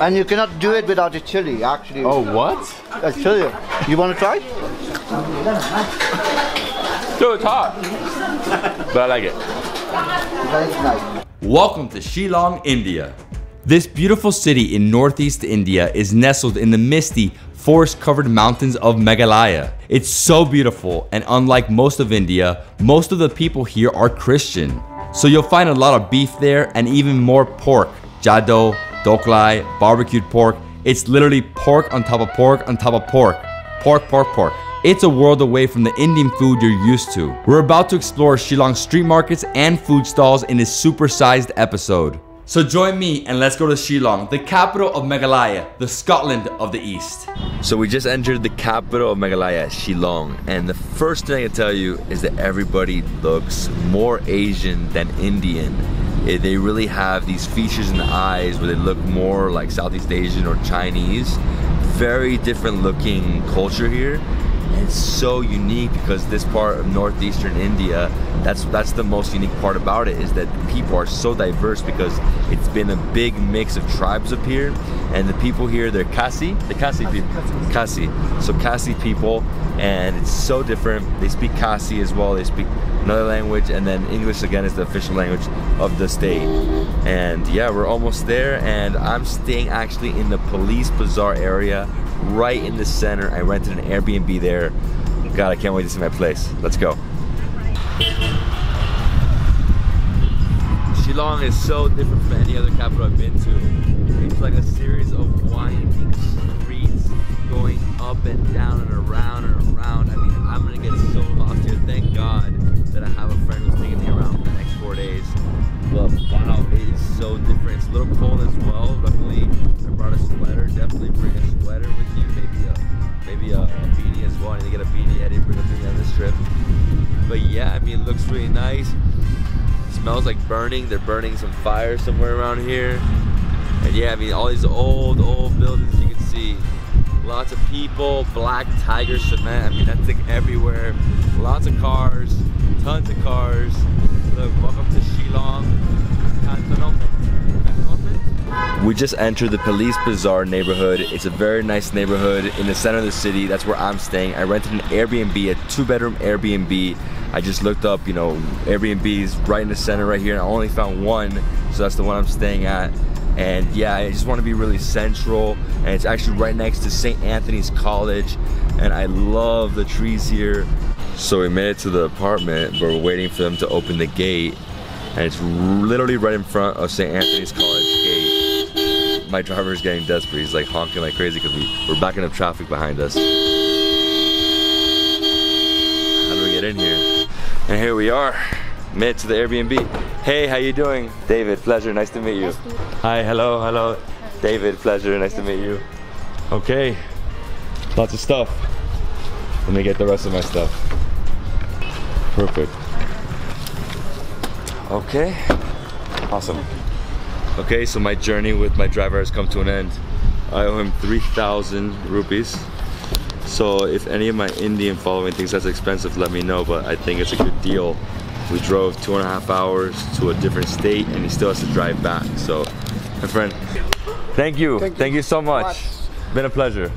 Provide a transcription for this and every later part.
And you cannot do it without a chili, actually. Oh, what? A chili. You want to try? Dude, it's hot. but I like it. Nice. Welcome to Shillong, India. This beautiful city in northeast India is nestled in the misty, forest-covered mountains of Meghalaya. It's so beautiful, and unlike most of India, most of the people here are Christian. So you'll find a lot of beef there and even more pork, jadoh, dohklieh, barbecued pork. It's literally pork on top of pork on top of pork. Pork, pork, pork. It's a world away from the Indian food you're used to. We're about to explore Shillong's street markets and food stalls in this supersized episode. So join me and let's go to Shillong, the capital of Meghalaya, the Scotland of the East. So we just entered the capital of Meghalaya, Shillong, and the first thing I can tell you is that everybody looks more Asian than Indian. Eh, They really have these features in the eyes where they look more like Southeast Asian or Chinese. Very different looking culture here. And it's so unique because this part of northeastern India, that's that's the most unique part about it is that the people are so diverse because it's been a big mix of tribes up here, and the people here they're Khasi, the Khasi people, Khasi. So Khasi people, and it's so different. They speak Khasi as well. They speak another language, and then English again is the official language of the state. And yeah, we're almost there, and I'm staying actually in the police bazaar area, right in the center. I rented an Airbnb there. God, I can't wait to see my place. Let's go. Shillong is so different from any other capital I've been to. It's like a series of winding streets going up and down and around and around. I mean, I'm gonna get so lost here. Thank God that I have a friend who's taking me around for the next four days. Wow, it is so different. It's a little cold as well. Luckily, I brought a sweater. Definitely bring a sweater with you. Maybe a maybe a, a beanie as well. I need to get a beanie. I didn't bring a beanie on this trip. But yeah, I mean, it looks really nice. smells like burning. They're burning some fire somewhere around here. And yeah, I mean, all these old, old buildings you can see. Lots of people, black tiger cement. I mean, that's like everywhere. Lots of cars, tons of cars. Welcome to Shillong. We just entered the Police Bazaar neighborhood. It's a very nice neighborhood in the center of the city. That's where I'm staying. I rented an Airbnb, a two bedroom Airbnb. I just looked up, you know, Airbnb's right in the center right here, and I only found one, so that's the one I'm staying at. And yeah, I just want to be really central, and it's actually right next to St. Anthony's College, and I love the trees here. So we made it to the apartment, but we're waiting for them to open the gate, and it's literally right in front of St. Anthony's College gate. My driver is getting desperate. He's like honking like crazy because we, we're backing up traffic behind us. How do we get in here? And here we are, made to the Airbnb. Hey, how you doing? David, pleasure, nice to meet you. Hi, hello, hello. David, pleasure, nice to meet you. Okay, lots of stuff. Let me get the rest of my stuff. Perfect. Okay, awesome. Okay, so my journey with my driver has come to an end. I owe him 3,000 rupees. So if any of my Indian following thinks that's expensive, let me know, but I think it's a good deal. We drove two and a half hours to a different state and he still has to drive back. So, my friend, thank you. Thank you, so much. Been a pleasure.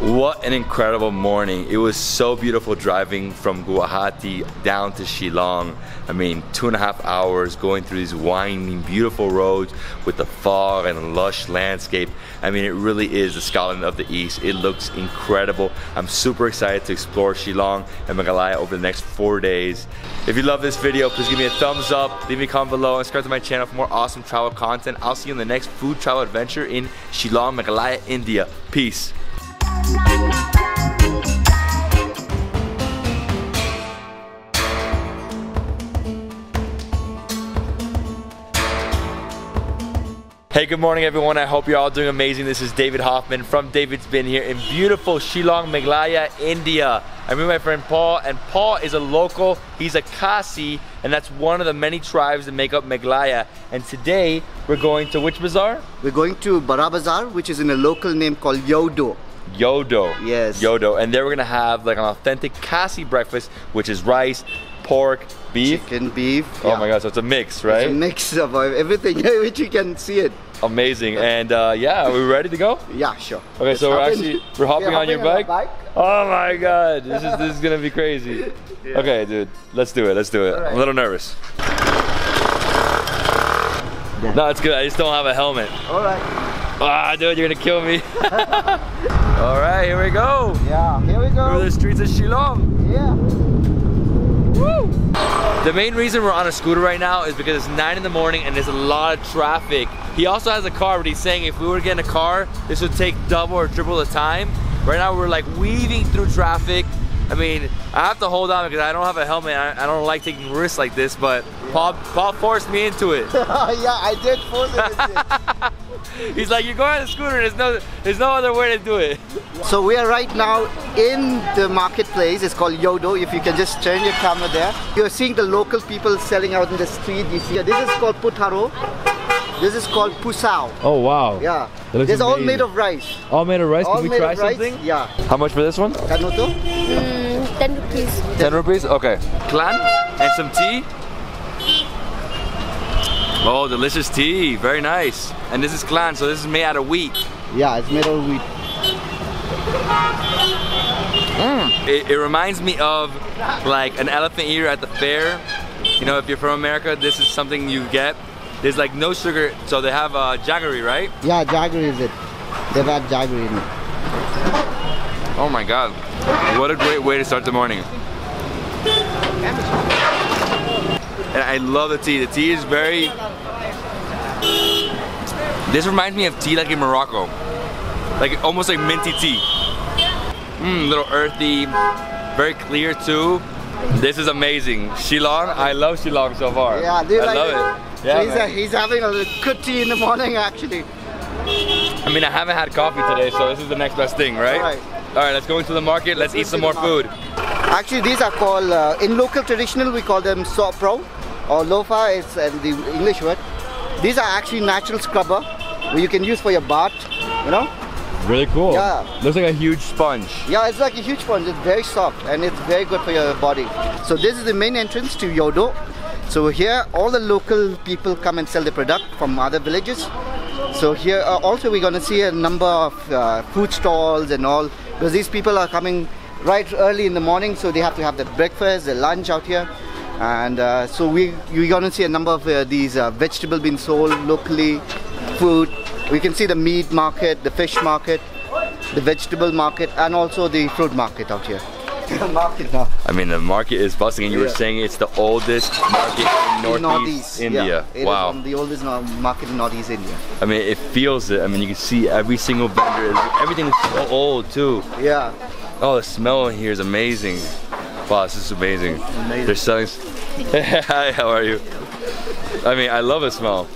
What an incredible morning. It was so beautiful driving from Guwahati down to Shillong. I mean, two and a half hours going through these winding, beautiful roads with the fog and lush landscape. I mean, it really is the Scotland of the East. It looks incredible. I'm super excited to explore Shillong and Meghalaya over the next four days. If you love this video, please give me a thumbs up, leave me a comment below, and subscribe to my channel for more awesome travel content. I'll see you in the next food travel adventure in Shillong, Meghalaya, India. Peace. Hey, good morning, everyone. I hope you're all doing amazing. This is David Hoffmann from David's Been Here in beautiful Shillong, Meghalaya, India. I'm with my friend Paul, and Paul is a local. He's a Khasi, and that's one of the many tribes that make up Meghalaya. And today, we're going to which bazaar? We're going to Bara Bazaar, which is in a local name called Iewduh. Iewduh. Yes. Iewduh. And there we're gonna have like an authentic Khasi breakfast, which is rice, pork, beef. chicken, beef. Oh yeah. my god, so it's a mix, right? It's a mix of everything, which you can see it. Amazing. And uh, yeah, are we ready to go? Yeah, sure. Okay, Let's so we're actually we're hopping on your hopping bike. Oh my god, this is this is gonna be crazy. Yeah. Okay, dude, let's do it. Let's do it. Alright. I'm a little nervous. No, it's good. I just don't have a helmet. All right. Ah, dude, you're gonna kill me. All right, here we go. Yeah, here we go. Through the streets of Shillong. Yeah. Woo! The main reason we're on a scooter right now is because it's 9 in the morning and there's a lot of traffic. He also has a car, but he's saying if we were getting a car, this would take double or triple the time. Right now we're like weaving through traffic. I mean, I have to hold on because I don't have a helmet. I, I don't like taking risks like this, but Paul, Paul forced me into it. yeah, I did force it. He's like, you're going on the scooter, there's no, there's no other way to do it. so we are right now in the marketplace. It's called Iewduh. If you can just turn your camera there. You're seeing the local people selling out in the street. You see, this is called Putharo. This is called Pusao. Oh, wow. Yeah. That This is all made of rice. All made of rice. All Can we try of rice. something? Yeah. How much for this one? Kanoto? Mm, 10 rupees. 10 rupees? Okay. Clan and some tea. Oh, delicious tea. Very nice. And this is clan, so this is made out of wheat. Yeah, it's made out of wheat. It, it reminds me of like an elephant ear at the fair. You know, if you're from America, this is something you get. There's like no sugar, so they have uh, jaggery, right? Yeah, jaggery is it. They've had jaggery in it. Oh my god. What a great way to start the morning. And I love the tea. The tea is very. This reminds me of tea like in Morocco. Like almost like minty tea. Mmm, little earthy, very clear too. This is amazing. Shillong, I love Shillong so far. Yeah, do you I like love it? it. So Yeah, he's, a, he's having a good tea in the morning actually. I mean, I haven't had coffee today, so this is the next best thing, right? Alright. All right, let's go into the market. Let's eat some more food. Actually, these are called, uh, in local traditional, we call them sopro or loofah, it's uh, the English word. These are actually natural scrubber where you can use for your bath, you know? Really cool. Yeah. Looks like a huge sponge. Yeah, it's like a huge sponge. It's very soft and it's very good for your body. So this is the main entrance to Iewduh. So here, all the local people come and sell the product from other villages. So here, uh, also we're going to see a number of uh, food stalls and all because these people are coming right early in the morning, so they have to have their breakfast, their lunch out here. And uh, so we we're going to see a number of uh, these uh, vegetable being sold locally, food. We can see the meat market, the fish market, the vegetable market, and also the fruit market out here. market now. I mean, the market is bustling, and you were saying it's the oldest market in Northeast, Northeast India. Yeah, wow. the oldest market in Northeast India. I mean, it feels it. I mean, you can see every single vendor. Everything is so old too. Yeah. Oh, the smell in here is amazing. Wow, this is amazing. Amazing. They're selling. Hi, how are you? I mean, I love the smell.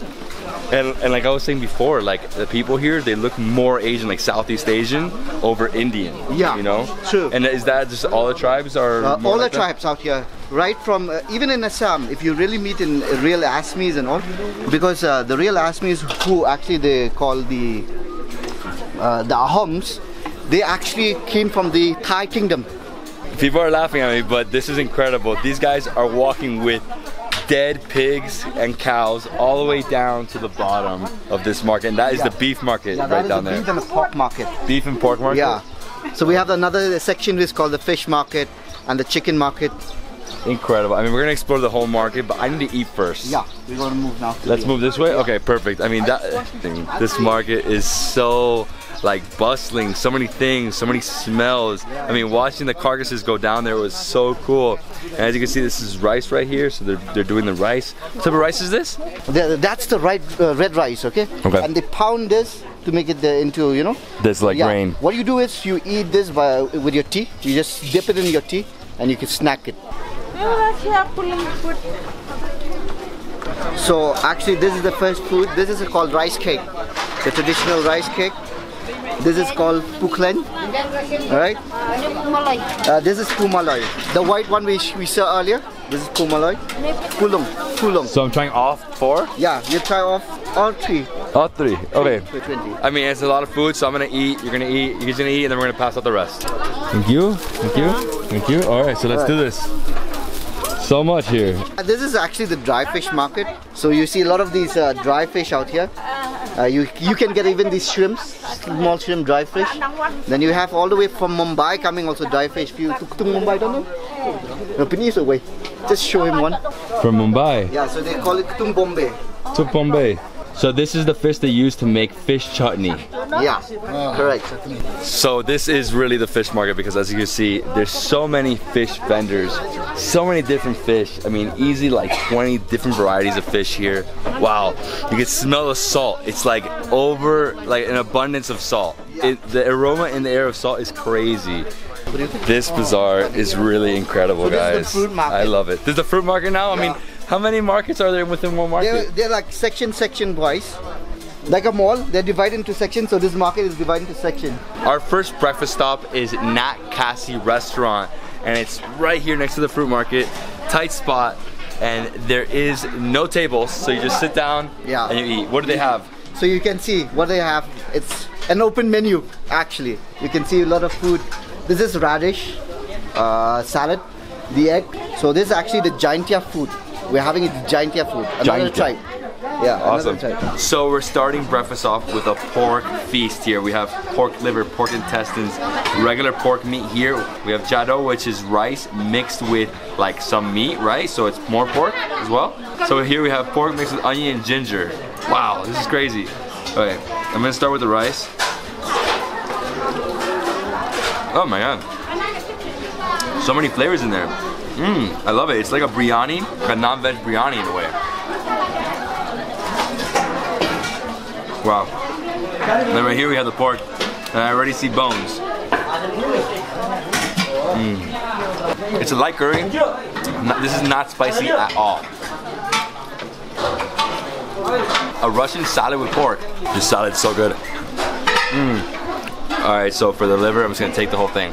And, and like I was saying before, like the people here, they look more Asian, like Southeast Asian over Indian. Yeah, You know? true. And is that just all the tribes are? Uh, all the that? tribes out here, right from uh, even in Assam, if you really meet in real Assamese and all, because uh, the real Assamese who actually they call the uh, the Ahoms, they actually came from the Thai kingdom. People are laughing at me, but this is incredible. These guys are walking with dead pigs and cows all the way down to the bottom of this market. And that is Yeah. the beef market Yeah, right down the there. beef and the pork market. Beef and pork market? Yeah. So we have another section which is called the fish market and the chicken market. Incredible. I mean, we're gonna explore the whole market, but I need to eat first. Yeah, we're to move now. Let's move this way? Okay, perfect. I mean, that this market is so like bustling, so many things, so many smells. I mean, watching the carcasses go down there was so cool. And as you can see, this is rice right here, so they're, they're doing the rice. What type of rice is this? The- That's the right uh, red rice, okay? Okay. And they pound this to make it the, into, you know? This like yeah. grain. What you do is you eat this by, with your tea. You just dip it in your tea and you can snack it. So actually, this is the first food. This is called rice cake, the traditional rice cake. This is called pukhlein. All right. Uh, this is pumaloi. The white one we, we saw earlier. This is pumaloi. Pulung. Pulung. So I'm trying all four? Yeah, you try off all three All three. Okay. 20. I mean, it's a lot of food, so I'm gonna eat. You're gonna eat. You're gonna eat, and then we're gonna pass out the rest. Thank you. Thank you. Thank you. All right. So let's do this. So much here. Uh, This is actually the dry fish market. So you see a lot of these uh, dry fish out here. Uh, you you can get even these shrimps, small shrimp dry fish. Then you have all the way from Mumbai coming also dry fish. You to, to Mumbai, don't know? No, away. Just show him one. From Mumbai Yeah, so they call it Kutung Bombay. to Bombay. So this is the fish they use to make fish chutney. Yeah, correct. So this is really the fish market because as you can see, there's so many fish vendors, so many different fish. I mean, easy like 20 different varieties of fish here. Wow, you can smell the salt. It's like over, like an abundance of salt. It, the aroma in the air of salt is crazy. This bazaar is really incredible, So guys. is the fruit market. I love it. There's the fruit market now. I mean, how many markets are there within one They're, market? they're like section section wise. Like a mall, they're divided into sections. So this market is divided into section. Our first breakfast stop is Nat Cassie Restaurant, and it's right here next to the fruit market. Tight spot, and there is no tables, so you just sit down Yeah. and you eat. What do they have? So you can see what they have. It's an open menu actually. You can see a lot of food. This is radish, uh, salad, the egg. So this is actually the jaintia food. We're having it jaintia food. Another Jaintia. type. Yeah, Awesome. So we're starting breakfast off with a pork feast here. We have pork liver, pork intestines, regular pork meat here. We have jadoh, which is rice mixed with like some meat, right? So it's more pork as well. So here we have pork mixed with onion and ginger. Wow, this is crazy. Okay, I'm gonna start with the rice. Oh my god. So many flavors in there. Mmm, I love it. It's like a biryani, like a non-veg biryani in a way. Wow. And then right here we have the pork, and I already see bones. Mm. It's a light curry. This is not spicy at all. A Russian salad with pork. This salad's so good. Mm. All right, so for the liver, I'm just gonna take the whole thing.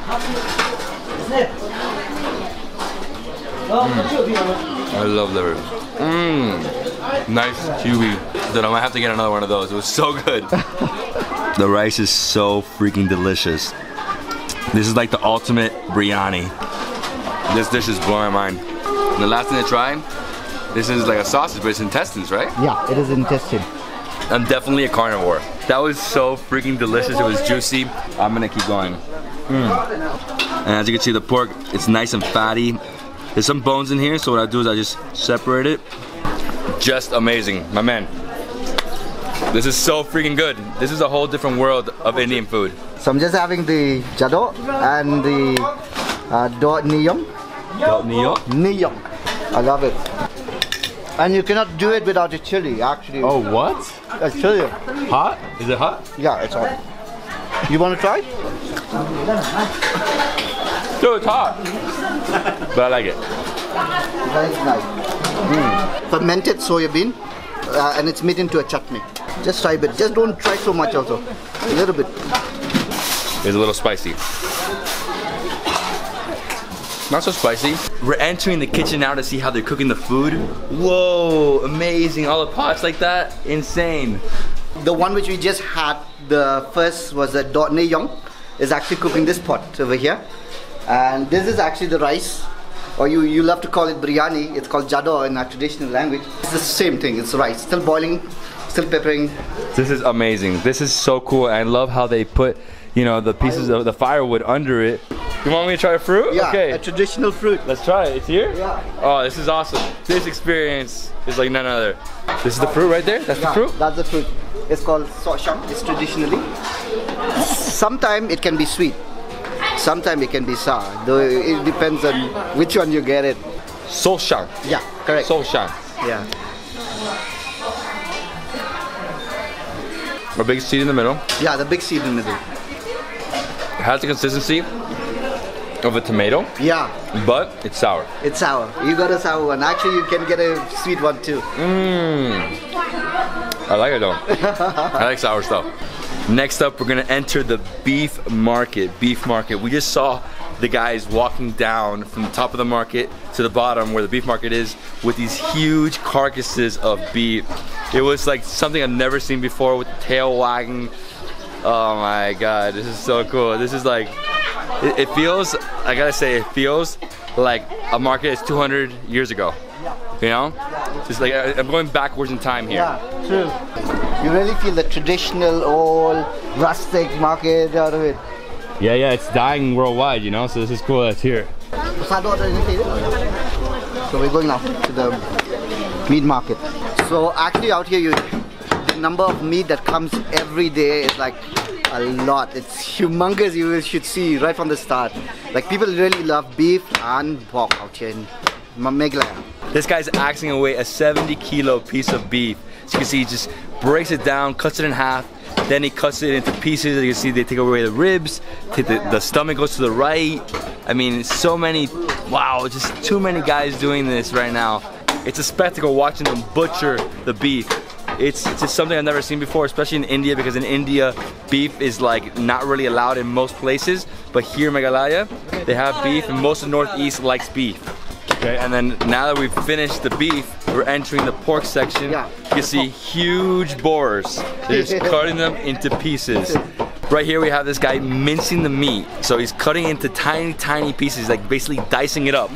Mm. I love liver. Mmm. Nice, chewy. Then I might have to get another one of those. It was so good. the rice is so freaking delicious. This is like the ultimate biryani. This dish is blowing my mind. And the last thing to try, this is like a sausage, but it's intestines, right? Yeah, it is intestine. I'm definitely a carnivore. That was so freaking delicious. It was juicy. I'm gonna keep going. Mm. And as you can see, the pork, it's nice and fatty. There's some bones in here, so what I do is I just separate it. Just amazing, my man. This is so freaking good. This is a whole different world of Indian food. So I'm just having the jadoh and the uh, do niyong. Niyong. I love it. And you cannot do it without the chili, actually. Oh, what? A chili. Hot? Is it hot? Yeah, it's hot. You want to try? Dude, it's hot. But I like it. Very nice. Mm. Fermented soybean, uh, and it's made into a chutney. Just try a bit. Just don't try so much also. A little bit. It's a little spicy. Not so spicy. We're entering the kitchen now to see how they're cooking the food. Whoa, amazing. All the pots like that, insane. The one which we just had, the first was the dot Yong, is actually cooking this pot over here. And this is actually the rice, or you, you love to call it biryani. It's called jadoh in our traditional language. It's the same thing, it's rice. Still boiling, still peppering. This is amazing. This is so cool. I love how they put, you know, the pieces of the firewood under it. You want me to try the fruit? Yeah, okay. a traditional fruit. Let's try it. It's here? Yeah. Oh, this is awesome. This experience is like none other. This is the fruit right there? That's Yeah, the fruit? That's the fruit. It's called sohshang. It's traditionally. Sometimes it can be sweet. Sometimes it can be sour. Though it depends on which one you get it. Sohshang. Yeah, correct. Sohshang. yeah. A big seed in the middle. Yeah, the big seed in the middle. It has the consistency of a tomato, Yeah, but it's sour. it's sour. You got a sour one. Actually, you can get a sweet one too. Mmm. I like it though. I like sour stuff. Next up, we're gonna enter the beef market. Beef market. We just saw the guys walking down from the top of the market to the bottom where the beef market is with these huge carcasses of beef. It was like something I've never seen before with the tail wagging. Oh my god, this is so cool. This is like, it, it feels, I gotta say, it feels like a market is 200 years ago. You know? Just like, I- I'm going backwards in time here. Yeah, true. You really feel the traditional old rustic market out of it. Yeah, yeah, it's dying worldwide, you know? So this is cool that's here. So we're going now to the meat market. So actually out here, you the number of meat that comes every day is like a lot. It's humongous. You should see right from the start. Like people really love beef and pork out here in This guy's axing away a 70 kilo piece of beef. As you can see he just breaks it down, cuts it in half, then he cuts it into pieces. As You can see they take away the ribs, the, the stomach goes to the right. I mean, so many, wow, just too many guys doing this right now. It's a spectacle watching them butcher the beef. It's just something I've never seen before, especially in India, because in India, beef is like not really allowed in most places. But here in Meghalaya, they have beef, and most of the Northeast likes beef. Okay, and then now that we've finished the beef, we're entering the pork section. Yeah. You can see huge boars. They're just cutting them into pieces. Right here we have this guy mincing the meat. So he's cutting into tiny, tiny pieces, like basically dicing it up.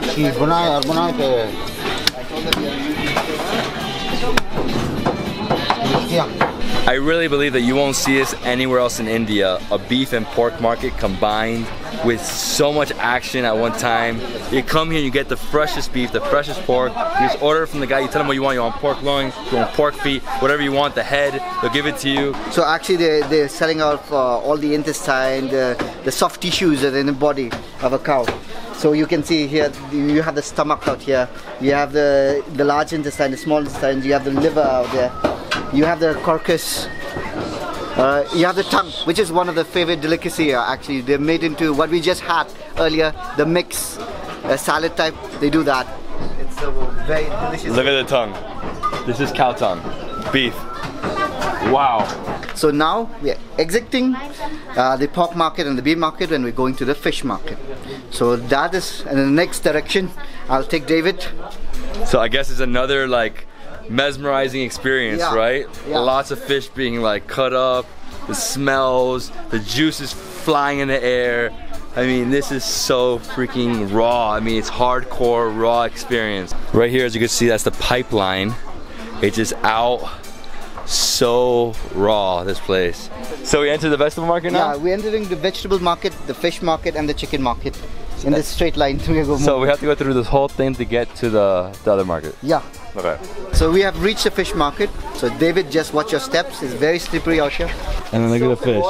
I really believe that you won't see this anywhere else in India. A beef and pork market combined with so much action at one time. You come here you get the freshest beef, the freshest pork. You just order from the guy. You tell him what you want. You want pork loins, you want pork feet, whatever you want. The head, they'll give it to you. So actually they're, they're selling out uh, all the intestine, the, the soft tissues in the body of a cow. So you can see here, you have the stomach out here, you have the, the large intestine, the small intestine, you have the liver out there, you have the carcass, uh, you have the tongue, which is one of the favorite delicacy here actually. They're made into what we just had earlier, the mix, uh, salad type, they do that. It's a very delicious. Look at the tongue. This is cow tongue, beef. Wow. So now we're exiting uh, the pork market and the beef market and we're going to the fish market. So that is in the next direction. I'll take David. So I guess it's another like mesmerizing experience, Yeah. right? Yeah. Lots of fish being like cut up, the smells, the juices flying in the air. I mean, this is so freaking raw. I mean, it's hardcore raw experience. Right here, as you can see, that's the pipeline. It's just out so raw, this place. So we enter the vegetable market now? Yeah, we're entering the vegetable market, the fish market and the chicken market in this straight line. We go So we have to go through this whole thing to get to the, the other market. yeah. Okay. So we have reached the fish market. So David, just watch your steps. It's very slippery out here. And then look at the fish.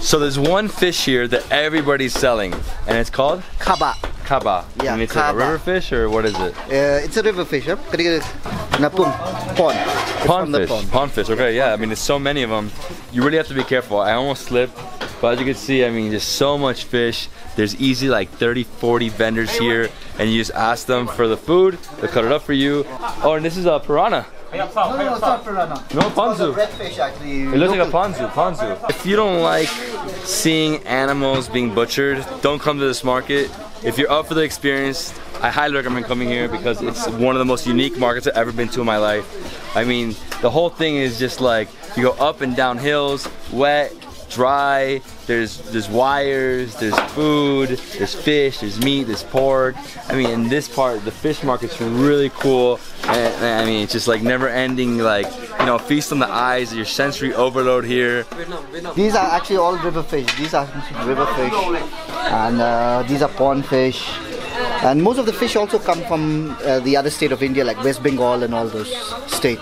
So there's one fish here that everybody's selling, and it's called Kaba. kaba. Yeah, and it's kaba. a river fish, or what is it? Uh, it's a river fish. Napung. Pond. Pond fish. pond. Pond fish. Okay, yeah. I mean, there's so many of them. You really have to be careful. I almost slipped, but as you can see, I mean, there's so much fish. There's easy like 30, 40 vendors here, and you just ask them for the food. They'll cut it up for you. Oh, and this is a piranha. No, ponzu. It looks like a local. ponzu, ponzu. If you don't like seeing animals being butchered, don't come to this market. If you're up for the experience, I highly recommend coming here because it's one of the most unique markets I've ever been to in my life. I mean, the whole thing is just like you go up and down hills, wet, dry. There's there's wires, there's food, there's fish, there's meat, there's pork. I mean, in this part, the fish market's really cool. And, I mean, it's just like never ending, like you know, feast on the eyes. Your sensory overload here. These are actually all river fish. These are river fish, and uh, these are pond fish. And most of the fish also come from uh, the other state of India, like West Bengal and all those state,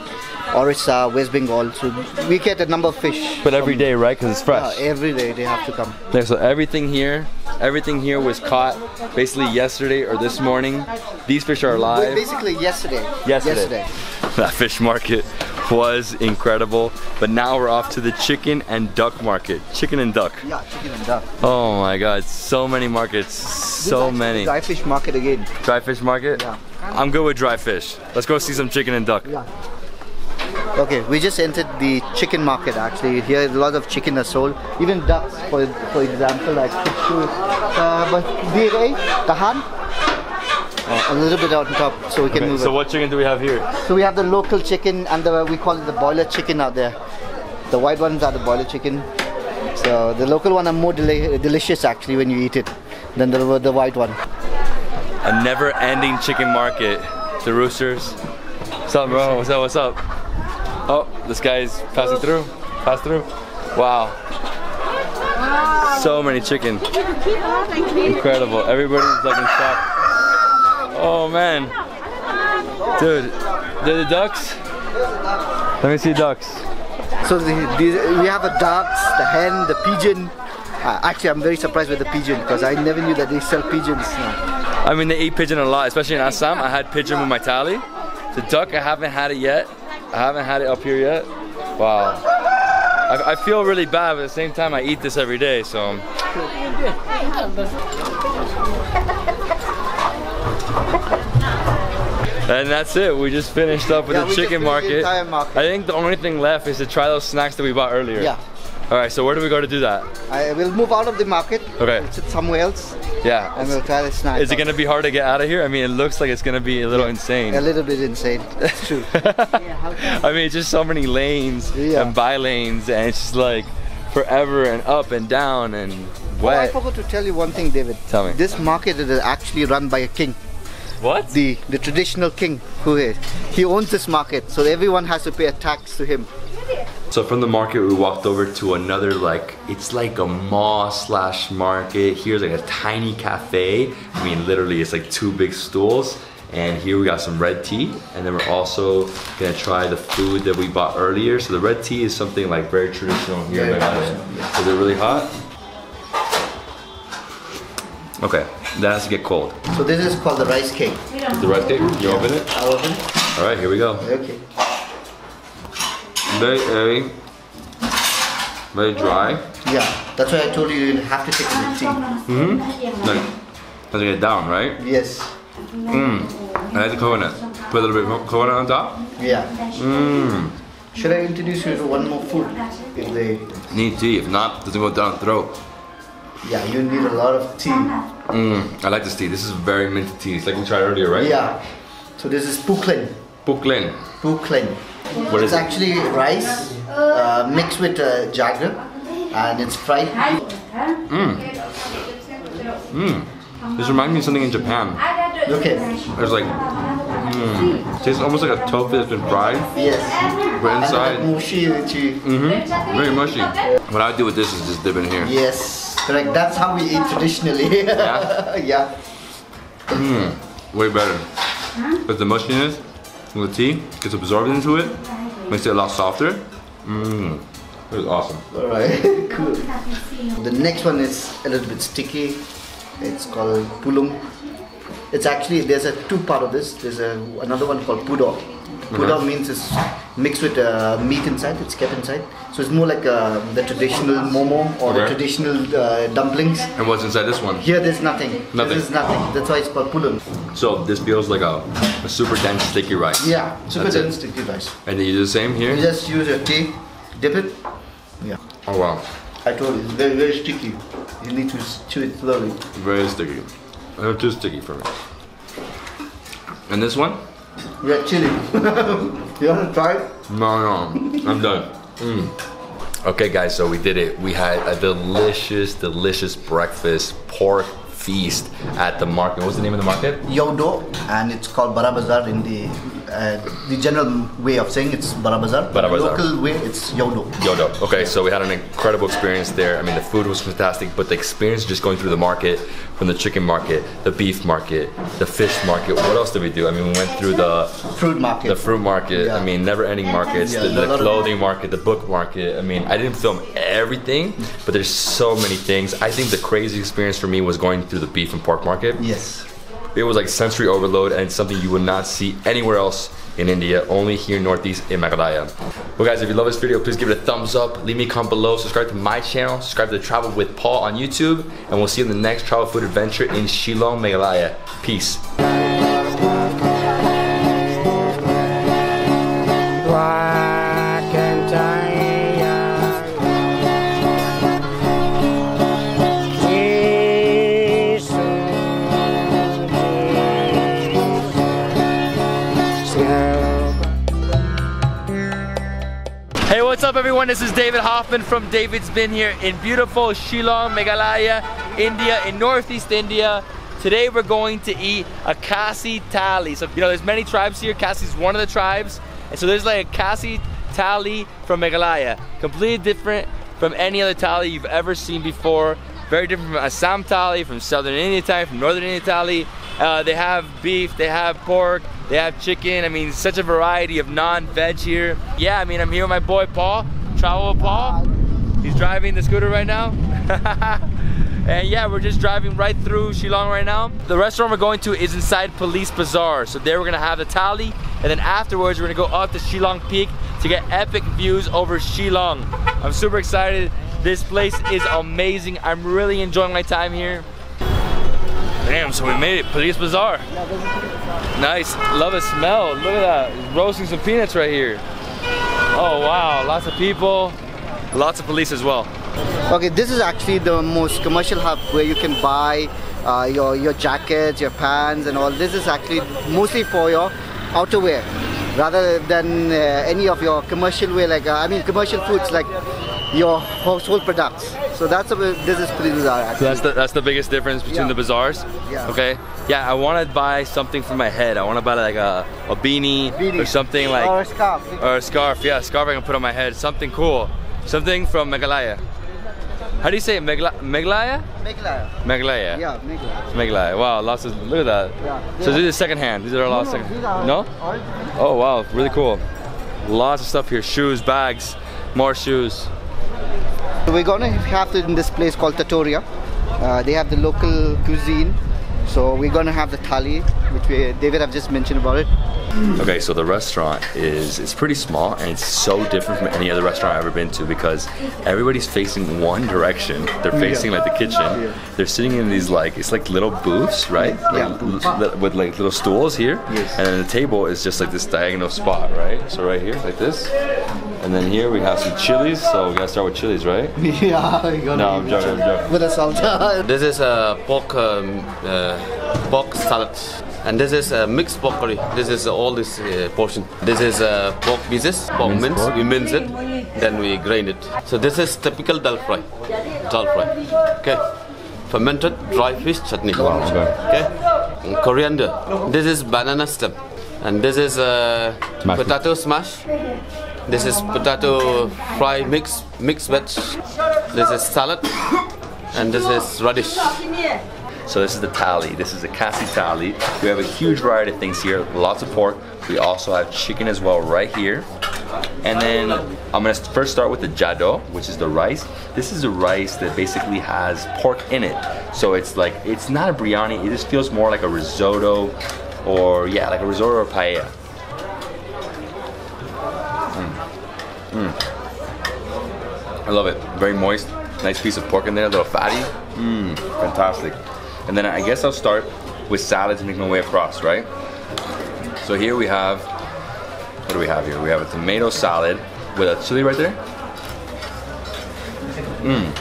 Orissa, West Bengal. So we get a number of fish. But every day, right? Because it's Uh, fresh. every day they have to come. Yeah, so everything here, everything here was caught basically yesterday or this morning. These fish are alive. Basically, yesterday. Yesterday. That fish market was incredible. But now we're off to the chicken and duck market. Chicken and duck. Yeah, chicken and duck. Oh my god, so many markets. So many. Dry fish market again. Dry fish market? Yeah. I'm good with dry fish. Let's go see some chicken and duck. Yeah. Okay, we just entered the chicken market actually. Here a lot of chicken are sold. Even ducks, for for example, like Kitchu, uh, but DA, Kahan. Uh, a little bit out on top so we can Okay, move so it. what chicken do we have here? So we have the local chicken and the we call it the boiler chicken out there. The white ones are the boiler chicken. So the local one are more deli- delicious actually when you eat it than the, the white one. A never-ending chicken market. The roosters. What's up, bro? What's up? What's up? Oh, this guy's passing through. Pass through. Wow. So many chicken. Incredible. Everybody's like in shock. Oh man. Dude, they're the ducks. Let me see ducks. So the, the, we have the ducks, the hen, the pigeon. Uh, actually, I'm very surprised with the pigeon because I never knew that they sell pigeons now. I mean, they eat pigeon a lot, especially in Assam. I had pigeon with my thali. The duck, I haven't had it yet. I haven't had it up here yet. Wow. I, I feel really bad, but at the same time, I eat this every day, so. And that's it. We just finished up with Yeah, the chicken finished the market. I think the only thing left is to try those snacks that we bought earlier. Yeah. All right. So where do we go to do that? I will move out of the market. Okay. Somewhere else Yeah. and we'll try the snack. Is it gonna be hard to get out of here? I mean, it looks like it's gonna be a little insane. A little bit insane. That's true. I mean, it's just so many lanes Yeah. and by lanes, and it's just like forever and up and down and Oh, I forgot to tell you one thing, David. Tell me. This market is actually run by a king. what? The the traditional king who is. He owns this market, so everyone has to pay a tax to him. So from the market, we walked over to another like it's like a mall slash market. Here's like a tiny cafe. I mean, literally, it's like two big stools. And here we got some red tea, and then we're also gonna try the food that we bought earlier. So the red tea is something like very traditional here in Very Is it really hot? Okay, that has to get cold. So this is called the rice cake. The rice cake, you open it. I open. It. All right, here we go. Okay. Very airy, very dry. Yeah, that's why I told you you have to take it with tea. Like, as I get down, right? Yes. Mmm. I like the coconut. Put a little bit of coconut on top. Yeah. Mmm. Should I introduce you to one more food? If they, Need tea. If not, doesn't go down the throat. yeah, you need a lot of tea. Mmm. I like this tea. This is very minty tea. It's like we tried earlier, right? Yeah. So this is puklin. Pukhlein. Pukhlein. What it's it? actually rice uh, mixed with uh, jaggery, and it's fried. Mmm. Mmm. This reminds me of something in Japan. Okay. There's like, mmm. Tastes almost like a tofu that's been fried, Yes. but inside, that mushi which you- mm-hmm, very mushy. What I do with this is just dip it in here. Yes. Correct. That's how we eat traditionally. Yeah? yeah. Mmm. Way better. Because the mushiness from the tea gets absorbed into it, makes it a lot softer. Mmm. It was awesome. All right. cool. The next one is a little bit sticky. It's called pulung. It's actually there's a two part of this. There's a another one called pudo. Pudo means it's mixed with uh, meat inside. It's kept inside. So it's more like uh, the traditional momo or the traditional uh, dumplings. And what's inside this one? Here there's nothing. Nothing. This is nothing. That's why it's called pulung. So this feels like a, a super dense sticky rice. Yeah. Super That's it. dense sticky rice. And you do the same here? You just use your tea, dip it. Yeah. Oh wow. I told you, it's very very sticky. You need to chew it slowly. Very sticky. Uh, too sticky for me. And this one? Red chili. you want to try it? No, no. I'm done. Mm. Okay, guys, so we did it. We had a delicious, delicious breakfast pork feast at the market. What's the name of the market? Iewduh, and it's called Bara Bazaar in the uh, the general way of saying it's Bara Bazaar. Bara The Local way, it's Iewduh. Iewduh. Okay, so we had an incredible experience there. I mean, the food was fantastic, but the experience just going through the market, from the chicken market, the beef market, the fish market. What else did we do? I mean, we went through the Fruit market. the fruit market. Yeah. I mean, never-ending markets. Yeah, the, the clothing market, the book market. I mean, I didn't film everything, but there's so many things. I think the crazy experience for me was going through the beef and pork market. Yes. It was like sensory overload and something you would not see anywhere else in India, only here in Northeast in Meghalaya. Well guys, if you love this video, please give it a thumbs up, leave me a comment below, subscribe to my channel, subscribe to Travel with Paul on YouTube, and we'll see you in the next travel food adventure in Shillong, Meghalaya. Peace. Everyone? this is David Hoffmann from David's Been Here in beautiful Shillong, Meghalaya, India, in Northeast India. Today we're going to eat a Khasi Thali. So, you know, there's many tribes here. Khasi is one of the tribes. And so there's like a Khasi Thali from Meghalaya. Completely different from any other Thali you've ever seen before. Very different from Assam Thali, from Southern India thali, from Northern India thali. Uh, they have beef, they have pork, they have chicken. I mean, such a variety of non-veg here. Yeah, I mean, I'm here with my boy Paul, Travel with Paul. Uh, He's driving the scooter right now. and yeah, we're just driving right through Shillong right now. The restaurant we're going to is inside Police Bazaar. So there we're gonna have the thali, and then afterwards we're gonna go up to Shillong Peak to get epic views over Shillong. I'm super excited. This place is amazing. I'm really enjoying my time here. Damn, so we made it, Police Bazaar. Nice, love the smell. Look at that, roasting some peanuts right here. Oh wow, lots of people, lots of police as well. Okay, this is actually the most commercial hub where you can buy uh, your your jackets, your pants, and all. This is actually mostly for your outerwear, rather than uh, any of your commercial way Like uh, I mean, commercial foods like your household products. So that's a, this is pretty bizarre. So that's the that's the biggest difference between Yeah. the bazaars. Yeah. Okay. Yeah, I want to buy something for my head. I want to buy like a, a beanie, Beanie. or something like or a scarf. or a scarf. Yeah, a scarf I can put on my head. Something cool. Something from Meghalaya. How do you say it? Megla- Meghalaya? Meghalaya. Meghalaya. Yeah, Meghalaya. Meghalaya. Wow, lots of look at that. Yeah. So Yeah. these are second hand. These are all No, second. are No? Oh wow, really cool. Lots of stuff here. Shoes, bags, more shoes. So we're gonna have it in this place called Trattoria. Uh, they have the local cuisine. So we're gonna have the thali, which we, David have just mentioned about it. Okay, so the restaurant is it's pretty small and it's so different from any other restaurant I've ever been to because everybody's facing one direction. They're facing like the kitchen. They're sitting in these like it's like little booths, right? Yeah. Like, l- l- with like little stools here, Yes. and then the table is just like this diagonal spot, right? So right here, like this, and then here we have some chilies. So we gotta start with chilies, right? yeah, we're gonna No, I'm joking. I'm joking. with a salsa. This is a pork um, uh, pork salad, and this is a mixed pork curry. This is all this uh, portion. This is uh, pork pieces, pork mince. pork? We mince it, then we grind it. So this is typical dal fry. Dal fry. Okay. Fermented dry fish chutney. Okay. And Coriander. This is banana stem, and this is uh, Smash. potato smash. This is potato fry mix mixed veg. This is salad, and this is radish. So this is the thali. This is the khasi thali. We have a huge variety of things here. Lots of pork. We also have chicken as well right here. And then I'm gonna first start with the jadoh, which is the rice. This is a rice that basically has pork in it. So it's like it's not a biryani. It just feels more like a risotto, or yeah, like a risotto or paella. Mm. Mm. I love it. Very moist. Nice piece of pork in there, a little fatty. Mmm, fantastic. And then I guess I'll start with salad to make my way across, right? So here we have, what do we have here? We have a tomato salad with a chili right there. Mmm.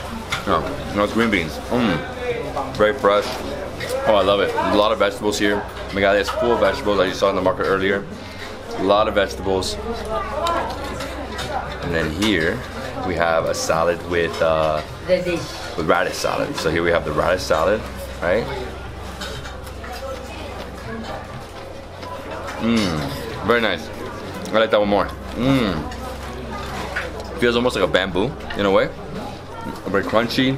Oh, no, it's green beans. Mmm. Very fresh. Oh, I love it. A lot of vegetables here. Oh my God, it's full of vegetables as you saw in the market earlier. A lot of vegetables. And then here we have a salad with uh, with radish salad. So here we have the radish salad, right? Mmm, very nice. I like that one more. Mmm. Feels almost like a bamboo in a way. Very crunchy.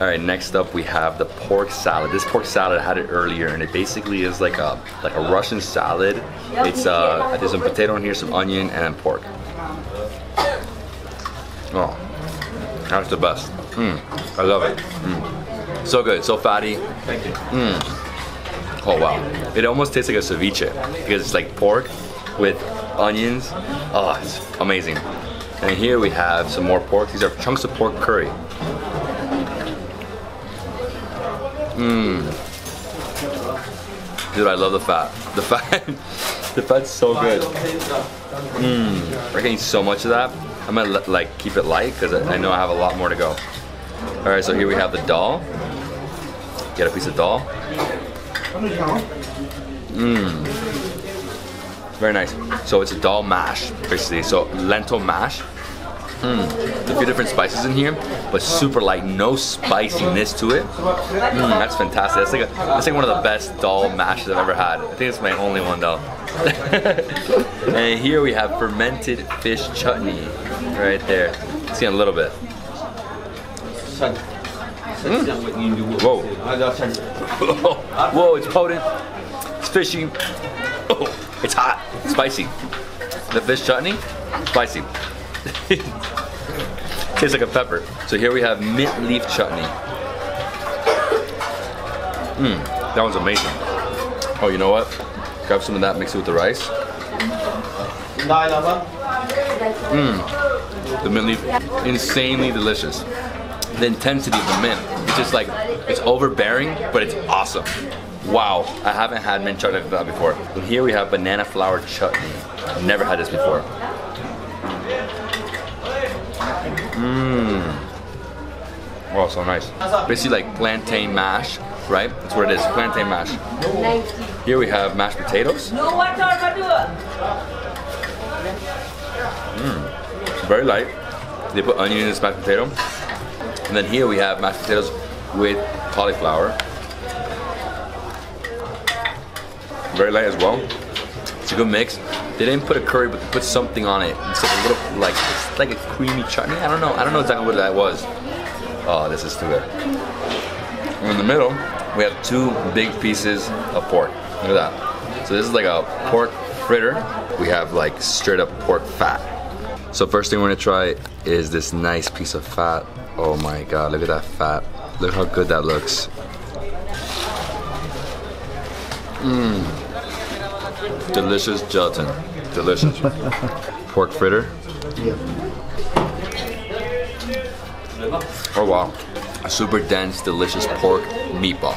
All right, next up we have the pork salad. This pork salad I had it earlier, and it basically is like a like a Russian salad. It's uh, there's some potato in here, some onion, and pork. Oh, that's the best. Mm, I love it. Mm. So good, so fatty. Thank you. Mm. Oh wow, it almost tastes like a ceviche because it's like pork with onions. Oh, it's amazing. And here we have some more pork. These are chunks of pork curry. Mmm. Dude, I love the fat. The fat, the fat's so good. Mmm. I can eat so much of that. I'm gonna like keep it light because I I know I have a lot more to go. All right, so here we have the dal. Get a piece of dal. Mmm. Very nice. So it's a dal mash, basically. So lentil mash. Mmm. a few different spices in here, but super light, no spiciness to it. Mm, that's fantastic. That's like a, that's like one of the best dal mashes I've ever had. I think it's my only one though. and here we have fermented fish chutney, right there. See a little bit. Mm. Whoa. Whoa, it's potent. It's fishy. Oh, it's hot. Spicy. The fish chutney, spicy. Tastes like a pepper. So here we have mint leaf chutney. Mmm, that one's amazing. Oh, you know what? Grab some of that, mix it with the rice. Mmm, the mint leaf, insanely delicious. The intensity of the mint, it's just like, it's overbearing, but it's awesome. Wow, I haven't had mint chutney like that before. And here we have banana flour chutney. I've never had this before. Mmm. Oh, so nice. Basically like plantain mash, right? That's what it is, plantain mash. Here we have mashed potatoes. Mmm. Very light. They put onion in this mashed potato. And then here we have mashed potatoes with cauliflower. Very light as well. It's a good mix. They didn't put a curry, but they put something on it. It's like a little, like, it's like a creamy chutney. I don't know. I don't know exactly what that was. Oh, this is too good. And in the middle, we have two big pieces of pork. Look at that. So this is like a pork fritter. We have like straight up pork fat. So first thing we're gonna try is this nice piece of fat. Oh my God, look at that fat. Look how good that looks. Mmm. Delicious gelatin. Delicious. Pork fritter. Yeah. Oh wow. A super dense, delicious pork meatball.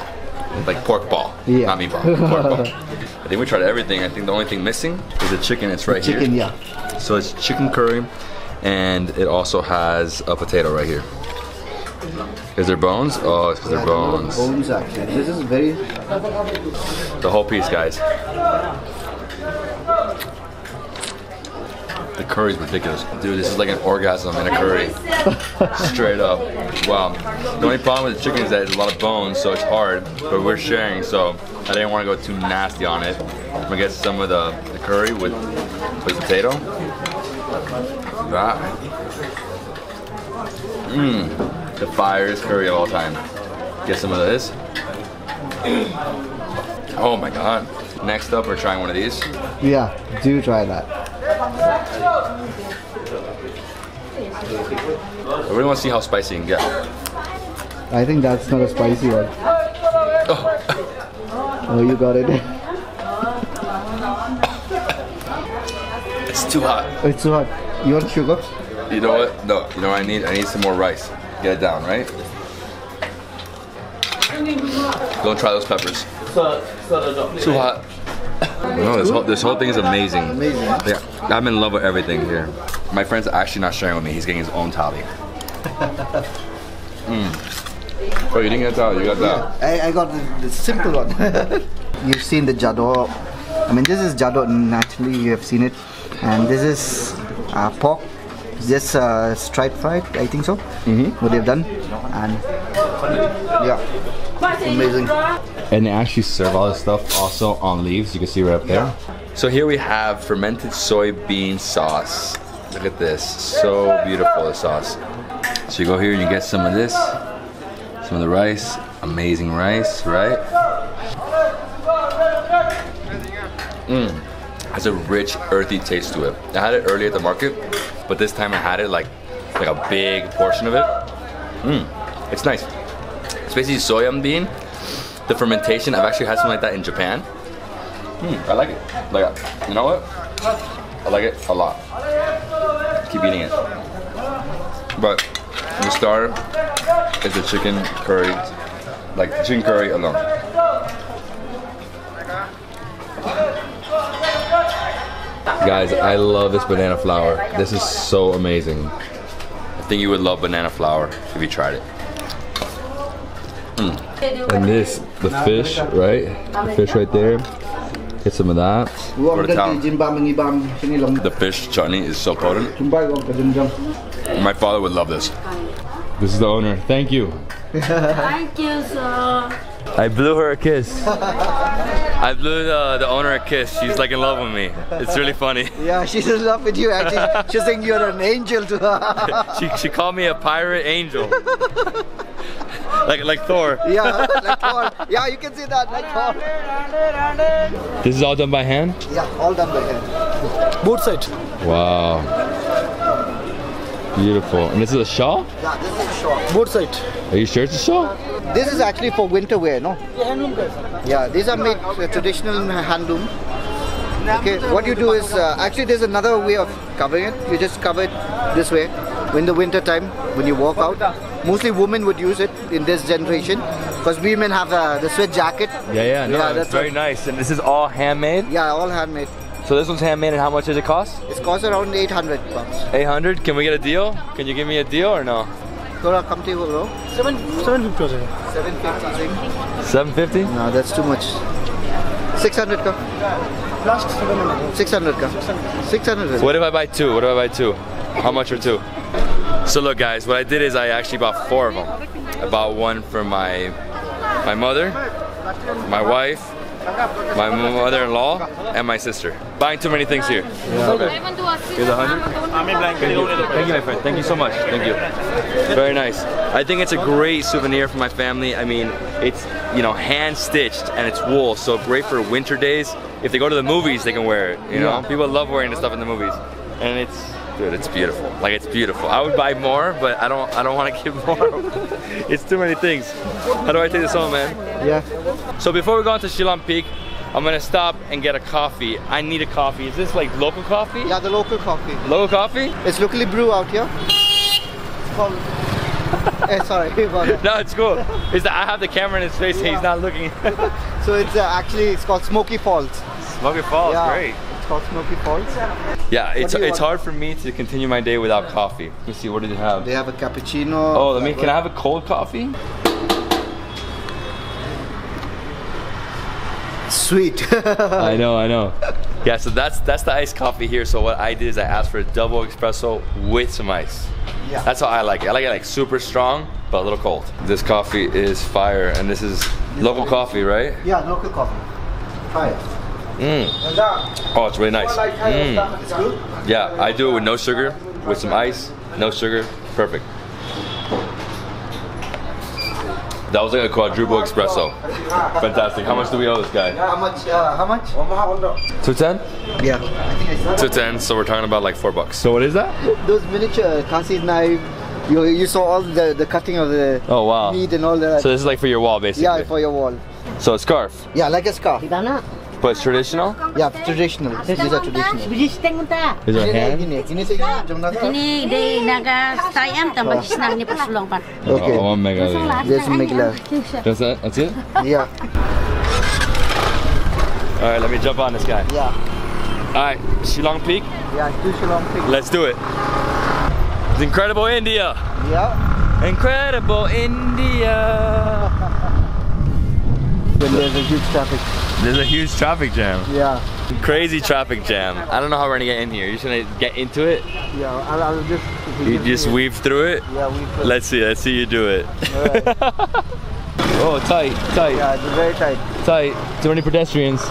Like pork ball. Yeah. Not meatball. Pork ball. I think we tried everything. I think the only thing missing is the chicken. It's right Chicken, here. yeah. So it's chicken curry and it also has a potato right here. Is there bones? Oh, it's because they're bones. Bones actually. This is very The whole piece, guys. The curry's ridiculous. Dude, this is like an orgasm in a curry. Straight up. Wow. The only problem with the chicken is that it's a lot of bones, so it's hard. But we're sharing, so I didn't want to go too nasty on it. I'm gonna get some of the, the curry with, with potato. That. Mmm. The finest curry of all time. Get some of this. Oh my god. Next up, we're trying one of these. yeah. Do try that. I really want to see how spicy you can get. I think that's not a spicy one. Oh. oh, you got it. It's too hot. It's too hot. You want sugar? You know what? No, you know what I need? I need some more rice. Get it down, right? Go try those peppers. Too hot. No, this whole, this whole thing is amazing. Amazing. Yeah, I'm in love with everything here. My friend's actually not sharing with me. He's getting his own thali. Mm. Oh, you didn't get that. You got that. I, I got the, the simple one. You've seen the jadoh. I mean, this is jadoh naturally. You have seen it, and this is uh, pork. Just uh, stripe fried, I think so. Mm-hmm. What they've done, and yeah, amazing. And they actually serve all this stuff also on leaves. You can see right up there. So here we have fermented soybean sauce. Look at this. So beautiful, the sauce. So you go here and you get some of this, some of the rice. Amazing rice, right? Mmm. Has a rich, earthy taste to it. I had it earlier at the market, but this time I had it like like a big portion of it. Mmm. It's nice. It's basically soya bean. The fermentation, I've actually had something like that in Japan. Hmm, I like it. Like, you know what? I like it a lot. Keep eating it. But the star is the chicken curry, like chicken curry alone. Guys, I love this banana flour. This is so amazing. I think you would love banana flour if you tried it. Mm. And this, the fish, right? The fish right there. Get some of that. Go to town. The The fish chutney is so potent. My father would love this. This is the owner. Thank you. Thank you, sir. I blew her a kiss. I blew the, the owner a kiss. She's like in love with me. It's really funny. Yeah, she's in love with you actually. She's saying you're an angel to her. She, she called me a pirate angel. like like Thor. yeah, like Thor. Yeah, you can see that, like Thor. This is all done by hand? Yeah, all done by hand. Both side. Wow. Beautiful. And this is a shawl? Yeah, this is short. Both side. Are you sure it's a shawl? This is actually for winter wear, no? Yeah, these are made uh, traditional handloom. Okay, what you do is uh, actually there's another way of covering it. You just cover it this way in the winter time when you walk out. Mostly women would use it in this generation because women have uh, the sweat jacket. Yeah, yeah, no, Yeah, it's that's very what- nice. And this is all handmade? Yeah, all handmade. So this one's handmade and how much does it cost? It costs around 800 bucks. 800? Can we get a deal? Can you give me a deal or no? Thora, come to you, bro. Seven, seven fifty was it? 750 750? No, that's too much. 600 ka. Last seven hundred. 600 ka. 600. What if I buy two? What if I buy two? How much are two? So look guys, what I did is I actually bought four of them. I bought one for my my mother, my wife, my mother-in-law, and my sister. Buying too many things here. Okay. Here's a hundred. Thank you. Thank you, my friend. Thank you so much. Thank you. Very nice. I think it's a great souvenir for my family. I mean, it's you know hand stitched and it's wool, so great for winter days. If they go to the movies, they can wear it. You know, Yeah. people love wearing this stuff in the movies, and it's dude, it's beautiful. Like it's beautiful. I would buy more, but I don't. I don't want to give more. it's too many things. How do I take this home, man? Yeah. So before we go on to Shillong Peak, I'm gonna stop and get a coffee. I need a coffee. Is this like local coffee? Yeah, the local coffee. Local coffee? It's locally brew out here. It's called. eh, sorry. No, it's cool. Is that I have the camera in his face and he's not looking. So it's uh, actually it's called Smoky Falls. Smoky Falls, yeah, great. It's called Smoky Falls. Yeah, it's it's want? hard for me to continue my day without coffee. Let me see, what do they have? They have a cappuccino. Oh, let me. Can I have a cold coffee? Sweet. I know, I know. Yeah, so that's that's the iced coffee here. So what I did is I asked for a double espresso with some ice. Yeah. That's how I like it. I like it like super strong, but a little cold. This coffee is fire, and this is local coffee, right? yeah, local coffee. Try it. Mm. Oh, it's really nice. Mm. It's good. Yeah, I do it with no sugar, with some ice, no sugar, perfect. That was like a quadruple espresso. Fantastic. How much do we owe this guy? How much? Uh, how much? Two ten. Yeah. I think I Two ten. So we're talking about like four bucks. So what is that? those miniature Khasi knife. You, you saw all the, the cutting of the Oh wow. meat and all that. So this is like for your wall, basically. yeah, for your wall. So a scarf, Yeah, like a scarf. But it's traditional. Yeah, traditional. These are traditional. Bisisteng unta. Is there a Gini, hand? gini, gini sa inyo, jom na to. Ini di naga stayam tambah bisnang ni pasulong pan. Okay. Oh, one mega. There's a Megla. That's it. That's it. Yeah, All right, let me jump on this guy. yeah. All right, Shillong Peak. Yeah, two Shillong Peak. Let's do it. It's incredible India. Yeah. Incredible India. When there's a huge traffic. There's a huge traffic jam. Yeah. Crazy traffic jam. I don't know how we're gonna get in here. You just gonna get into it? Yeah, I'll, I'll just. You just weave through it? Yeah, we. could- Let's see. Let's see you do it. Alright. oh, tight, tight, Yeah, it's very tight. tight. Too many pedestrians.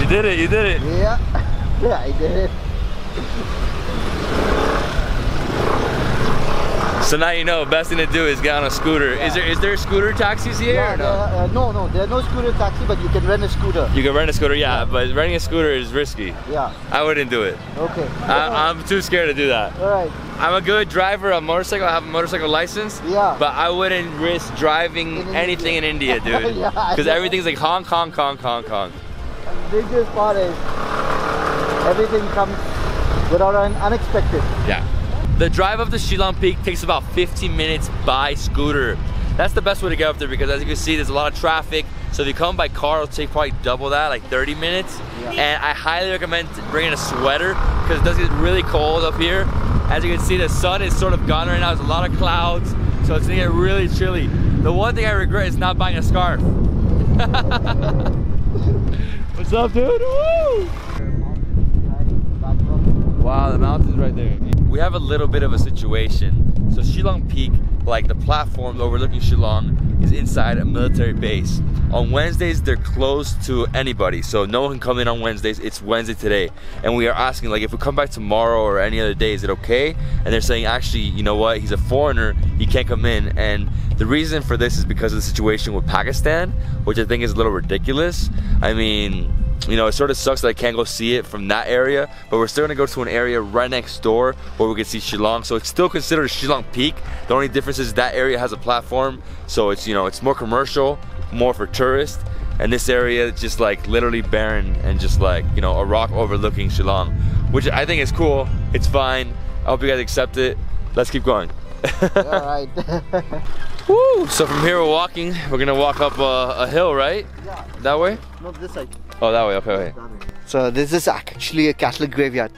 You did it. You did it. Yeah. Yeah, I did it. So now you know. Best thing to do is get on a scooter. Is there is there scooter taxis here? Yeah, or no? are- uh, no, no, there are no scooter taxi, but you can rent a scooter. You can rent a scooter, yeah, but renting a scooter is risky. Yeah. I wouldn't do it. Okay. I, I'm too scared to do that. All right. I'm a good driver of motorcycle. I have a motorcycle license. Yeah. But I wouldn't risk driving In anything in India, dude. Yeah, Because everything's like honk, honk, honk, honk, honk. biggest part is everything comes without an unexpected. Yeah. The drive up to Shillong Peak takes about 15 minutes by scooter. That's the best way to get up there because as you can see, there's a lot of traffic. So if you come by car, it'll take probably double that, like 30 minutes. And I highly recommend bringing a sweater because it does get really cold up here. As you can see, the sun is sort of gone right now. There's a lot of clouds, so it's gonna get really chilly. The one thing I regret is not buying a scarf. What's up, dude? Woo! Wow, the mountain's right there. We have a little bit of a situation. So Shillong Peak, like the platform overlooking Shillong, is inside a military base. On Wednesdays, they're closed to anybody, so no one can come in on Wednesdays. It's Wednesday today, and we are asking, like, if we come back tomorrow or any other day, is it okay? And they're saying, actually, you know what? He's a foreigner, he can't come in. And the reason for this is because of the situation with Pakistan, which I think is a little ridiculous. I mean, you know, it sort of sucks that I can't go see it from that area, but we're still gonna go to an area right next door where we can see Shillong. So it's still considered Shillong Peak. The only difference is that area has a platform, so it's you know it's more commercial, more for tourists, and this area is just like literally barren and just like you know a rock overlooking Shillong, which I think is cool. It's fine. I hope you guys accept it. Let's keep going. All right. Woo! So from here we're walking. We're gonna walk up a, a hill, right? Yeah. That way? Not this side. Oh, that way. Okay, okay. So this is actually a Catholic graveyard.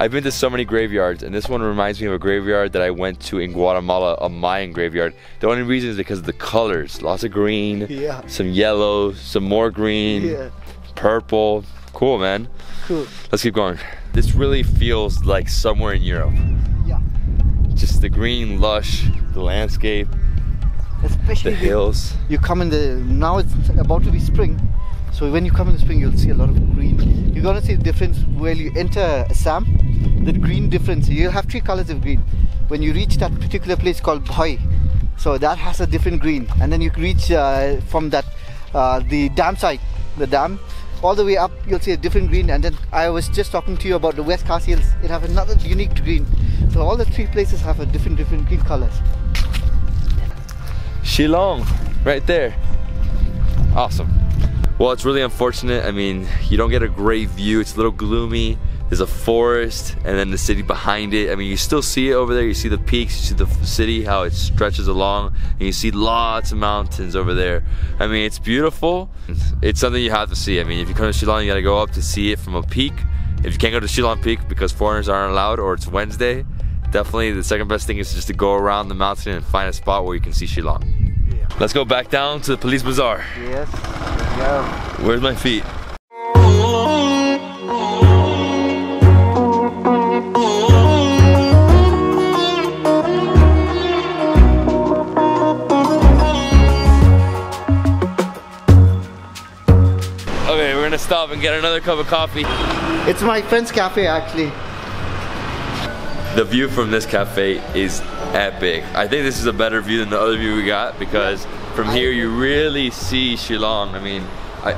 I've been to so many graveyards, and this one reminds me of a graveyard that I went to in Guatemala, a Mayan graveyard. The only reason is because of the colors. Lots of green, Yeah. some yellow, some more green, Yeah. purple. Cool, man. Cool. Let's keep going. This really feels like somewhere in Europe. Just the green, lush, the landscape, Especially the hills. You come in the now it's about to be spring. So when you come in the spring, you'll see a lot of green. You're gonna see the difference when you enter Assam. The green difference. You'll have three colors of green. When you reach that particular place called Bhoi, so that has a different green. And then you reach uh, from that uh, the dam side, the dam, all the way up. You'll see a different green. And then I was just talking to you about the West Khasi Hills. It have another unique green. So all the three places have a different different green colors. Shillong, right there. Awesome. Well, it's really unfortunate. I mean, you don't get a great view. It's a little gloomy. There's a forest and then the city behind it. I mean, you still see it over there. You see the peaks, you see the city, how it stretches along, and you see lots of mountains over there. I mean, it's beautiful. It's something you have to see. I mean, if you come to Shillong, you gotta go up to see it from a peak. If you can't go to Shillong Peak because foreigners aren't allowed or it's Wednesday, definitely the second best thing is just to go around the mountain and find a spot where you can see Shillong. Let's go back down to the police bazaar. Yes. Yeah. Where's my feet? Stop and get another cup of coffee. It's my friend's cafe actually. The view from this cafe is epic. I think this is a better view than the other view we got because from here you really see Shillong. I mean, I,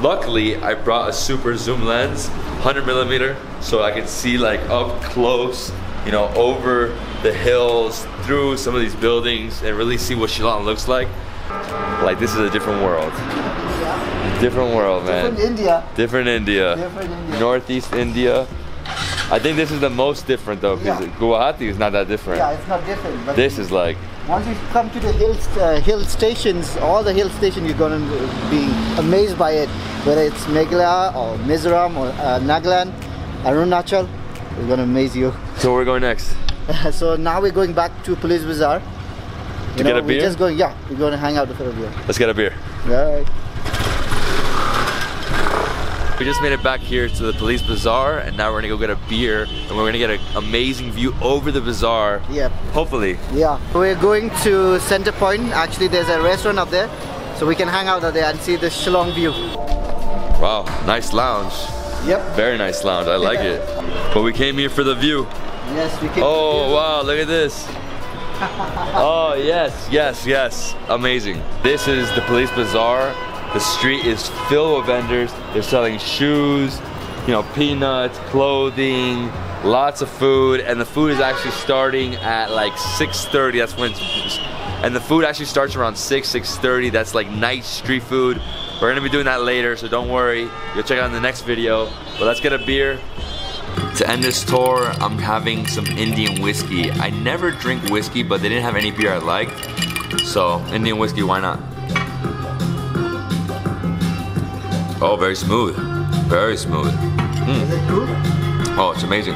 luckily I brought a super zoom lens, 100 millimeter, so I can see like up close, you know, over the hills, through some of these buildings, and really see what Shillong looks like. Like this is a different world. Different world, man. Different India. Different India. Different India. Northeast India. I think this is the most different though, because Yeah. Guwahati is not that different. Yeah, it's not different. But This is like, once you come to the hill, uh, hill stations, all the hill stations, you're gonna be amazed by it. Whether it's Meghalaya or Mizoram or uh, Nagaland, Arunachal, it's gonna amaze you. so where are we're going next? so now we're going back to Police Bazaar. To get a beer? we're just going. Yeah, we're going to hang out for a beer. Let's get a beer. Right. We just made it back here to the police bazaar, and now we're gonna go get a beer, and we're gonna get an amazing view over the bazaar. Yep. Hopefully. Yeah. We're going to Center Point. Actually, there's a restaurant up there, so we can hang out out there and see the Shillong view. Wow, nice lounge. Yep. Very nice lounge. I like it. But we came here for the view. Yes, we can. Oh wow, look at this. Oh yes, yes, yes. Amazing. This is the police bazaar. The street is filled with vendors. They're selling shoes, you know, peanuts, clothing, lots of food, and the food is actually starting at like 6:30. That's when and the food actually starts around 6, 6:30. That's like night street food. We're gonna be doing that later, so don't worry. You'll check out in the next video. But let's get a beer. To end this tour, I'm having some Indian whiskey. I never drink whiskey, but they didn't have any beer I liked. So, Indian whiskey, why not? Oh, very smooth. Very smooth. Hmm. Is it cool? Oh, it's amazing.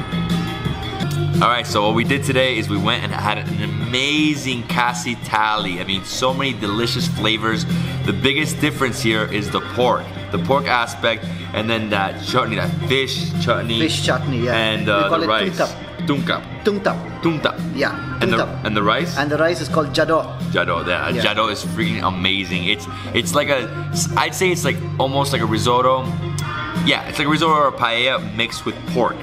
All right, so what we did today is we went and had an amazing khasi thali. I mean, so many delicious flavors. The biggest difference here is the pork, the pork aspect, and then that chutney, that fish chutney. Fish chutney, yeah. And We uh, call the it rice. tungtap. Tungtap. Tungtap. Yeah. And the, and the rice? And the rice is called jadoh. Jadoh, yeah, Yeah. Jadoh is freaking amazing. It's it's like a, I'd say it's like almost like a risotto. Yeah, it's like a risotto or a paella mixed with pork.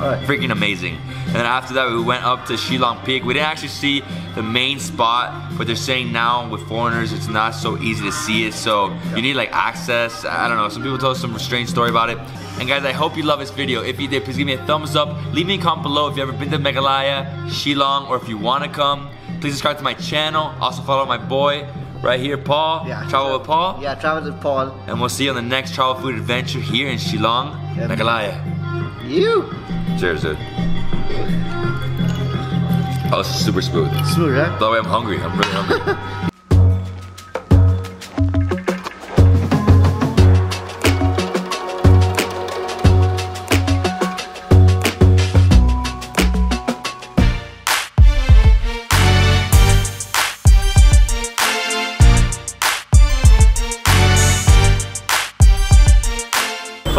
Alright. Freaking amazing. And then after that, we went up to Shillong Peak. We didn't actually see the main spot, but they're saying now with foreigners, it's not so easy to see it. So you need like access. I don't know. Some people told us some strange story about it. And guys, I hope you love this video. If you did, please give me a thumbs up. Leave me a comment below if you've ever been to Meghalaya, Shillong, or if you want to come. Please subscribe to my channel. Also follow my boy right here, Paul. Yeah. Travel with Paul. Yeah, travel with Paul. And we'll see you on the next travel food adventure here in Shillong, Yeah. Meghalaya. You. Cheers, dude. Oh, this is super smooth. Smooth, right? By the way, I'm hungry. I'm really hungry.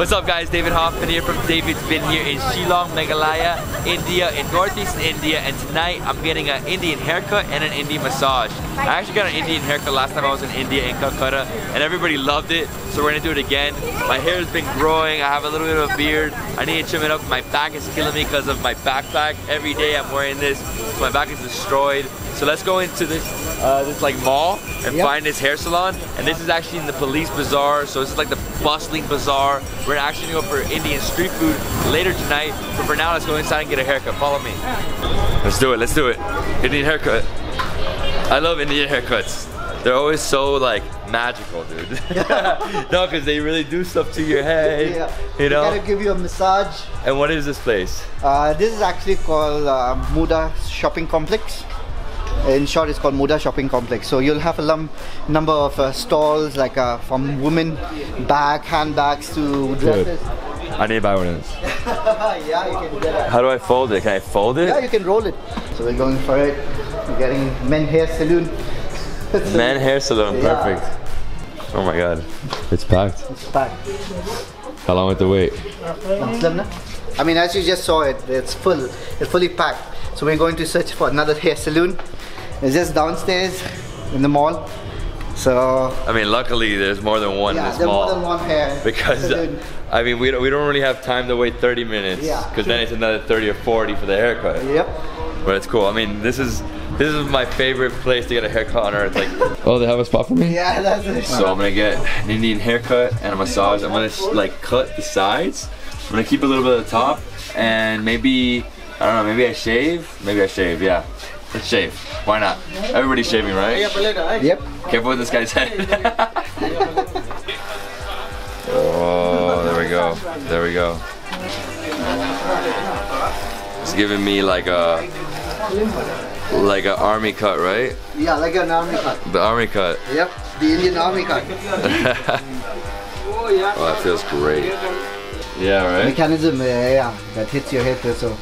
What's up guys, David Hoffmann here from David's Been here in Shillong, Meghalaya, India, in northeast India and tonight I'm getting an Indian haircut and an Indian massage. I actually got an Indian haircut last time I was in India in Calcutta and everybody loved it so we're gonna do it again. My hair has been growing, I have a little bit of a beard, I need to trim it up, my back is killing me because of my backpack. Every day I'm wearing this, so my back is destroyed. So let's go into this uh, this like mall and Yep. find this hair salon. And this is actually in the police bazaar. So this is like the bustling bazaar. We're actually gonna go for Indian street food later tonight. But for now, let's go inside and get a haircut. Follow me. Let's do it. Let's do it. Indian haircut. I love Indian haircuts. They're always so like magical, dude. no, because they really do stuff to your head. Yeah. You know. gotta give you a massage. And what is this place? Uh, this is actually called uh, Muda Shopping Complex. In short, it's called Muda Shopping Complex. So you'll have a lum- number of uh, stalls, like uh, from women bag, handbags to dresses. I need to buy one of these. yeah, you can get it. How do I fold it? Can I fold it? Yeah, you can roll it. So we're going for it. We're getting men hair saloon. men hair salon, Yeah. perfect. Oh my god. It's packed. It's packed. How long have to wait? I mean, as you just saw it, it's full. It's fully packed. So we're going to search for another hair saloon. It's just downstairs in the mall. So I mean, luckily there's more than one in yeah, this there's more than one hair because saloon. I mean, we don't, we don't really have time to wait 30 minutes. Yeah, Because then it's another 30 or 40 for the haircut. Yep. But it's cool. I mean, this is this is my favorite place to get a haircut on earth. Like, oh, they have a spot for me. Yeah, that's it. So I'm gonna get an Indian haircut and a massage. I'm gonna like cut the sides. I'm gonna keep a little bit of the top, and maybe I don't know. Maybe I shave. Maybe I shave. Yeah, let's shave. Why not? Everybody's shaving, right? Yep. Careful with this guy's head. oh, there we go. There we go. It's giving me like a like an army cut, right? Yeah, like an army cut. The army cut. Yep. The Indian army cut. Oh, yeah. Oh that feels great. Yeah, right? Mechanism, yeah, yeah, that hits your head so.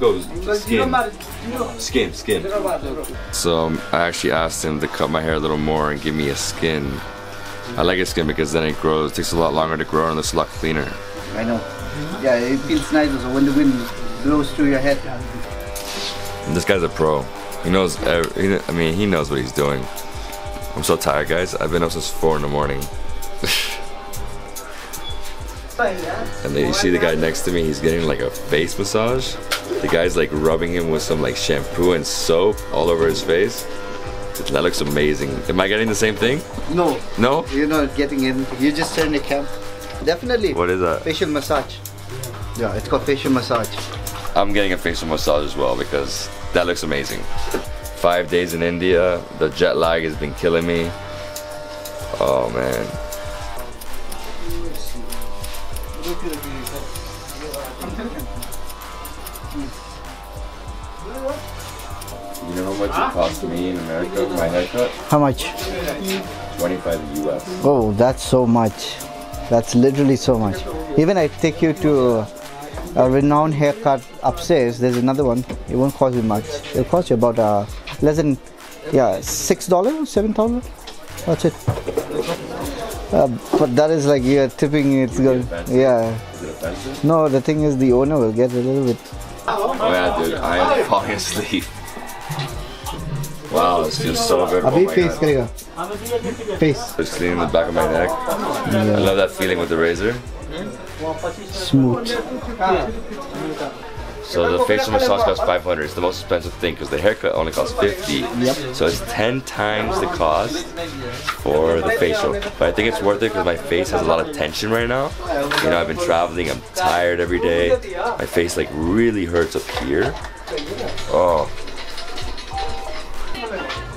You can go skin. Skin, skin. So um, I actually asked him to cut my hair a little more and give me a skin. I like a skin because then it grows. It takes a lot longer to grow and it's a lot cleaner. I know. Yeah, it feels nice also when the wind blows through your head. And this guy's a pro. He knows. ev- he I mean, he knows what he's doing. I'm so tired, guys. I've been up since four in the morning. and then you oh, see the guy next to me. He's getting like a face massage. The guy's like rubbing him with some like shampoo and soap all over his face. That looks amazing. Am I getting the same thing? No, No. you're not getting in. You just turn the cam. Definitely. What is that? Facial massage. Yeah, it's called facial massage. I'm getting a facial massage as well because that looks amazing. Five days in India, the jet lag has been killing me. Oh man. You know how much it cost me in America, for my haircut? How much? 25 US. Oh, that's so much. That's literally so much. Even I take you to a renowned haircut upstairs. There's another one. It won't cost you much. It'll cost you about uh, less than yeah six dollars, seven dollars. That's it. Uh, but that is like you're tipping it's going yeah. It no the thing is the owner will get a little bit oh yeah dude i am falling asleep wow it's just so good. A big oh face go. face. It's in the back of my neck. Yeah. i love that feeling with the razor. Smooth. So the facial massage costs 500. It's the most expensive thing because the haircut only costs 50. Yep. So it's 10 times the cost for the facial. But I think it's worth it because my face has a lot of tension right now. You know, I've been traveling. I'm tired every day. My face like really hurts up here. Oh.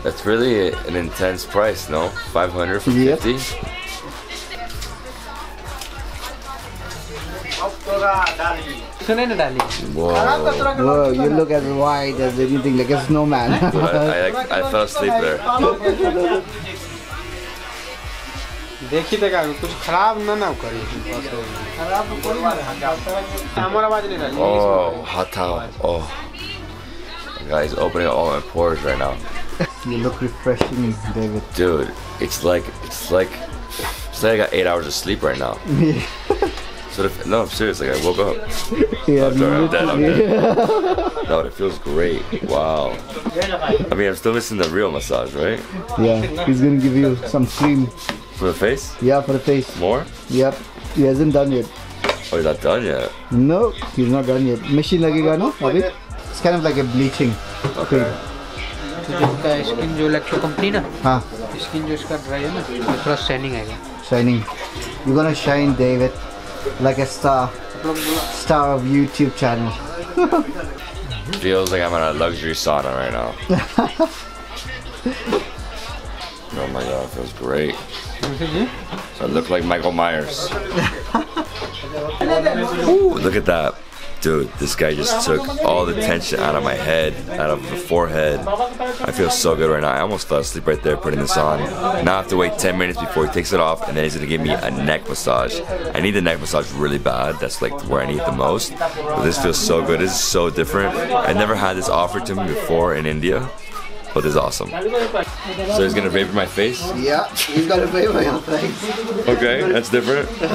That's really an intense price, no? 500 for Yep. 50? सुने ना डाली Whoa. Whoa, you look as white as anything, like a snowman. Dude, I, I, like, I fell asleep there. देखी देखा कुछ खराब ना ना करी हमारा आवाज नहीं डाली Oh, hot towel. Oh. Guys, opening all my pores right now. you look refreshing, David. Dude, it's like, it's like, it's like I got eight hours of sleep right now. So if, no, I'm serious. Like I woke up. Yeah, I'm sorry, I'm dead. I'm literally. dead. No, it feels great. Wow. I mean, I'm still missing the real massage, right? yeah, he's gonna give you some cream. For the face? Yeah, for the face. More? Yep, he hasn't done yet. Oh, you're not done yet. No, he's not done yet. Machine लगेगा no? अभी? It's kind of like a bleaching. Okay. इसका skin जो electro company ना हाँ, skin जो इसका dry है ना ये थोड़ा शाइनिंग आएगा shining. You're gonna shine, David, like a star, star of YouTube channel. Feels like I'm in a luxury sauna right now. oh my god, it feels great. Mm-hmm. I look like Michael Myers. Ooh, look at that. Dude, this guy just took all the tension out of my head, out of the forehead. I feel so good right now. I almost fell asleep right there putting this on. Now I have to wait 10 minutes before he takes it off, and then he's gonna give me a neck massage. I need the neck massage really bad. That's like where I need it the most. But this feels so good. This is so different. I never had this offered to me before in India, but this is awesome. So he's gonna vapor my face? Yeah, he's gonna for your face. Okay, that's different. You're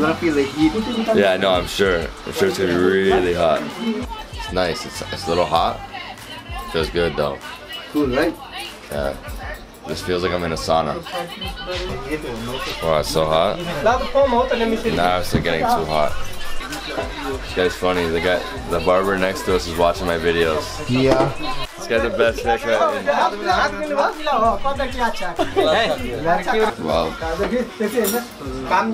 gonna feel the heat. Yeah, no, I'm sure. I'm sure it's gonna be really hot. It's nice. It's, it's a little hot. Feels good though. Cool, right? Yeah. This feels like I'm in a sauna. Wow, it's so hot. Now it's getting too hot. This guy's funny. The guy, the barber next to us is watching my videos. Yeah. इसका the best है क्या wow काम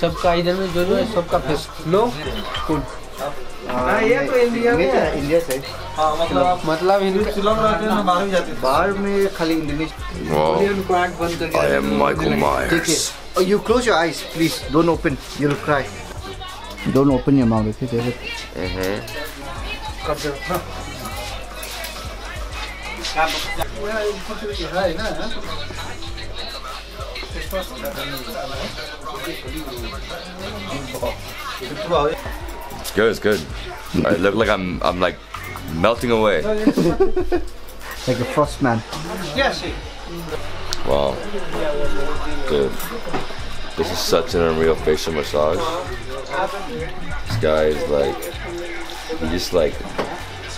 सबका इधर में जो जो है सबका फेस। लो। फ़ूड ये तो इंडिया में है। इंडिया से हाँ, मतलब मतलब बाहर जाते बाहर में खाली Indonesia I am Michael Myers you close your eyes please don't open you will cry Don't open. You'll cry. Don't open your mouth, okay, David? Mm-hmm. It's good. It's good. I look like I'm I'm like melting away. Like a frost man. Wow. Dude. This is such an unreal facial massage. This guy is like he just like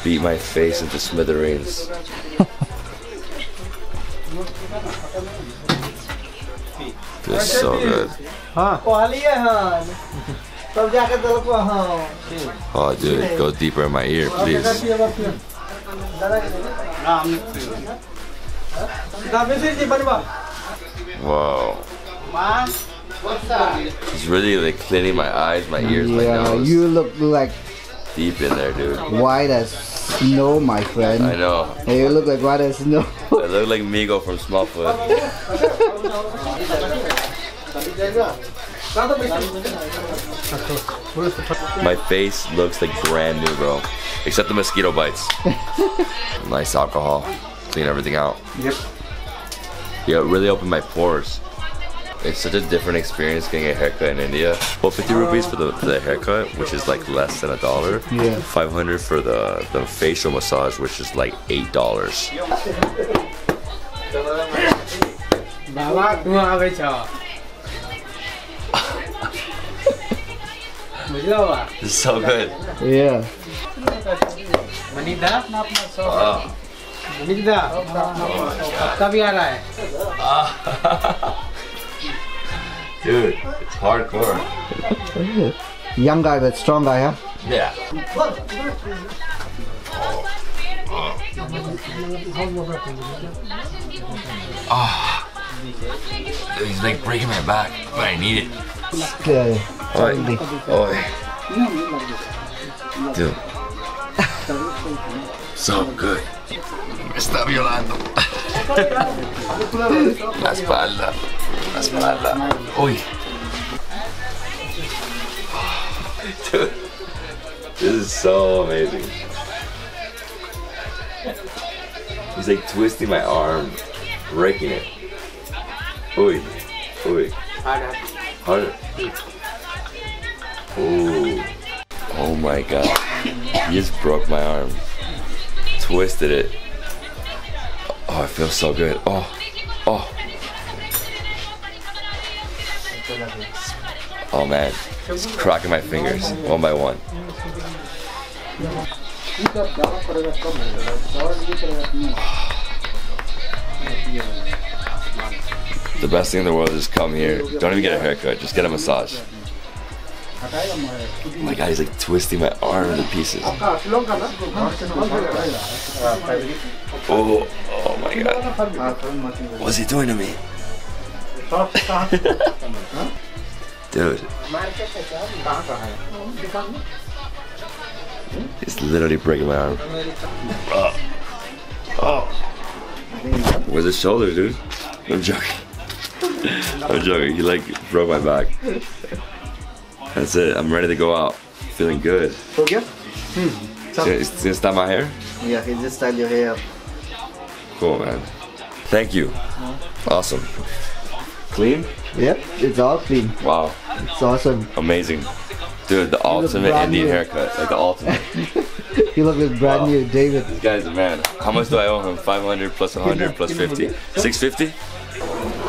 beat my face into smithereens. Feels so good. Oh dude, go deeper in my ear, please. Whoa. He's really like cleaning my eyes, my ears, my Yeah, nose. you look like Deep in there, dude. white as snow, my friend. I know. Hey, you look like white as snow. I look like Migo from Smallfoot. My face looks like brand new, bro. Except the mosquito bites. nice alcohol. Clean everything out. Yep. Yeah, it really opened my pores it's such a different experience getting a haircut in India. Well, 50 rupees for the, for the haircut, which is like less than a dollar. Yeah. 500 for the, the facial massage, which is like $8. this is so good. Yeah. Manida? Manida? My Dude, it's hardcore. Young guy but strong guy, huh? Yeah. Ah. Dude, he's like breaking my back, but I need it. Okay. Oi. Oi. Dude. So good. Me está violando. La espalda. La espalda. Uy. Dude. This is so amazing. He's like twisting my arm, breaking it. Uy. Uy. Harder. Hmm. Ooh. Oh my god. He just broke my arm. Twisted it. Oh, it feels so good. Oh. Oh. Oh man. Just cracking my fingers one by one. The best thing in the world is come here. Don't even get a haircut. Just get a massage. Oh my god, he's like twisting my arm into pieces. Oh, oh my god. What's he doing to me? Dude. it's literally breaking my arm. Oh. oh. Where's his shoulder, dude? I'm joking. I'm joking. He like broke my back. That's it. I'm ready to go out. Feeling good. Okay. Hmm. this time style my hair? Yeah, he just time your hair. Cool, man. Thank you. Uh-huh. Awesome. Clean? Yep, it's all clean. Wow. It's awesome. Amazing. Dude, the ultimate Indian new. haircut. Like the ultimate. You look like brand new, David. This guy's a man. How much do I owe him? 500 plus 100 plus 50. 650?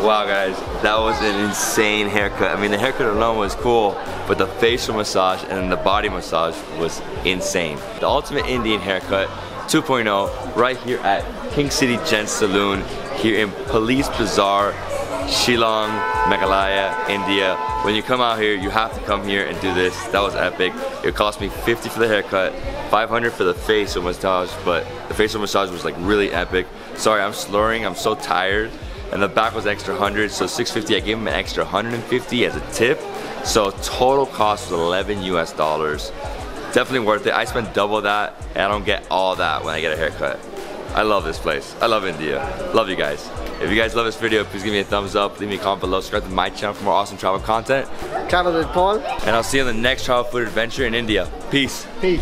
Wow, guys, that was an insane haircut. I mean, the haircut alone was cool, but the facial massage and the body massage was insane. The ultimate Indian haircut 2.0 right here at King City Gents Saloon here in Police Bazaar, Shillong, Meghalaya, India. When you come out here, you have to come here and do this. That was epic. It cost me 50 for the haircut, 500 for the facial massage, but the facial massage was like really epic. Sorry, I'm slurring. I'm so tired. And the back was extra 100, so 650. I gave him an extra 150 as a tip. So total cost was 11 US dollars. Definitely worth it. I spend double that, and I don't get all that when I get a haircut. I love this place. I love India. Love you guys. If you guys love this video, please give me a thumbs up, leave me a comment below, subscribe to my channel for more awesome travel content. Travel with Paul. And I'll see you on the next travel food adventure in India. Peace. Peace.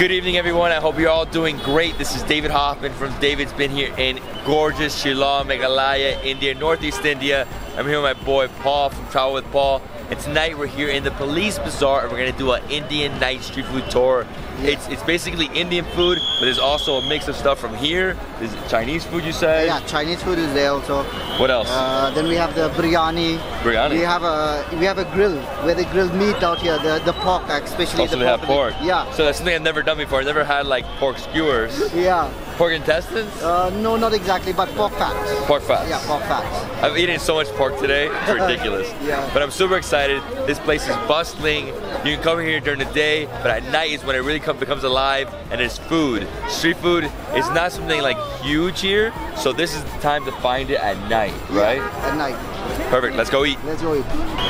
Good evening, everyone. I hope you're all doing great. This is David Hoffmann from David's Been here in gorgeous Shillong, Meghalaya, India, Northeast India. I'm here with my boy Paul from Travel with Paul. And tonight we're here in the Police Bazaar and we're gonna do an Indian night street food tour. It's it's basically Indian food, but there's also a mix of stuff from here. There's Chinese food, you say? Yeah, Chinese food is there also. What else? Uh, then we have the biryani. Biryani? We have a we have a grill where they grill meat out here. The the pork, especially also the they have pork. pork. Yeah. So that's something I've never done before. I've never had like pork skewers. Yeah. Pork intestines? Uh, no, not exactly, but pork fat. Pork fat. Yeah, pork fat. I've eaten so much pork today, it's ridiculous. Yeah. But I'm super excited. This place is bustling. You can come here during the day, but at night is when it really come, becomes alive and there's food. Street food is not something like huge here, so this is the time to find it at night, right? At night. Perfect, let's go eat. Let's go eat.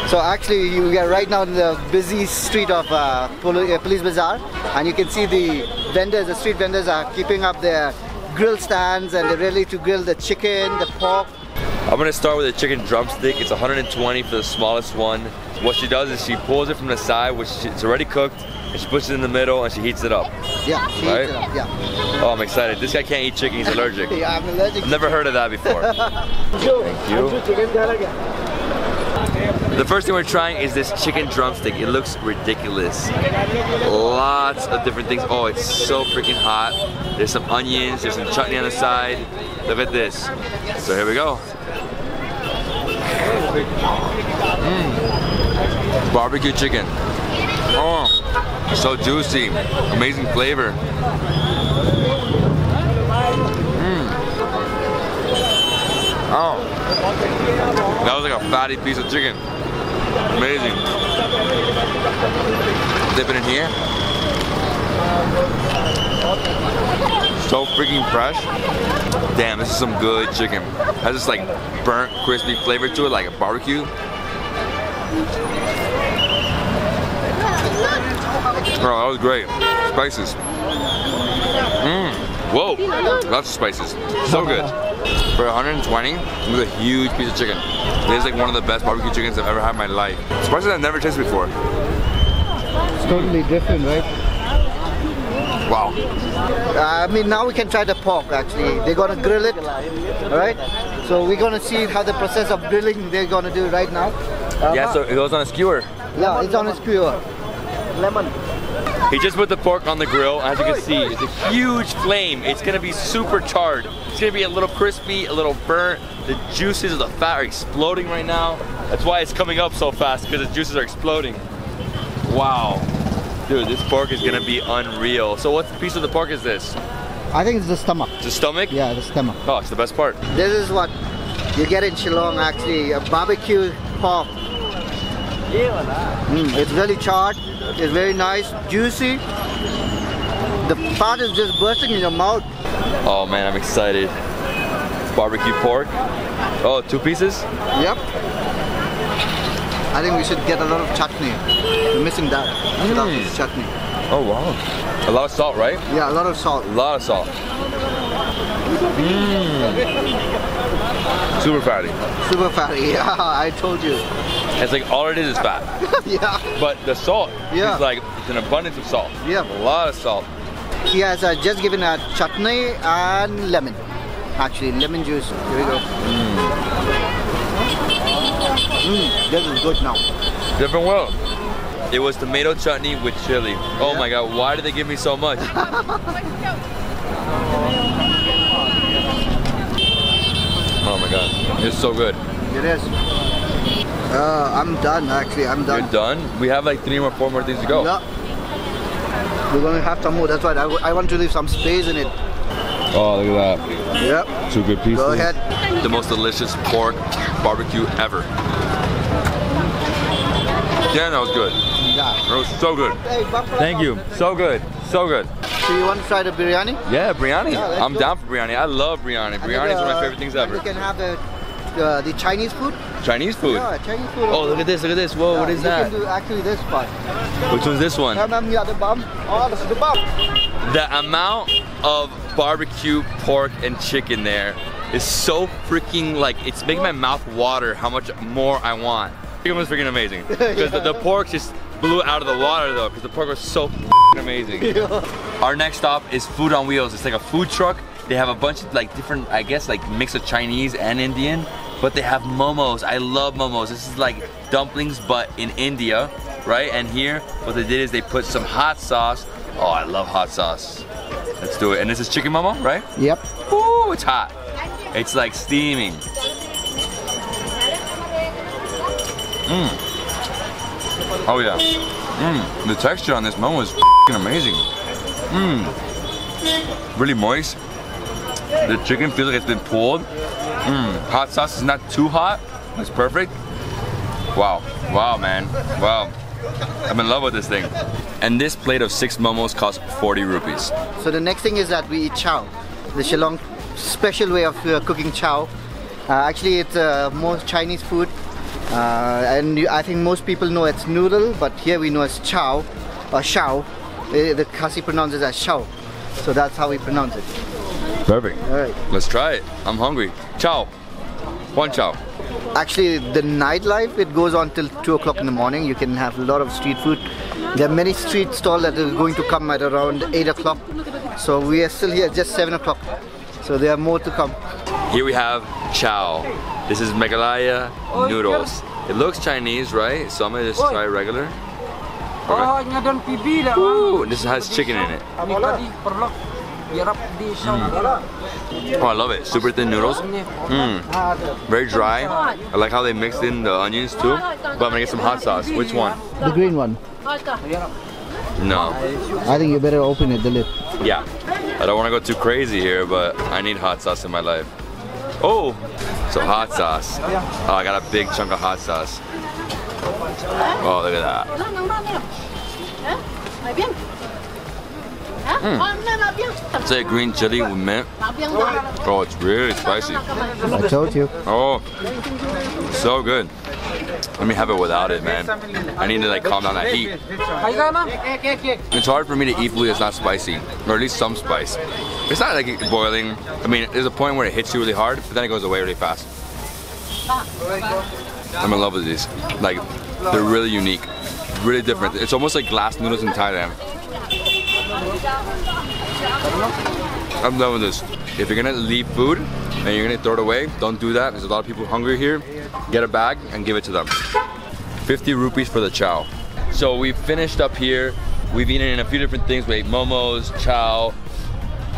So actually, you are right now in the busy street of uh, uh, Police Bazaar, and you can see the vendors, the street vendors are keeping up their grill stands and they're ready to grill the chicken, the pork. I'm gonna start with a chicken drumstick. It's 120 for the smallest one. What she does is she pulls it from the side, which it's already cooked, and she puts it in the middle and she heats it up. Yeah, she Right? eats it up, yeah. Oh, I'm excited. This guy can't eat chicken, he's allergic. yeah, I'm allergic. I've never heard of that before. Thank you. The first thing we're trying is this chicken drumstick. It looks ridiculous. Lots of different things. Oh, it's so freaking hot. There's some onions, there's some chutney on the side. Look at this. So here we go. Mm. Barbecue chicken. Oh, so juicy. Amazing flavor. Oh. That was like a fatty piece of chicken. Amazing. Dip it in here. So freaking fresh. Damn, this is some good chicken. Has this like burnt, crispy flavor to it, like a barbecue. Oh, that was great. Spices. Mmm. Whoa, lots of spices. So good. For 120, it was a huge piece of chicken. It is like one of the best barbecue chickens I've ever had in my life. Spices I've never tasted before. It's totally different, right? Wow. Uh, I mean, now we can try the pork actually. They're gonna grill it, alright? So we're gonna see how the process of grilling they're gonna do right now. Uh, Yeah, so it goes on a skewer. yeah, it's on a skewer. Lemon. He just put the pork on the grill. As you can see, it's a huge flame. It's gonna be super charred. It's gonna be a little crispy, a little burnt. The juices of the fat are exploding right now. That's why it's coming up so fast because the juices are exploding. Wow. Dude, this pork is gonna be unreal. So what piece of the pork is this? I think it's the stomach. The stomach? Yeah, the stomach. Oh, it's the best part. This is what you get in Shillong actually, a barbecue pork. Mm, it's really charred, it's very nice, juicy. The fat is just bursting in your mouth. Oh man, I'm excited. Barbecue pork. Oh, two pieces? Yep. I think we should get a lot of chutney. We're missing that. Mm. chutney. Oh wow. A lot of salt, right? Yeah, a lot of salt. A lot of salt. Mm. Super fatty. Super fatty. Yeah, I told you. It's like all it is is fat. yeah. But the salt Yeah. is like it's an abundance of salt. Yeah. A lot of salt. He has uh, just given a chutney and lemon. Actually, lemon juice. Here we go. Mm, this is good now. Different world. It was tomato chutney with chili. Oh my god, why did they give me so much? oh my god, it's so good. It is. Uh, I'm done actually. I'm done. You're done? We have like three more, four more things to go. Yeah. We're gonna have some more. That's why I, I want to leave some space in it. Oh, look at that. Yep. Two good pieces. Go ahead. The most delicious pork barbecue ever. Yeah, that was good. Yeah. It was so good. Thank you. So good. So good. So you want to try the biryani? Yeah, biryani. Yeah, I'm go. down for biryani. I love biryani. And Biryani then, is one of my uh, favorite things ever. You can have the uh, the Chinese food. Chinese food. Yeah, Chinese food. Oh, look at this. Look at this. Whoa, what Yeah, is you that? can do actually this part. Which one's this one? Come yeah, the bum. Oh, this is the bum. The amount of barbecue pork and chicken there is so freaking like it's making my mouth water how much more I want. Chicken was freaking amazing because the, the pork just blew out of the water though because the pork was so amazing. Our next stop is Food on Wheels. It's like a food truck. They have a bunch of like different, I guess, like mix of Chinese and Indian, but they have momos. I love momos. This is like dumplings, but in India, right? And here, what they did is they put some hot sauce. Oh, I love hot sauce. Let's do it. And this is chicken momo, right? Yep. Ooh, it's hot. It's like steaming. Mmm. Oh yeah. Mmm. The texture on this momo is f***ing amazing. Mmm. Really moist. The chicken feels like it's been pulled. Mmm. Hot sauce is not too hot. It's perfect. Wow. Wow, man. Wow. I'm in love with this thing. And this plate of six momos costs 40 rupees. So the next thing is that we eat chow. The Shillong special way of uh, cooking chow. Uh, actually, it's uh, more Chinese food. Uh, and I think most people know it's noodle, but here we know it's chow or shao. Uh, The Khasi pronounces as shao. So that's how we pronounce it. Perfect. All right. Let's try it. I'm hungry. Ciao. One chow. Actually, the nightlife it goes on till two o'clock in the morning. You can have a lot of street food. There are many street stalls that are going to come at around eight o'clock. So we are still here just seven o'clock. So there are more to come. Here we have chow. This is Meghalaya noodles. It looks Chinese, right? So I'm gonna just try regular. Oh, nya don PB dah. Ooh, this has chicken in it. Ni tadi perlok biarap di sana. Oh, I love it. Super thin noodles. Mmm. Very dry. I like how they mixed in the onions too. But I'm gonna get some hot sauce. Which one? The green one. No. I think you better open it, the lid. Yeah. I don't want to go too crazy here, but I need hot sauce in my life. Oh, so hot sauce. Oh, I got a big chunk of hot sauce. Oh, look at that. It's hmm. a green chili with mint. Oh, it's really spicy. I told you. Oh, so good. Let me have it without it, man. I need to like calm down that heat. It's hard for me to eat food that's not spicy, or at least some spice. It's not like boiling. I mean, there's a point where it hits you really hard, but then it goes away really fast. I'm in love with these. Like, they're really unique, really different. It's almost like glass noodles in Thailand. I'm done with this. If you're gonna leave food and you're gonna throw it away, don't do that. There's a lot of people hungry here. Get a bag and give it to them. 50 rupees for the chow. So we finished up here. We've eaten in a few different things. We ate momos, chow,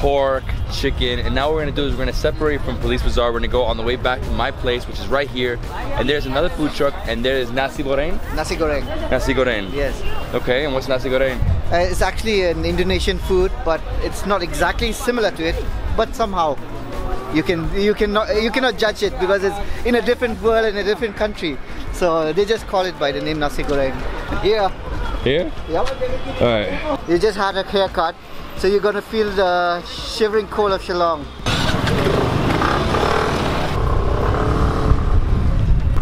pork, chicken, and now what we're gonna do is we're gonna separate from Police Bazaar. We're gonna go on the way back to my place, which is right here. And there's another food truck, and there is nasi goreng. Nasi goreng. Nasi goreng. Yes. Okay, and what's nasi goreng? Uh, it's actually an Indonesian food, but it's not exactly similar to it. But somehow, you can you cannot you cannot judge it because it's in a different world in a different country. So they just call it by the name nasi goreng. Here, Here? yep. All right. You just had a haircut, so you're gonna feel the shivering cold of Shillong.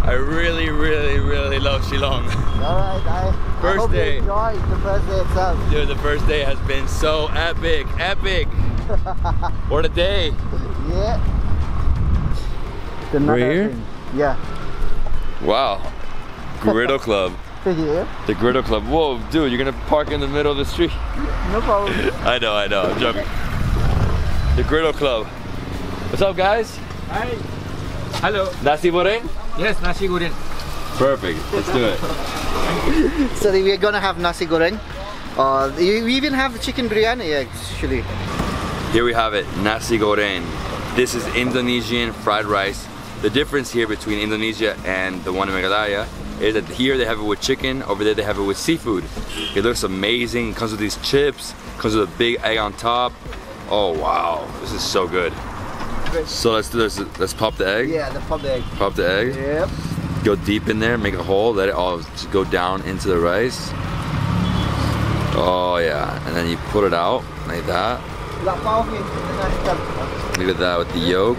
I really, really, really love Shillong. Alright, I, I First hope day. you enjoy the first day itself. Dude, the first day has been so epic, epic. what a day. Yeah. The Right another here? thing. Yeah. Wow. Griddle Club. Yeah. The Griddle Club. Whoa, dude, you're gonna park in the middle of the street. No problem. I know, I know, I'm joking. The Griddle Club. What's up, guys? Hi. Hello. Nasi goreng? Yes, nasi goreng. Perfect. Let's do it. So we're gonna have nasi goreng. Uh, we even have chicken biryani actually. Here we have it, nasi goreng. This is Indonesian fried rice. The difference here between Indonesia and the one in Meghalaya is that here they have it with chicken, over there they have it with seafood. It looks amazing, it comes with these chips, comes with a big egg on top. Oh wow, this is so good. So let's do this, let's pop the egg. Yeah, the pub egg. Pop the egg, Yep. go deep in there, make a hole, let it all go down into the rice. Oh yeah, and then you put it out like that. Look at that with the yolk.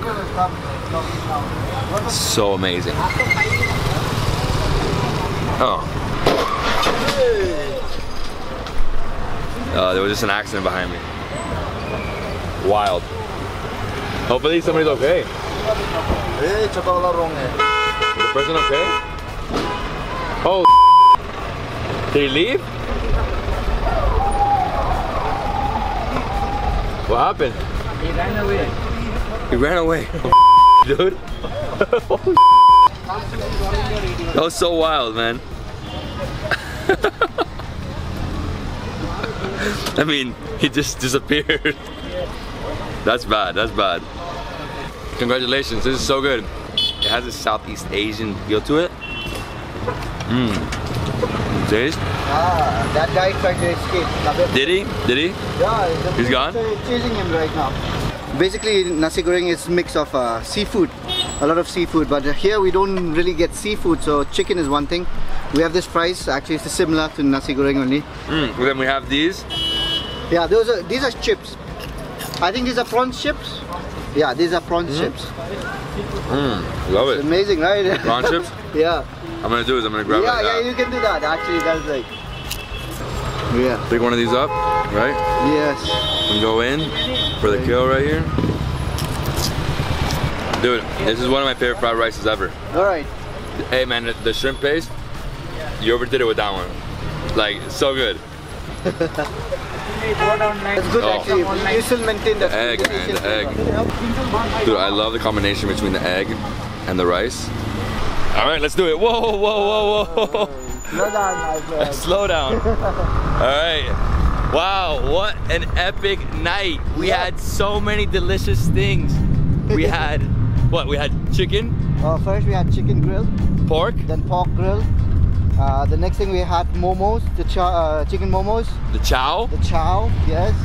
So amazing. Oh. Uh, there was just an accident behind me. Wild. Hopefully somebody's okay. Is the person okay? Oh. Did he leave? What happened? He ran away. He ran away. Dude. that was so wild, man. I mean, he just disappeared. That's bad, that's bad. Congratulations, this is so good. It has a Southeast Asian feel to it. Mmm. Taste? Ah, that guy tried to escape. Did he? Did he? Yeah, He's gone? are chasing him right now. Basically, nasi goreng is mix of uh, seafood, a lot of seafood. But here we don't really get seafood, so chicken is one thing. We have this price Actually, it's similar to nasi goreng only. Mm. Then we have these. Yeah, those are these are chips. I think these are prawns chips. Yeah, these are prawns chips. Mmm. Love It's it. amazing, right? Prawn chips? yeah. I'm gonna do is I'm gonna grab it yeah, like yeah, that. you can do that. Actually, that's like. Yeah. Pick one of these up, right? Yes. And go in for the kill right here. Dude, this is one of my favorite fried rices ever. All right. Hey man, the, the shrimp paste, you overdid it with that one. Like, so good. It's good Oh. actually. You still maintain the egg, the man, the egg. Dude, I love the combination between the egg and the rice. All right, let's do it. Whoa, whoa, whoa, whoa. Slow down, my friend. Slow down. All right. Wow, what an epic night. We Yeah. had so many delicious things. We had, what, we had chicken, Uh, first we had chicken grill, pork, then pork grill. Uh, the next thing we had momos, the uh, chicken momos, the chow, the chow, yes.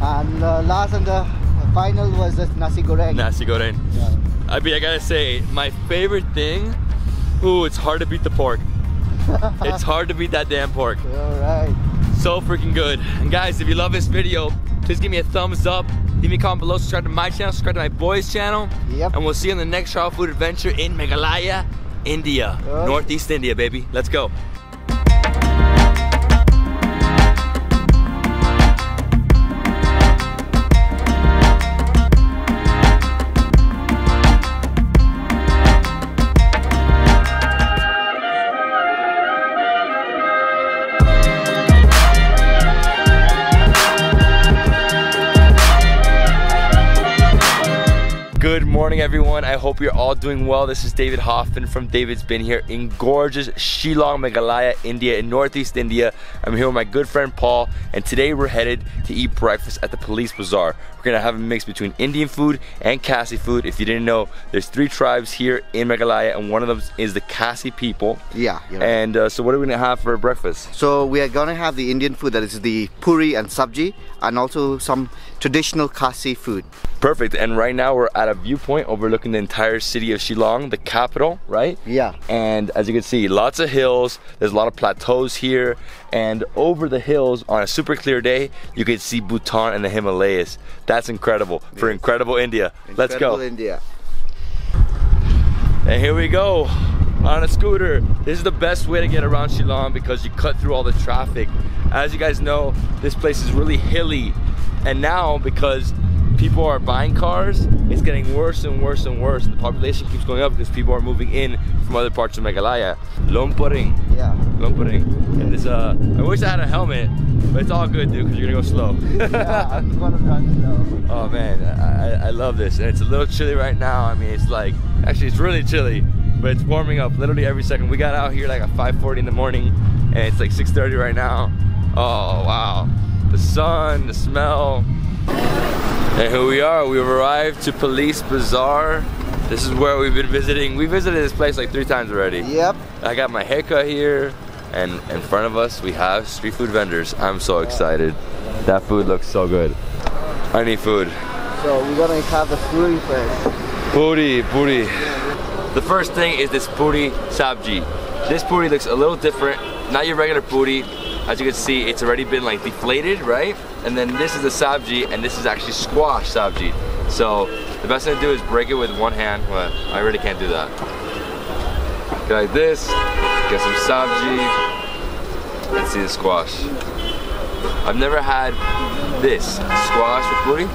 And uh, last and the final was the nasi goreng. nasi goreng. Yeah. I mean, I gotta say, my favorite thing, ooh, it's hard to beat the pork. it's hard to beat that damn pork. All right. So freaking good. And guys, if you love this video, please give me a thumbs up. Leave me a comment below, subscribe to my channel, subscribe to my boys' channel. Yep. And we'll see you on the next travel food adventure in Meghalaya, India. Okay. Northeast India, baby. Let's go. Morning, everyone. I hope you're all doing well. This is David Hoffmann from David's Been here in gorgeous Shillong, Meghalaya, India, in Northeast India. I'm here with my good friend Paul, and today we're headed to eat breakfast at the Police Bazaar. We're gonna have a mix between Indian food and Khasi food. If you didn't know, there's three tribes here in Meghalaya, and one of them is the Khasi people. Yeah. right. And uh, so, what are we gonna have for breakfast? So we are gonna have the Indian food that is the puri and sabji, and also some traditional Khasi food. Perfect. And right now we're at a viewpoint overlooking the entire city of Shillong, the capital, right? Yeah. And as you can see, lots of hills. There's a lot of plateaus here. And over the hills on a super clear day, you can see Bhutan and the Himalayas. That's incredible for incredible India. Let's go. India. And here we go on a scooter. This is the best way to get around Shillong because you cut through all the traffic. As you guys know, this place is really hilly. And now because people are buying cars, it's getting worse and worse and worse. The population keeps going up because people are moving in from other parts of Meghalaya. Lumparing, Yeah. Lumparing. And this, uh, I wish I had a helmet, but it's all good, dude, because you're gonna go slow. yeah, I'm gonna run slow. Oh man, I, I- I love this. And it's a little chilly right now. I mean, it's like, actually it's really chilly, but it's warming up literally every second. We got out here like at 5.40 in the morning and it's like 6.30 right now. Oh, wow. The sun, the smell. And here we are, we've arrived to Police Bazaar. This is where we've been visiting. We visited this place like three times already. Yep. I got my haircut here, and in front of us we have street food vendors. I'm so excited. That food looks so good. I need food. So we're gonna have the puri first. Puri, puri. The first thing is this puri sabji. This puri looks a little different, not your regular puri. As you can see, it's already been like deflated, right? And then this is the sabji, and this is actually squash sabji. So the best thing to do is break it with one hand. Well, I really can't do that. Get like this, get some sabji, and see the squash. I've never had this squash with puri.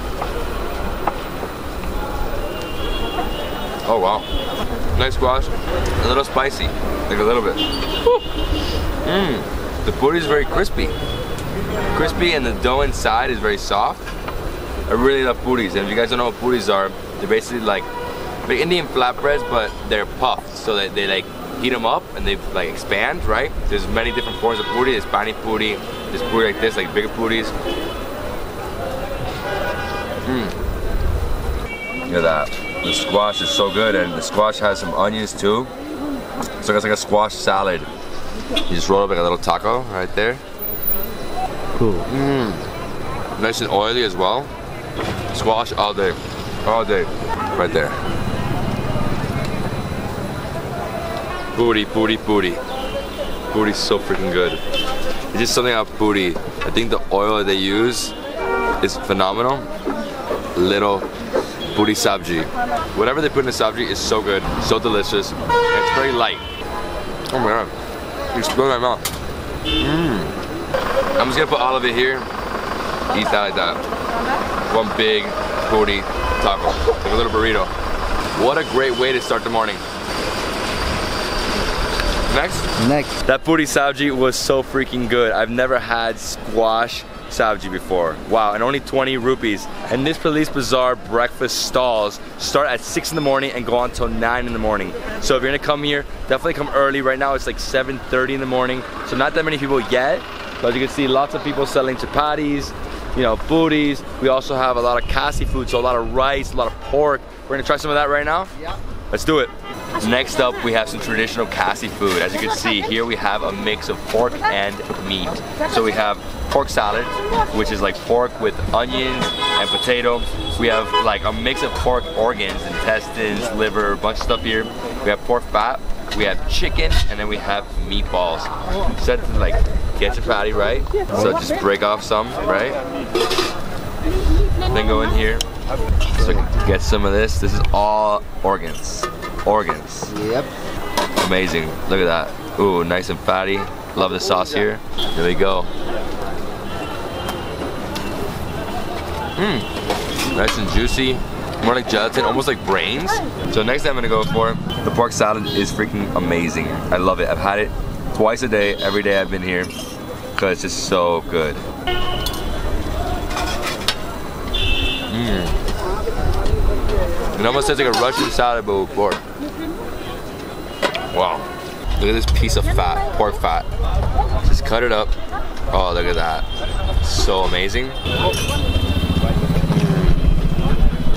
Oh wow. Nice squash. A little spicy. Like a little bit. Mmm. The puri is very crispy. Crispy and the dough inside is very soft. I really love puris. And if you guys don't know what puris are, they're basically like like Indian flatbreads, but they're puffed. So that they like heat them up and they like expand, right? There's many different forms of puri. There's pani puri. There's puri like this, like bigger puris. Mmm. Look at that. The squash is so good, and the squash has some onions too. So it's like a squash salad. You just roll up like a little taco right there. Cool. Mmm. Nice and oily as well. Squash all day. All day. Right there. Booty, booty, booty. Booty's so freaking good. It's just something about booty. I think the oil they use is phenomenal. Little booty sabji. Whatever they put in the sabji is so good, so delicious, it's very light. Oh my god. It's exploding my mouth. Mmm. I'm just gonna put all of it here. Eat that like that. One big booty taco. Like a little burrito. What a great way to start the morning. Next. Next. That puri sabji was so freaking good. I've never had squash sabji before. Wow, and only 20 rupees. And this Police Bazaar breakfast stalls start at 6 in the morning and go on until 9 in the morning. So if you're gonna come here, definitely come early. Right now it's like 7.30 in the morning, so not that many people yet. But as you can see, lots of people selling chapatis, you know, booties. We also have a lot of khasi food, so a lot of rice, a lot of pork. We're gonna try some of that right now? Yeah. Let's do it. Next up, we have some traditional Khasi food. As you can see, here we have a mix of pork and meat. So we have pork salad, which is like pork with onions and potato. We have like a mix of pork organs, intestines, liver, a bunch of stuff here. We have pork fat, we have chicken, and then we have meatballs. Set to like get your patty, right? So just break off some, right? Then go in here. So get some of this. This is all organs. Organs. Yep. Amazing. Look at that. Ooh, nice and fatty. Love the sauce here. There we go. Mmm. Nice and juicy. More like gelatin, almost like brains. So next thing I'm gonna go for, the pork salad is freaking amazing. I love it. I've had it twice a day, every day I've been here, because it's just so good. Mmm. It almost tastes like a Russian salad, but with pork. Wow. Look at this piece of fat, pork fat. Just cut it up. Oh, look at that. So amazing.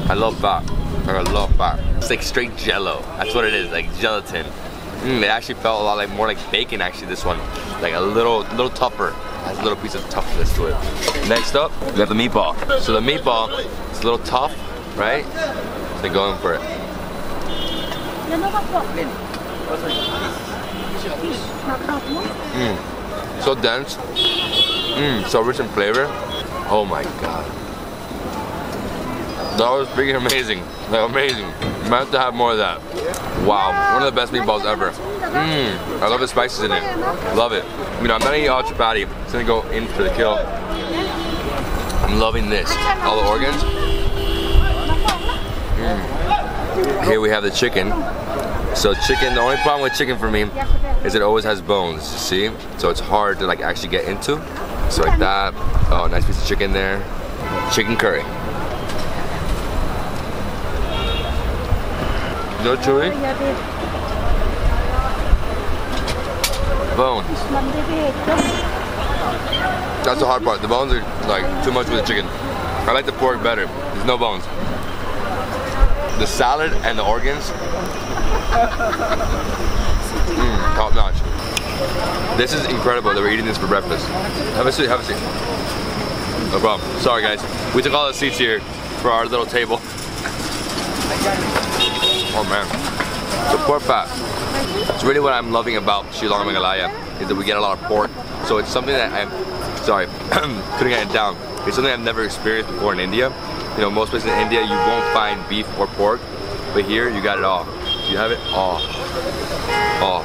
I love fat. I love fat. It's like straight jello. That's what it is, like gelatin. Mm, it actually felt a lot like more like bacon actually this one. Like a little little tougher. Has a little piece of toughness to it. Next up, we have the meatball. So the meatball is a little tough, right? So going for it. Mmm. So dense. Mmm. So rich in flavor. Oh my god. That was freaking amazing. Like amazing. Might have to have more of that. Wow. One of the best meatballs ever. Mmm. I love the spices in it. Love it. You know, I'm not gonna eat all chapati. It's gonna go in for the kill. I'm loving this. All the organs. Mm. Here we have the chicken. So chicken, the only problem with chicken for me is it always has bones, see? So it's hard to like actually get into. So like that. Oh, nice piece of chicken there. Chicken curry. No chili? Bone. That's the hard part. The bones are like too much with the chicken. I like the pork better. There's no bones. The salad and the organs, mm, top notch. This is incredible that we're eating this for breakfast. Have a seat, have a seat. No problem. Sorry guys. We took all the seats here for our little table. Oh man. the pork fat. It's really what I'm loving about Shillong Meghalaya is that we get a lot of pork. So it's something that I'm, sorry, couldn't get it down. It's something I've never experienced before in India. You know, most places in India you won't find beef or pork, but here you got it all. You have it all. All.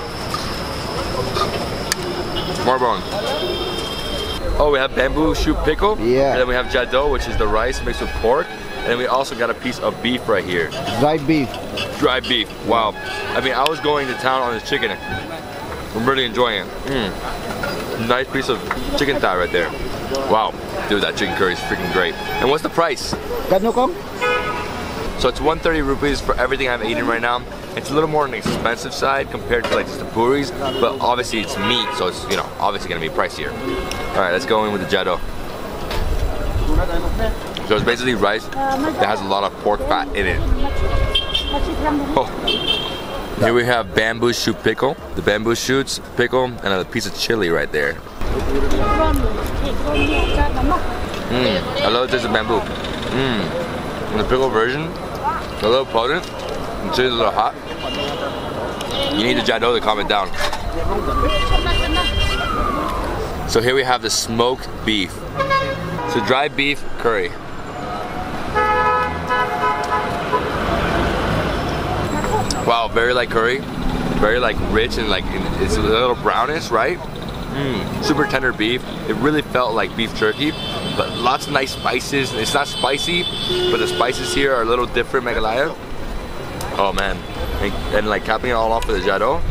More bone. Oh, we have bamboo shoot pickle. Yeah. And then we have jadoh, which is the rice mixed with pork. And then we also got a piece of beef right here. Dried beef. Dry beef. Wow. I mean, I was going to town on this chicken. I'm really enjoying it. Mm. Nice piece of chicken thigh right there. Wow. Dude, that chicken curry is freaking great. And what's the price? Got no come? So it's 130 rupees for everything I'm eating right now. It's a little more on the expensive side compared to like just the puris, but obviously it's meat, so it's, you know, obviously gonna be pricier. All right, let's go in with the jadoh. So it's basically rice that has a lot of pork fat in it. Oh. Here we have bamboo shoot pickle, the bamboo shoots pickle, and a piece of chili right there. Mmm, I love this bamboo. Mmm, the pickle version, a little potent, and chili's a little hot. You need the jadoh to it down. So here we have the smoked beef. So dry beef curry. Wow, very like curry, very like rich and like it's a little brownish, right? Mm, super tender beef. It really felt like beef jerky, but lots of nice spices. It's not spicy, but the spices here are a little different, Meghalaya. Oh man, and, and like capping it all off with the jadoh.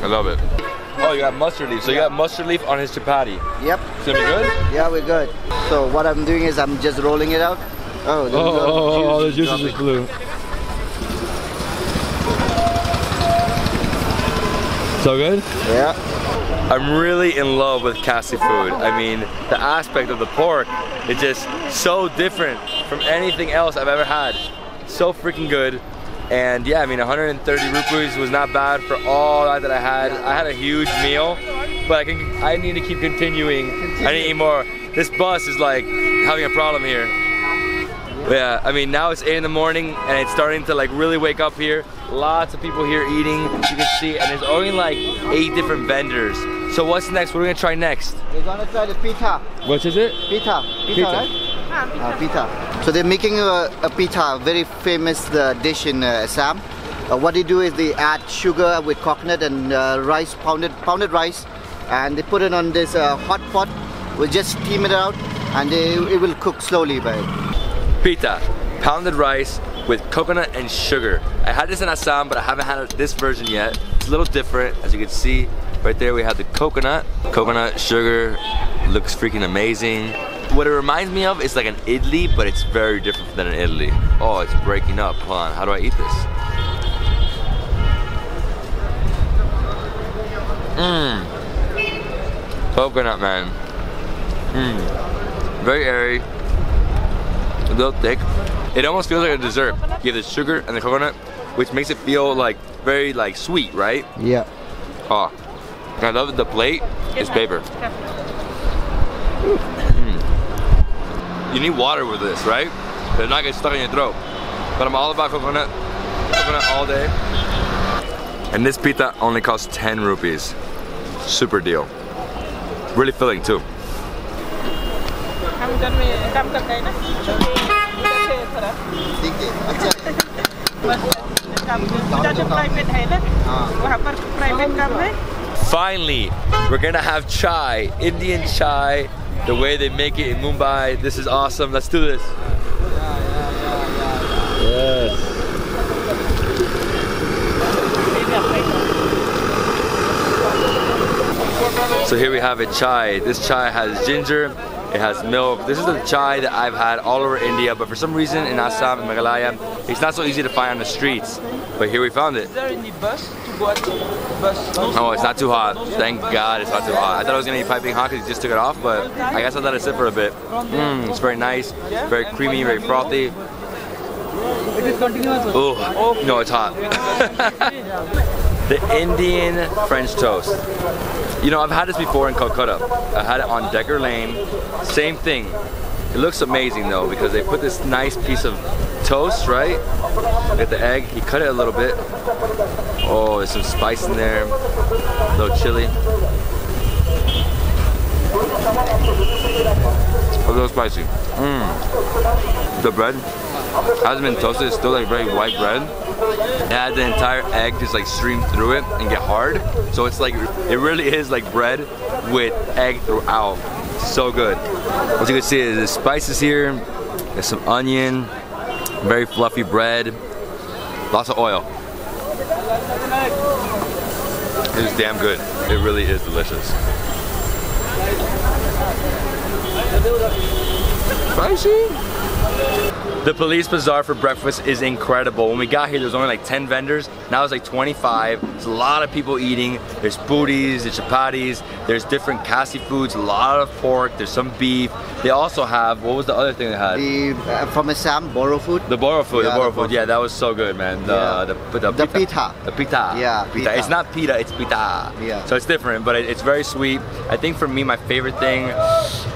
I love it. Oh, you got mustard leaf. So you got mustard leaf on his chapati. Yep. It's gonna good. Yeah, we're good. So what I'm doing is I'm just rolling it out. Oh, there's a lot of oh, juice oh, oh, dropping. blue. So good? Yeah. I'm really in love with Khasi food. I mean, the aspect of the pork is just so different from anything else I've ever had. So freaking good. And yeah, I mean, 130 rupees was not bad for all that, that I had. I had a huge meal, but I can I need to keep continuing. I need to eat more. This bus is like having a problem here. Yeah, I mean now it's 8 in the morning and it's starting to like really wake up here. Lots of people here eating, you can see, and there's only like eight different vendors. So what's next? What are we gonna try next? We're gonna try the pita. What is it? Pita. Pita, Pita. right? Uh, pita. So they're making a, a pita, a very famous uh, dish in uh, Assam. Uh, what they do is they add sugar with coconut and uh, rice, pounded pounded rice, and they put it on this uh, hot pot. We'll just steam it out, and they, it will cook slowly. By Pita, pounded rice with coconut and sugar. I had this in Assam, but I haven't had this version yet. It's a little different, as you can see. Right there we have the coconut. Coconut, sugar, looks freaking amazing. What it reminds me of is like an idli, but it's very different than an idli. Oh, it's breaking up. Hold on, how do I eat this? Mmm. Coconut, man. Mmm. Very airy. A little thick. It almost feels like a dessert. You have the sugar and the coconut, which makes it feel like very like sweet, right? yeah. Oh, I love the plate. It's paper. Mm. You need water with this, right? They're not get stuck in your throat. But I'm all about coconut. Coconut all day. And this pita only costs 10 rupees. Super deal. Really filling too. Finally, we're gonna have chai, Indian chai, the way they make it in Mumbai. This is awesome. Let's do this. Yes. So here we have a chai. This chai has ginger, it has milk. This is the chai that I've had all over India, but for some reason in Assam and Meghalaya, it's not so easy to find on the streets. But here we found it. There in bus to go. Oh, it's not too hot. Thank God it's not too hot. I thought it was gonna be piping hot because he just took it off, but I guess I'll let it sit for a bit. Mmm, it's very nice, very creamy, very frothy. Oh, no, it's hot. the Indian French toast. You know, I've had this before in Calcutta. I had it on Dacres Lane. Same thing. It looks amazing though because they put this nice piece of toast, right? Get the egg. He cut it a little bit. Oh, there's some spice in there. A little chili. A little spicy. Mmm. The bread hasn't been toasted. It's still like very white bread. Had the entire egg just like stream through it and get hard. So it's like, it really is like bread with egg throughout. So good. What you can see is the spices here. There's some onion, very fluffy bread, lots of oil. It is damn good. It really is delicious. Spicy? The police bazaar for breakfast is incredible. When we got here, there was only like 10 vendors. Now it's like 25. There's a lot of people eating. There's booties, there's chapatis, there's different khasi foods, a lot of pork, there's some beef. They also have, what was the other thing they had? The uh, from Assam, Boro food. The boro food, Yeah, the boro food. Yeah, that was so good, man. The, Yeah. the, the, The pita. The pita. Yeah, Pita. pita. It's not pita, it's pita. Yeah. So it's different, but it, it's very sweet. I think for me, my favorite thing,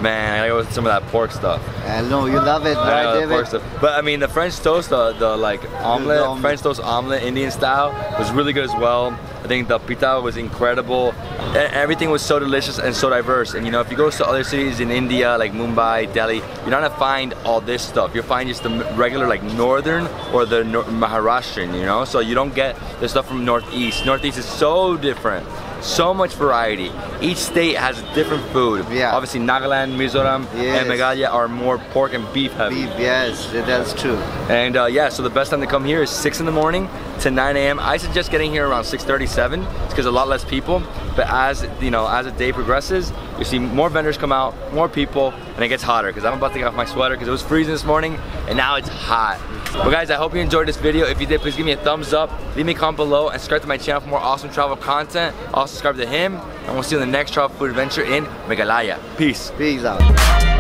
man, I gotta go with some of that pork stuff. I know you love it, I right, know, the David? pork stuff. But I mean, the French toast, the, the like omelet, the omelet. French toast omelet, Indian style, was really good as well. I think the pita was incredible. Everything was so delicious and so diverse. And you know, if you go to other cities in India, like Mumbai, Delhi, you're not gonna find all this stuff. You'll find just the regular, like northern or the Maharashtrian, you know? So you don't get the stuff from Northeast. Northeast is so different. So much variety. Each state has a different food. Yeah. Obviously, Nagaland, Mizoram, Yes. and Meghalaya are more pork and beef heavy. Beef, yes, that's true. And uh, yeah, so the best time to come here is 6 in the morning to 9 a.m. I suggest getting here around 6:37. It's because a lot less people. But as you know, as the day progresses, you see more vendors come out, more people, and it gets hotter. Because I'm about to get off my sweater because it was freezing this morning, and now it's hot. But guys, I hope you enjoyed this video. If you did, please give me a thumbs up, leave me a comment below, and subscribe to my channel for more awesome travel content. Also subscribe to him, and we'll see you in the next travel food adventure in Meghalaya. Peace. Peace out.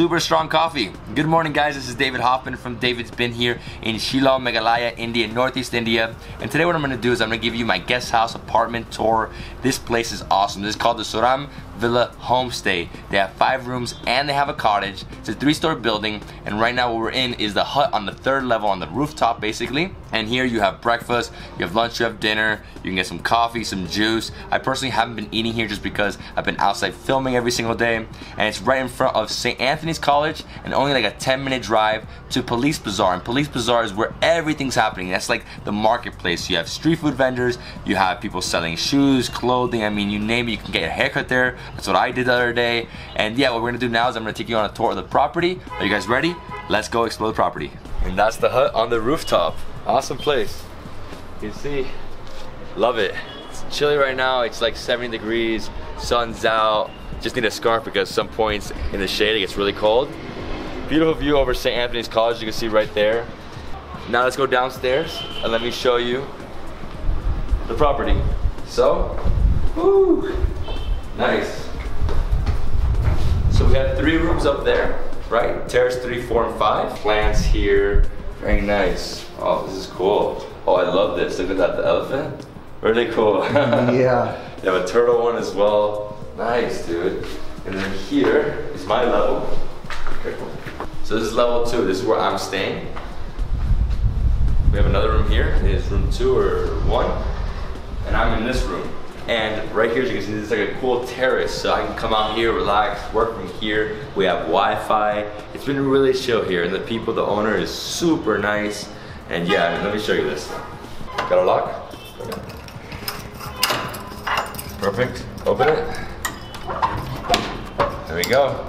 Super strong coffee. Good morning, guys. This is David Hoffmann from David's Been here in Shillong, Meghalaya, India, Northeast India. And today, what I'm to do is I'm to give you my guest house apartment tour. This place is awesome. This is called the Suram Villa Homestay. They have five rooms and they have a cottage. It's a three-story building, and right now, what we're in is the hut on the third level on the rooftop, basically. And here you have breakfast, you have lunch, you have dinner. You can get some coffee, some juice. I personally haven't been eating here just because I've been outside filming every single day, and it's right in front of St. Anthony's College and only like a 10 minute drive to Police Bazaar. And Police Bazaar is where everything's happening. That's like the marketplace. You have street food vendors, you have people selling shoes, clothing, I mean, you name it, you can get a haircut there. That's what I did the other day. And yeah, what we're gonna do now is I'm gonna take you on a tour of the property. Are you guys ready? Let's go explore the property. And that's the hut on the rooftop. Awesome place. You see, love it. It's chilly right now, it's like 70 degrees, sun's out. Just need a scarf because some points in the shade it gets really cold. Beautiful view over St. Anthony's College, you can see right there. Now let's go downstairs and let me show you the property. So, woo, nice. So we have three rooms up there, right? Terrace three, four, and five. Plants here, very nice. Oh, this is cool. Oh, I love this. Look at that, the elephant. Really cool. Yeah. You have a turtle one as well. Nice, dude. And then here is my level. Careful. So this is level two. This is where I'm staying. We have another room here. It's room two or one. And I'm in this room. And right here, as you can see, this is like a cool terrace. So I can come out here, relax, work from here. We have Wi-Fi. It's been really chill here. And the people, the owner is super nice. And yeah, let me show you this. Got a lock? Perfect. Open it. There we go.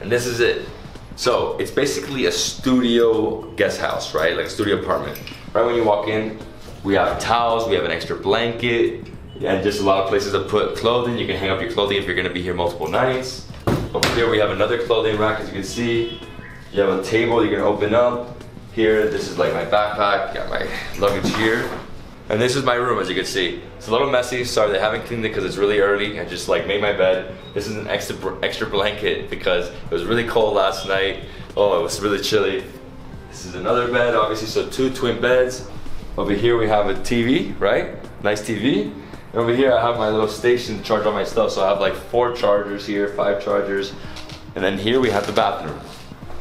And this is it. So it's basically a studio guest house, right? Like a studio apartment. Right when you walk in, we have towels, we have an extra blanket, and just a lot of places to put clothing. You can hang up your clothing if you're gonna be here multiple nights. Over here we have another clothing rack, as you can see. You have a table you can open up. Here, this is like my backpack, got my luggage here. And this is my room, as you can see. It's a little messy. Sorry, they haven't cleaned it because it's really early. I just like made my bed. This is an extra extra blanket because it was really cold last night. Oh, it was really chilly. This is another bed, obviously. So two twin beds. Over here we have a TV, right? Nice TV. And over here I have my little station to charge all my stuff. So I have like four chargers here, five chargers. And then here we have the bathroom.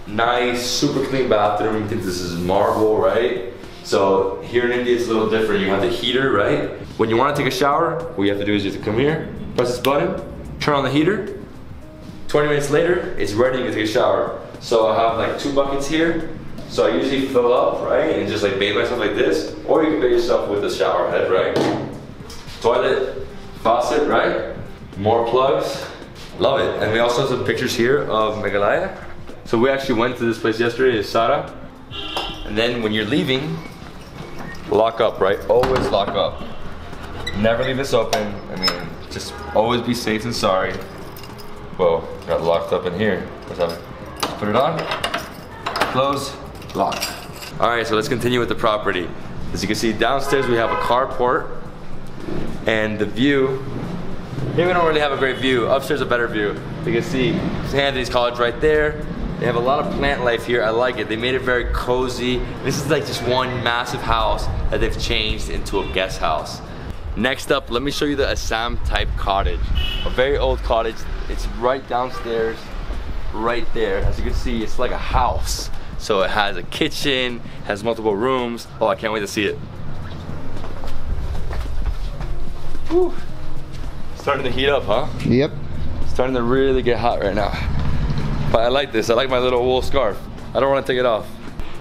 Nice, super clean bathroom. I think this is marble, right? So here in India it's a little different. You have the heater, right? When you want to take a shower, what you have to do is you have to come here, press this button, turn on the heater. 20 minutes later, it's ready to take a shower. So I have like two buckets here. So I usually fill up, right? And just like bathe myself like this. Or you can bathe yourself with the shower head, right? Toilet, faucet, right? More plugs. Love it. And we also have some pictures here of Meghalaya. So we actually went to this place yesterday, Sara. And then when you're leaving, lock up, right? Always lock up. Never leave this open. I mean, just always be safe and sorry. Whoa, got locked up in here. What's happening? Put it on, close, lock. All right, so let's continue with the property. As you can see, downstairs we have a carport and the view. Here we don't really have a great view. Upstairs a better view. You can see St. Anthony's College right there. They have a lot of plant life here. I like it. They made it very cozy. This is like just one massive house that they've changed into a guest house. Next up, let me show you the Assam type cottage. A very old cottage. It's right downstairs, right there. As you can see, it's like a house. So it has a kitchen, has multiple rooms. Oh, I can't wait to see it. Whew. Starting to heat up, huh? Yep. Starting to really get hot right now. But I like this. I like my little wool scarf. I don't want to take it off.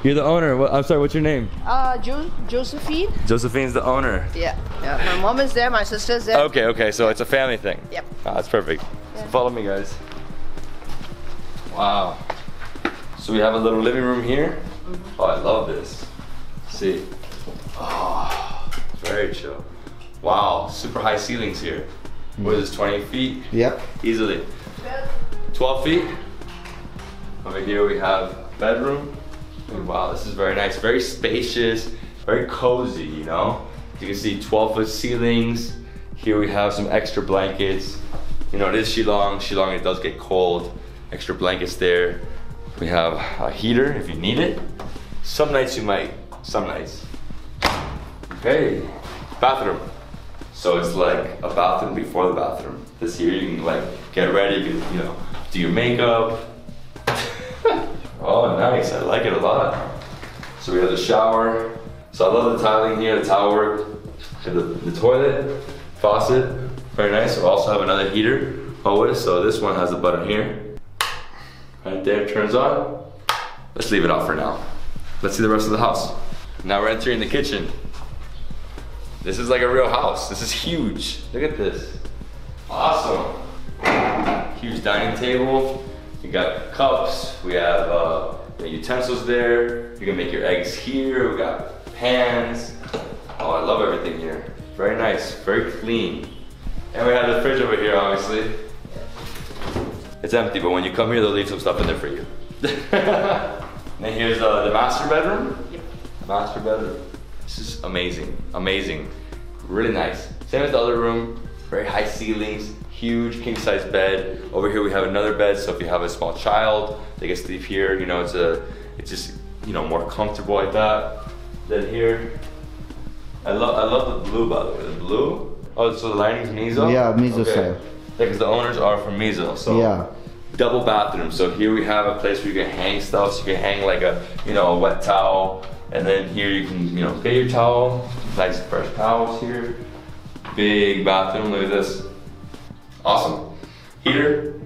You're the owner. I'm sorry, what's your name? Uh, jo Josephine. Josephine's the owner. Yeah, yeah. My mom is there. My sister's there. Okay, okay, so it's a family thing. Yep. Ah, that's perfect. So follow me, guys. Wow. So we have a little living room here. Mm-hmm. Oh, I love this. See? Oh, very chill. Wow, super high ceilings here. What is this, 20 feet? Yep. Easily. 12 feet. Over here we have bedroom. Wow, this is very nice. Very spacious, very cozy, you know? You can see 12 foot ceilings. Here we have some extra blankets. You know, it is Shillong. Shillong, it does get cold. Extra blankets there. We have a heater if you need it. Some nights you might, some nights. Okay, bathroom. So it's like a bathroom before the bathroom. This here you can like get ready, you can, you know, do your makeup. oh, nice, I like it a lot. So we have the shower. So I love the tiling here, the tile work. The, the toilet, faucet, very nice. We also have another heater always. So this one has a button here. Right there, turns on. Let's leave it off for now. Let's see the rest of the house. Now we're entering the kitchen. This is like a real house. This is huge. Look at this. Awesome. Huge dining table. You got cups. We have uh, utensils there. You can make your eggs here. We got pans. Oh, I love everything here. Very nice, very clean. And we have the fridge over here, obviously. It's empty, but when you come here, they'll leave some stuff in there for you. and here's uh, the master bedroom. Yep. Master bedroom. This is amazing, amazing. Really nice. Same as the other room, very high ceilings, huge king size bed. Over here we have another bed, so if you have a small child, they can sleep here. You know, it's a, it's just, you know, more comfortable like that. Then here, I love, I love the blue by the way, the blue. Oh, so the lighting's Mizo? Yeah, Mizo okay. style. Yeah, because the owners are from Mizo, so. Yeah. Double bathroom. So here we have a place where you can hang stuff. So you can hang like a, you know, a wet towel. And then here you can, you know, get your towel. Nice fresh towels here. Big bathroom, look at this. Awesome. Heater.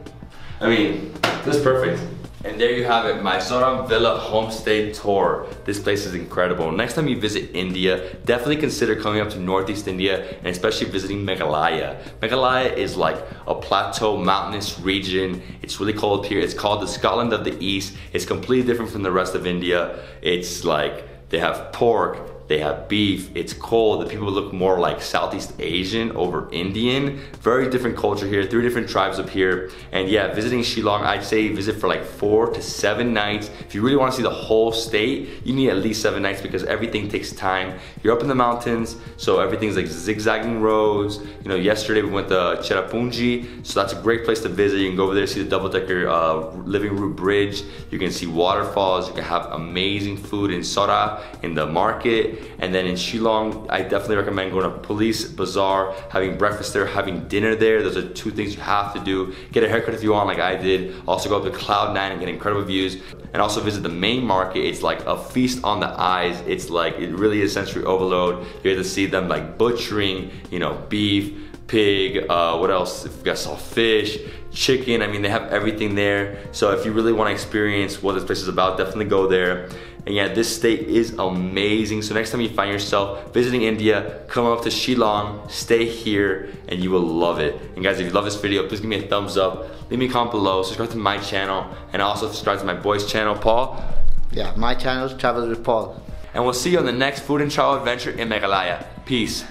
I mean, this is perfect. And there you have it, my Zoram Villa homestay tour. This place is incredible. Next time you visit India, definitely consider coming up to Northeast India and especially visiting Meghalaya. Meghalaya is like a plateau mountainous region. It's really cold here. It's called the Scotland of the East. It's completely different from the rest of India. It's like, they have pork, they have beef, it's cold, the people look more like Southeast Asian over Indian. Very different culture here, three different tribes up here. And yeah, visiting Shillong, I'd say visit for like four to seven nights. If you really wanna see the whole state, you need at least seven nights because everything takes time. You're up in the mountains, so everything's like zigzagging roads. You know, yesterday we went to Cherrapunji, so that's a great place to visit. You can go over there, see the double decker uh, living root bridge. You can see waterfalls, you can have amazing food in Sohra, in the market. And then in Shillong, I definitely recommend going to Police Bazaar, having breakfast there, having dinner there. Those are two things you have to do. Get a haircut if you want, like I did. Also go up to Cloud9 and get incredible views. And also visit the main market. It's like a feast on the eyes. It's like, it really is sensory overload. You get to see them like butchering, you know, beef, pig, uh, what else? If you guys saw fish, chicken. I mean, they have everything there. So if you really want to experience what this place is about, definitely go there. And yeah, this state is amazing. So next time you find yourself visiting India, come up to Shillong, stay here, and you will love it. And guys, if you love this video, please give me a thumbs up. Leave me a comment below, subscribe to my channel, and also subscribe to my boy's channel, Paul. Yeah, my channel is Travel with Paul. And we'll see you on the next food and travel adventure in Meghalaya. Peace.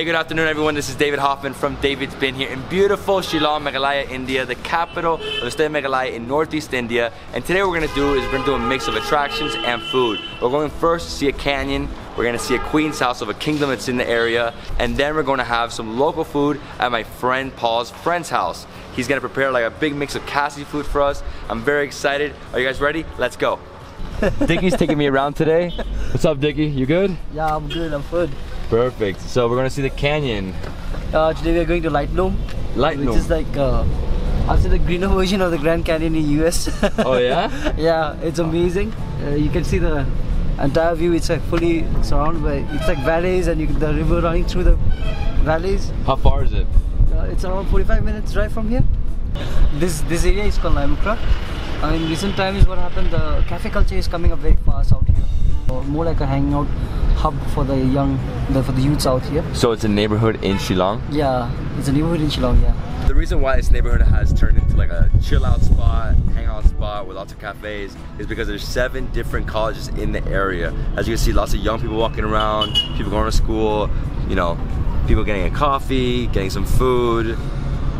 Hey, good afternoon, everyone. This is David Hoffmann from David's Been Here in beautiful Shillong, Meghalaya, India, the capital of the state of Meghalaya in northeast India. And today, what we're gonna do is we're gonna do a mix of attractions and food. We're going first to see a canyon. We're gonna see a queen's house of a kingdom that's in the area, and then we're gonna have some local food at my friend Paul's friend's house. He's gonna prepare like a big mix of Khasi food for us. I'm very excited. Are you guys ready? Let's go. Dickie's taking me around today. What's up, Dickie? You good? Yeah, I'm good. I'm good. Perfect. So we're gonna see the canyon. Uh, today we are going to Laitlum. Light Which is like, uh, I'll say the greener version of the Grand Canyon in the US. Oh yeah? yeah, it's amazing. Uh, you can see the entire view. It's like fully surrounded by, it's like valleys and you the river running through the valleys. How far is it? Uh, it's around 45 minutes drive from here. This this area is called Naimukra. Uh, in recent times, what happened? The cafe culture is coming up very fast out here. More like a hangout hub for the young, the, for the youths out here. So it's a neighborhood in Shillong. Yeah, it's a neighborhood in Shillong. Yeah. The reason why this neighborhood has turned into like a chill out spot, hangout spot with lots of cafes is because there's seven different colleges in the area. As you can see, lots of young people walking around, people going to school, you know, people getting a coffee, getting some food,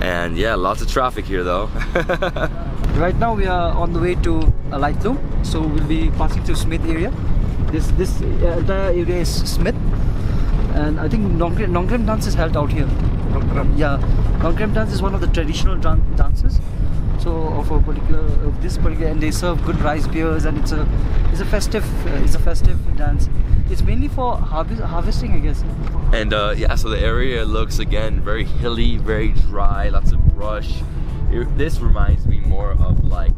and yeah, lots of traffic here though. Right now we are on the way to uh, Laitlum, so we'll be passing through Smit area. This this uh, entire area is Smit, and I think Nongkrem, Nongkrem dance is held out here. Nongkrem. Yeah, Nongkrem dance is one of the traditional dan- dances. So of a particular of this particular, and they serve good rice beers, and it's a it's a festive uh, it's a festive dance. It's mainly for harvest, harvesting, I guess. And uh, yeah, so the area looks again very hilly, very dry, lots of brush. It- this reminds me more of like,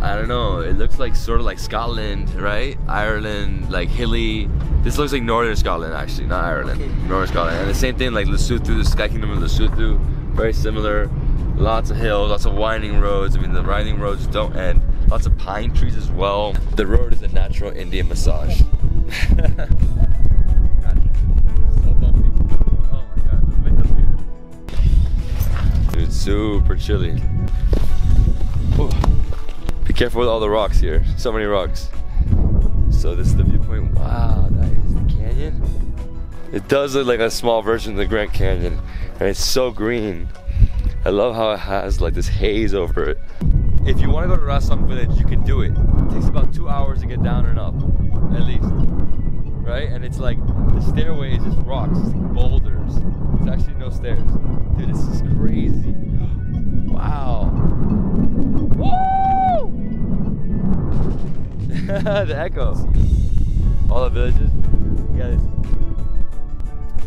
I don't know, it looks like sort of like Scotland, right? Ireland, like hilly. This looks like northern Scotland actually, not Ireland, northern Scotland. And the same thing like Lesotho, the Sky Kingdom of Lesotho, very similar. Lots of hills, lots of winding roads. I mean, the winding roads don't end. Lots of pine trees as well. The road is a natural Indian massage. Dude, super chilly. Whew. Be careful with all the rocks here. So many rocks. So this is the viewpoint. Wow, that is the canyon. It does look like a small version of the Grand Canyon. And it's so green. I love how it has like this haze over it. If you want to go to Rasong Village, you can do it. It takes about two hours to get down and up, at least. Right? And it's like the stairway is just rocks, it's like boulders. There's actually no stairs. Dude, this is crazy. Wow. Woo! the echo. All the villages. Yeah, there's,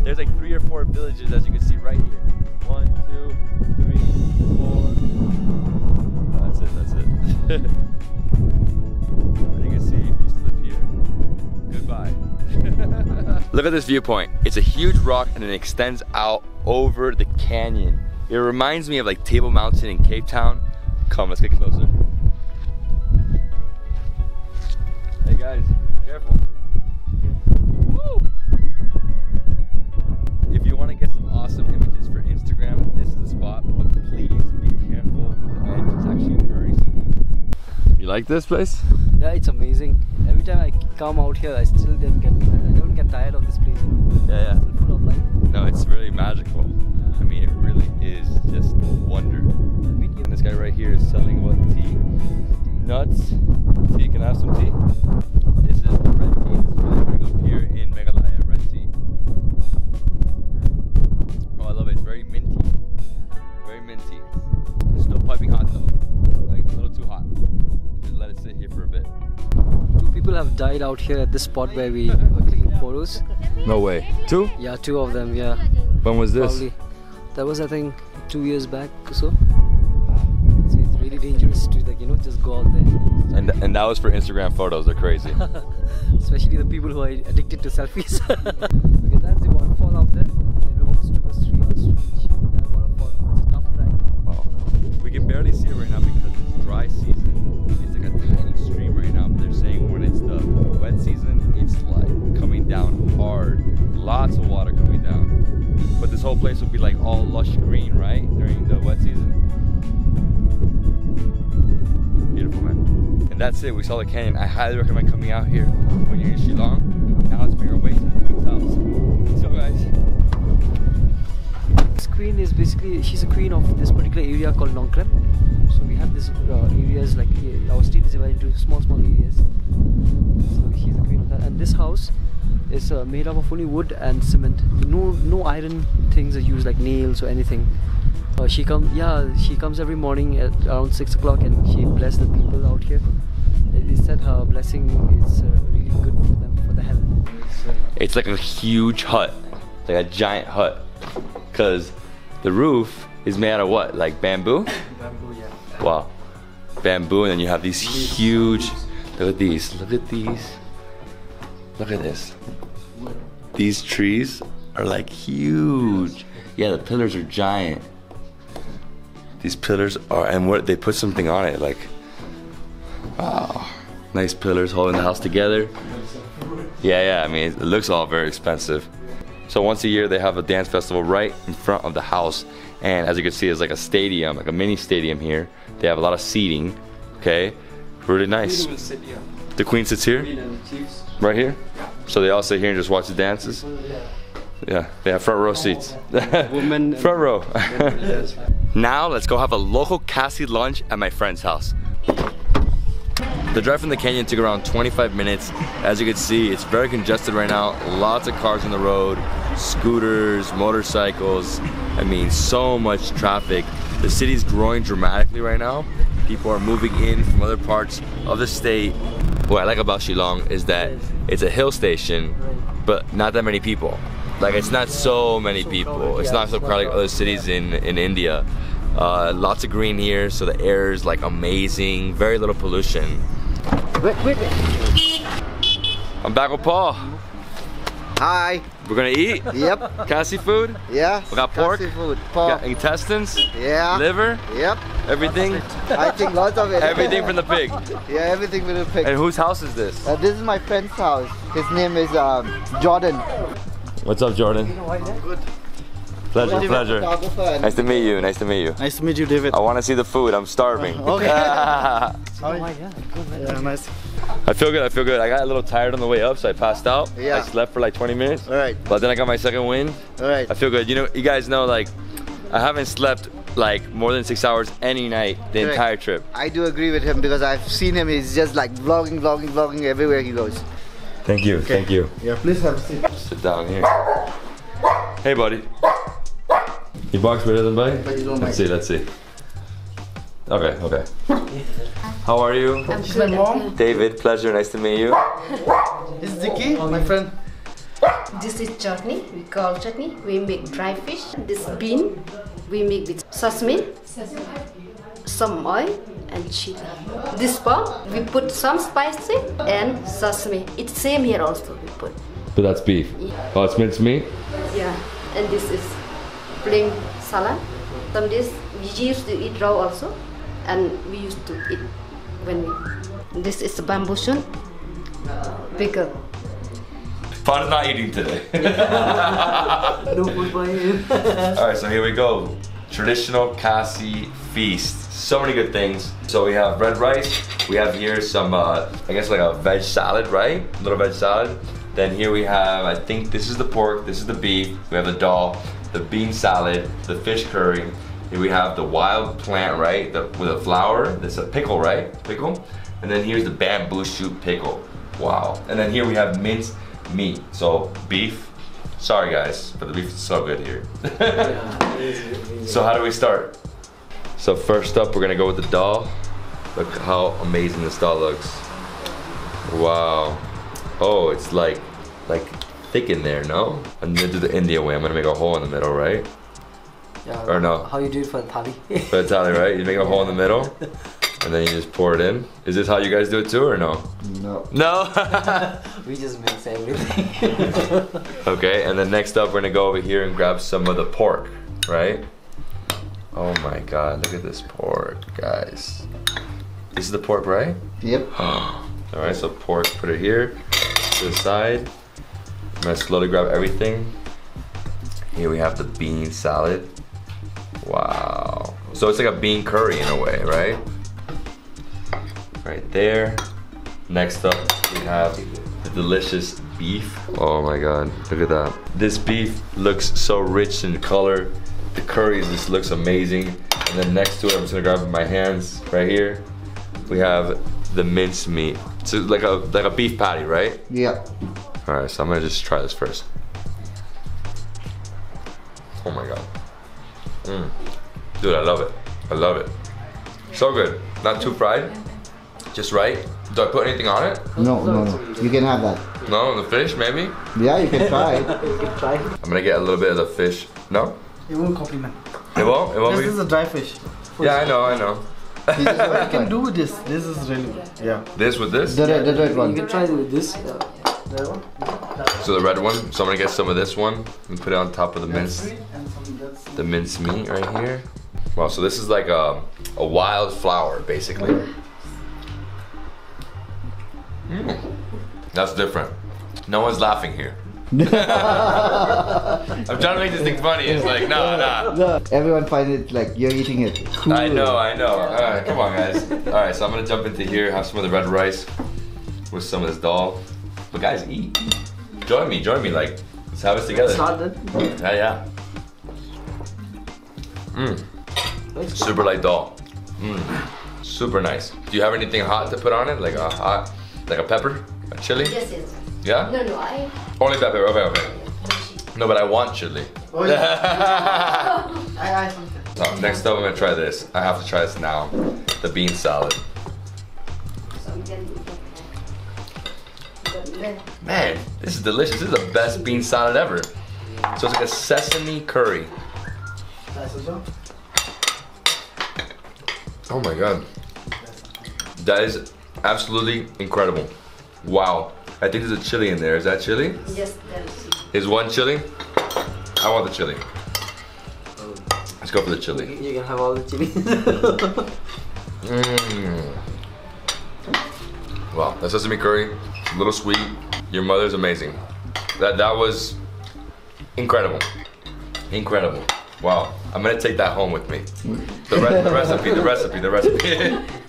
there's like three or four villages as you can see right here. One, two, three, four. You can see, if you still live goodbye. Look at this viewpoint. It's a huge rock and it extends out over the canyon. It reminds me of like Table Mountain in Cape Town. Come, let's get closer. Hey guys, careful. Woo! If you want to get some awesome You like this place? Yeah, it's amazing. Every time I come out here, I still don't get I don't get tired of this place. Yeah, yeah. It's full of life. No, it's really magical. I mean, it really is just a wonder. And this guy right here is selling what tea? Nuts. Tea. Can I have some tea? This is the red tea. This is what they bring up here in Meghalaya. Red tea. Oh, I love it. It's very minty. Very minty. It's still piping hot people have died out here at this spot where we were clicking photos. No way. Two? Yeah, two of them. Yeah. When was this? Probably. That was I think two years back or so. So it's really dangerous to like you know just go out there, And and that was for Instagram photos. They're crazy. especially the people who are addicted to selfies. Lots of water coming down. But this whole place will be like all lush green, right? During the wet season. Beautiful, man. And that's it. We saw the canyon. I highly recommend coming out here when you're in Shillong. Now let's make our way to the King's house. So, guys. This queen is basically she's a queen of this particular area called Nongkrem. So we have this uh, areas like uh, our state is divided into small small areas. So she's the queen of that. And this house is uh, made up of only wood and cement. No no iron things are used like nails or anything. Uh, she come yeah she comes every morning at around six o'clock and she bless the people out here. It is said her blessing is uh, really good for them for the health. It's like a huge hut, like a giant hut, because the roof is made out of what? Like bamboo? Bamboo, yeah. Wow, bamboo, and then you have these huge. Look at these. Look at these. Look at this. These trees are like huge. Yeah, the pillars are giant. These pillars are, and what they put something on it, like, wow, nice pillars holding the house together. Yeah, yeah. I mean, it looks all very expensive. So once a year, they have a dance festival right in front of the house, and as you can see, it's like a stadium, like a mini stadium here. They have a lot of seating. Okay, really nice. The queen sits here, right here. So they all sit here and just watch the dances. Yeah, they have front row seats. Women. front row. now let's go have a local Khasi lunch at my friend's house. The drive from the canyon took around 25 minutes. As you can see, it's very congested right now. Lots of cars on the road, scooters, motorcycles. I mean, so much traffic. The city's growing dramatically right now. People are moving in from other parts of the state. What I like about Shillong is that it's a hill station, but not that many people. Like it's not so many people. It's not so crowded like other cities in, in India. Uh, lots of green here, so the air is like amazing. Very little pollution. Wait, wait, wait. I'm back with Paul. Hi. We're gonna eat. Yep. Khasi food. Yeah. We got pork. Khasi food. Pork. got intestines. Yeah. Liver. Yep. Everything. I think lots of it. Everything from the pig. Yeah, everything from the pig. And whose house is this? Uh, this is my friend's house. His name is um, Jordan. What's up, Jordan? Good. Pleasure, David, pleasure. Nice to meet you. Nice to meet you. Nice to meet you, David. I want to see the food. I'm starving. Okay. I Yeah, nice. Feel good. I feel good. I got a little tired on the way up, so I passed out. Yeah. I slept for like 20 minutes. All right. But then I got my second wind. All right. I feel good. You know, you guys know, like, I haven't slept like more than six hours any night the Correct. entire trip. I do agree with him because I've seen him. He's just like vlogging, vlogging, vlogging everywhere he goes. Thank you. Thank you. Yeah, please have a seat. Sit down here. Hey, buddy. He barks better than Buddy? But you don't Let's see, let's see. Okay, okay. How are you? I'm good. I'm good. David, pleasure, nice to meet you. This is Ziki, oh, my friend. This is chutney. We call chutney. We make dry fish. This bean we make with sesame, some oil and chili. This pork we put some spicy and sesame. It's same here also we put. But that's beef. Oh, it's minced meat? Yeah. And this is plain salad. Some days we used to eat raw also, and we used to eat when we. This is bamboo shoot pickle. Fun's not eating today. No food by him. Alright, so here we go. Traditional Khasi feast. So many good things. So we have red rice. We have here some, uh, I guess like a veg salad, right? A little veg salad. Then here we have, I think this is the pork, this is the beef. We have the dal, the bean salad, the fish curry. Here we have the wild plant, right? The, with a flour. This a pickle, right? Pickle. And then here's the bamboo shoot pickle. Wow. And then here we have minced meat. So beef. Sorry guys, but the beef is so good here. so how do we start? So first up, we're gonna go with the dal. Look how amazing this dal looks. Wow. Oh, it's like, like thick in there, no? I'm gonna do the India way. I'm gonna make a hole in the middle, right? Yeah, Or no? How you do it for the thali? For the thali, right? You make a hole in the middle, and then you just pour it in. Is this how you guys do it too, or no? No. No. we just mix everything. okay, and then next up, we're gonna go over here and grab some of the pork, right? Oh my God! Look at this pork, guys. This is the pork, right? Yep. All right, so pork, put it here to the side. I'm gonna slowly grab everything. Here we have the bean salad. Wow. So it's like a bean curry in a way, right? Right there. Next up, we have the delicious beef. Oh my God, look at that. This beef looks so rich in color. The curry just looks amazing. And then next to it, I'm just gonna grab it with my hands right here. We have the minced meat. It's like a like a beef patty, right? Yeah. All right, so I'm gonna just try this first. Oh my god. Mm. Dude, I love it. I love it. So good. Not too fried. Just right. Do I put anything on it? No, no, no. You can have that. No, the fish maybe? Yeah, you can try. Try. I'm gonna get a little bit of the fish. No? It won't compliment. It won't? It won't This be? is a dry fish. Yeah, I know, I know. I can do this. This is really good. Yeah. This with this? The red, the red one. You can try it with this. That one. So the red one. So I'm gonna get some of this one and put it on top of the mince, And some that's the mince meat right here. Wow, so this is like a, a wild flower, basically. Mm. That's different. No one's laughing here. I'm trying to make this thing funny. It's like, no, nah. No, everyone finds it like you're eating it. Cool. I know, I know. All right, come on, guys. All right, so I'm gonna jump into here, have some of the red rice with some of this dal. But guys, eat. Join me, join me. Like, let's have us together. it's not. Yeah, yeah. Mmm. Super light dal. Mmm. Super nice. Do you have anything hot to put on it? Like a hot, like a pepper, a chili? Yes, yes. Yeah. No, no, I. Only pepper. Okay, okay. No, but I want chili. Oh yeah. I, I. So next up, I'm gonna try this. I have to try this now. The bean salad. So Man, this is delicious. This is the best bean salad ever. So it's like a sesame curry. Nice as well. Oh my god. That is absolutely incredible. Wow. I think there's a chili in there. Is that chili? Yes, that's Is one chili? I want the chili. Let's go for the chili. You can have all the chili. Mmm. Wow, that sesame curry, a little sweet. Your mother's amazing. That that was incredible. Incredible. Wow. I'm gonna take that home with me. The, re- the recipe, the recipe, the recipe.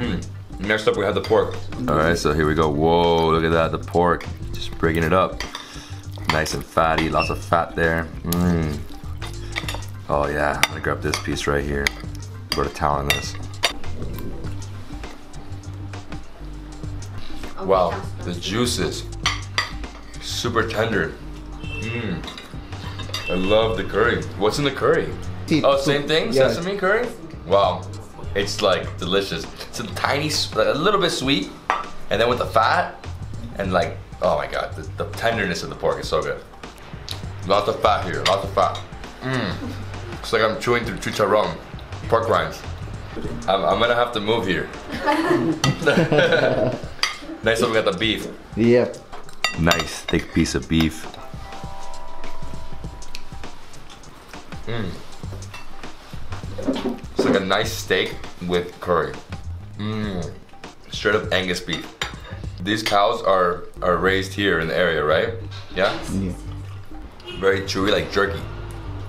Mm. Next up, we have the pork. All right, so here we go. Whoa, look at that, the pork. Just breaking it up. Nice and fatty, lots of fat there. Mm. Oh yeah, I'm gonna grab this piece right here. Go to town on this. Wow, the juices. Super tender. Mmm. I love the curry. What's in the curry? See, Oh, same thing? yeah. Sesame curry? Wow. It's like delicious. It's a tiny, like, a little bit sweet, and then with the fat, and like, oh my god, the, the tenderness of the pork is so good. Lots of fat here, lots of fat. Mmm. It's like I'm chewing through chicharron, pork rinds. I'm, I'm gonna have to move here. Next up, we got the beef. Yep. Nice thick piece of beef. Mm. It's like a nice steak with curry. Mmm. Straight up Angus beef. These cows are are raised here in the area, right? Yeah. Yeah. Very chewy, like jerky.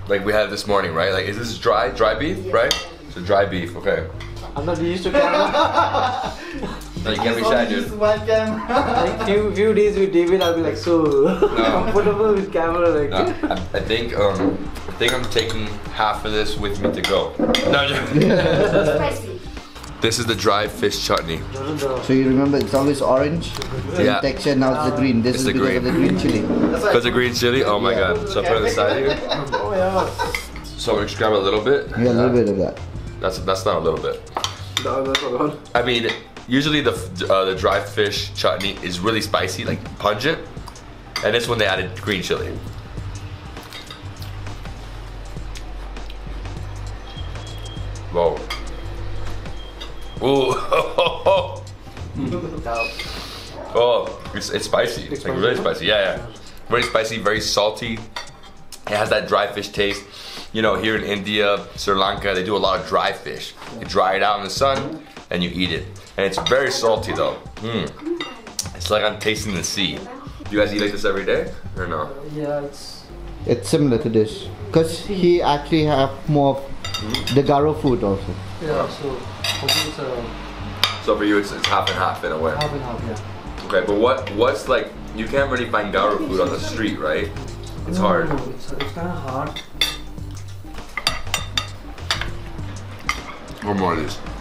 Like we had this morning, right? Like, is this dry, dry beef, right? It's a dry beef. Okay. I'm not used to camera. No, you can't be shy, dude. One camera. like few few days with David, I'll be like so no. comfortable with camera. Like No, I, I think um, I think I'm taking half of this with me to go. No, I'm spicy. this is the dry fish chutney. So you remember it's always orange in Yeah. texture. Now it's the green. This It's is the because of the green. green chili. Because of green chili. Oh my god. So I put it on the side here. Oh yeah. So I'm gonna just grab a little bit. Yeah, a little bit of that. That's that's not a little bit. no, that's a lot. I mean, usually the uh, the dry fish chutney is really spicy, like pungent, and this one they added green chili. Whoa. Ooh. oh, it's, it's spicy. It's like really spicy. Yeah, yeah. Very spicy, very salty. It has that dry fish taste. You know, here in India, Sri Lanka, they do a lot of dry fish. They dry it out in the sun and you eat it. And it's very salty though. Mm. It's like I'm tasting the sea. Do you guys eat like this every day or no? Yeah, it's It's similar to this. Because he actually have more of hmm? the Garo food also. yeah. So for me it's a So for you, it's, it's half and half in a way. half and half. Yeah. Okay, but what what's like? You can't really find Garo food on the street, right? It's hard. No, it's, uh, it's kind of hard. One more of these.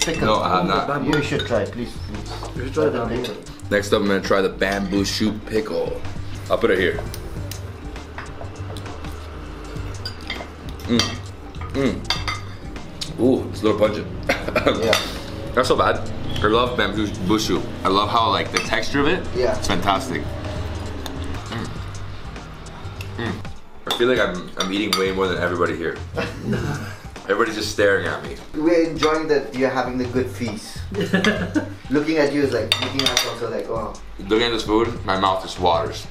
Pickle. No, I have not. You should try, please, please. You should try the pickle. Next up, I'm gonna try the bamboo shoot pickle. I'll put it here. Mmm. Mmm. Ooh, it's a little pungent. Yeah. Not so bad. I love bamboo bushu. I love how like the texture of it. Yeah. It's fantastic. Mm. Mm. I feel like I'm I'm eating way more than everybody here. Everybody's just staring at me. We're enjoying that you're having the good feast. looking at you is like looking at us also like, oh, Looking at this food, my mouth just waters.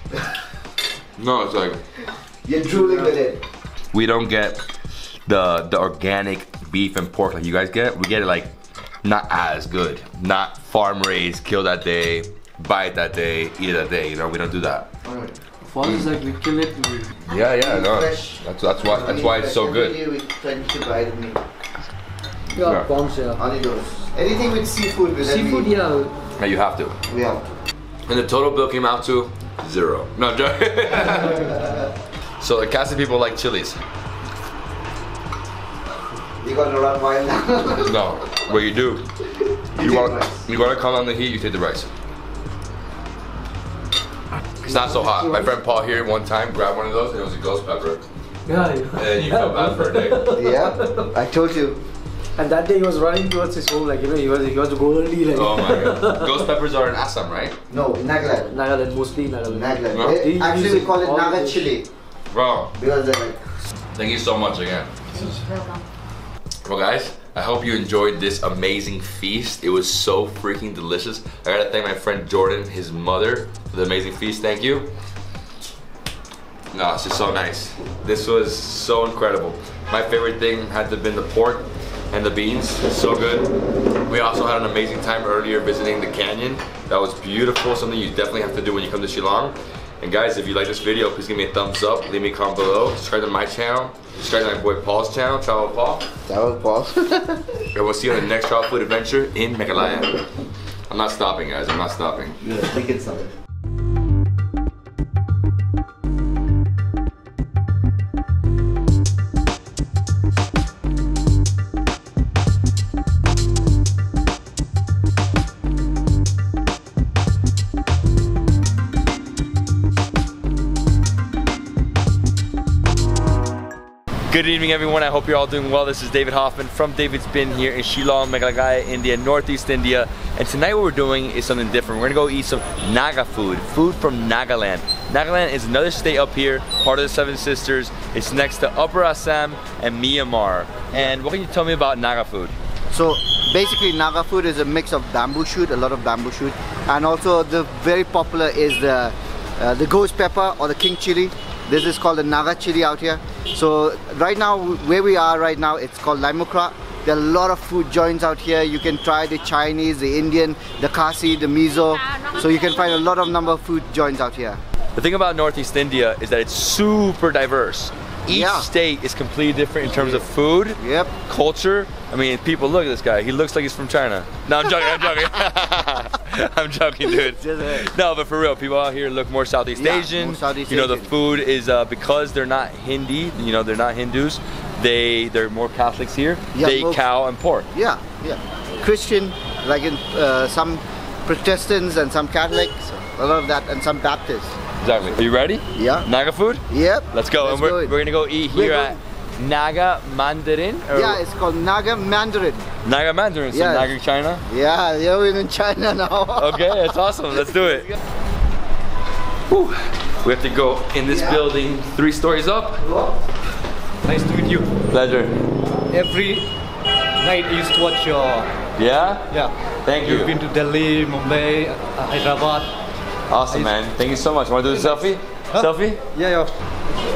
No, it's like you're drooling with it. we don't get the the organic beef and pork like you guys get. We get it like not as good. Not farm raised, kill that day, buy it that day, eat it that day. You know, we don't do that. For us, like we kill it. We, Yeah, yeah, no. Fresh. That's that's why that's why it's so good. day we try to buy the meat. yeah, Yeah. prawns, yeah. Only those. Anything with seafood. With Seafood, we, yeah. Yeah, you have to. We have. And the total bill came out to zero. No, I'm joking. so the Khasi people like chilies. You gotta run wild now. No, what you do, you take want rice. you want to come on the heat. You take the rice. It's not so hot. My friend Paul here one time grabbed one of those and it was a ghost pepper. Yeah, And then you felt bad for a day. yeah, I told you. And that day he was running towards his home, like you know, he was he was to go early, like. Oh my god. Ghost peppers are in Assam, right? No, Nagaland. Nagaland, mostly Nagaland. Nagaland. No? They Actually, we call it all Naga the- chili Bro, because they're like. thank you so much again. Well, guys, I hope you enjoyed this amazing feast. It was so freaking delicious. I gotta thank my friend Jordan, his mother, for the amazing feast. Thank you. No, it's just so nice. This was so incredible. My favorite thing had to have been the pork and the beans. So good. We also had an amazing time earlier visiting the canyon. That was beautiful. Something you definitely have to do when you come to Shillong. And guys, if you like this video, please give me a thumbs up. Leave me a comment below. Subscribe to my channel. Subscribe to my boy Paul's channel, Travel Paul. That was Paul. And we'll see you on the next travel food adventure in Meghalaya. I'm not stopping, guys. I'm not stopping. yeah, think it's something. Good evening, everyone. I hope you're all doing well. This is David Hoffmann from David's Been Here in Shillong, Meghalaya, India, Northeast India. And tonight what we're doing is something different. We're gonna go eat some Naga food, food from Nagaland. Nagaland is another state up here, part of the Seven Sisters. It's next to Upper Assam and Myanmar. And what can you tell me about Naga food? So basically Naga food is a mix of bamboo shoot, a lot of bamboo shoot, and also the very popular is the uh, the ghost pepper or the king chili. This is called the Naga chili out here. So right now where we are right now, it's called Laitumkhrah. There are a lot of food joints out here. You can try the Chinese, the Indian, the Khasi, the Mizo. So you can find a lot of number of food joints out here. The thing about Northeast India is that it's super diverse. Each Yeah. state is completely different in terms of food, Yep. culture. I mean, people look at this guy. He looks like he's from China. No, I'm joking. I'm joking. I'm joking, dude. No, but for real, people out here look more Southeast Yeah, Asian. more Southeast you know, the food is uh, because they're not Hindi. You know, they're not Hindus. They they're more Catholics here. Yeah, they eat cow and pork. Yeah, yeah. Christian, like in uh, some Protestants and some Catholics, a lot of that, and some Baptists. Exactly. Are you ready? Yeah. Naga food? Yep. Let's go. Let's and we're, go we're gonna go eat here at Naga Mandarin. or- Yeah, it's called Naga Mandarin. Naga Mandarin. So Yeah. Naga China. Yeah, yeah, we're in China now. Okay, that's awesome. Let's do it. Whew. We have to go in this Yeah. building three stories up. Nice to meet you. Pleasure. Every night I used to watch your. Yeah? Yeah. Thank you. You've been to Delhi, Mumbai, uh, Hyderabad. Awesome, man. Thank you so much. Want to do a selfie? Selfie? Yeah, yeah.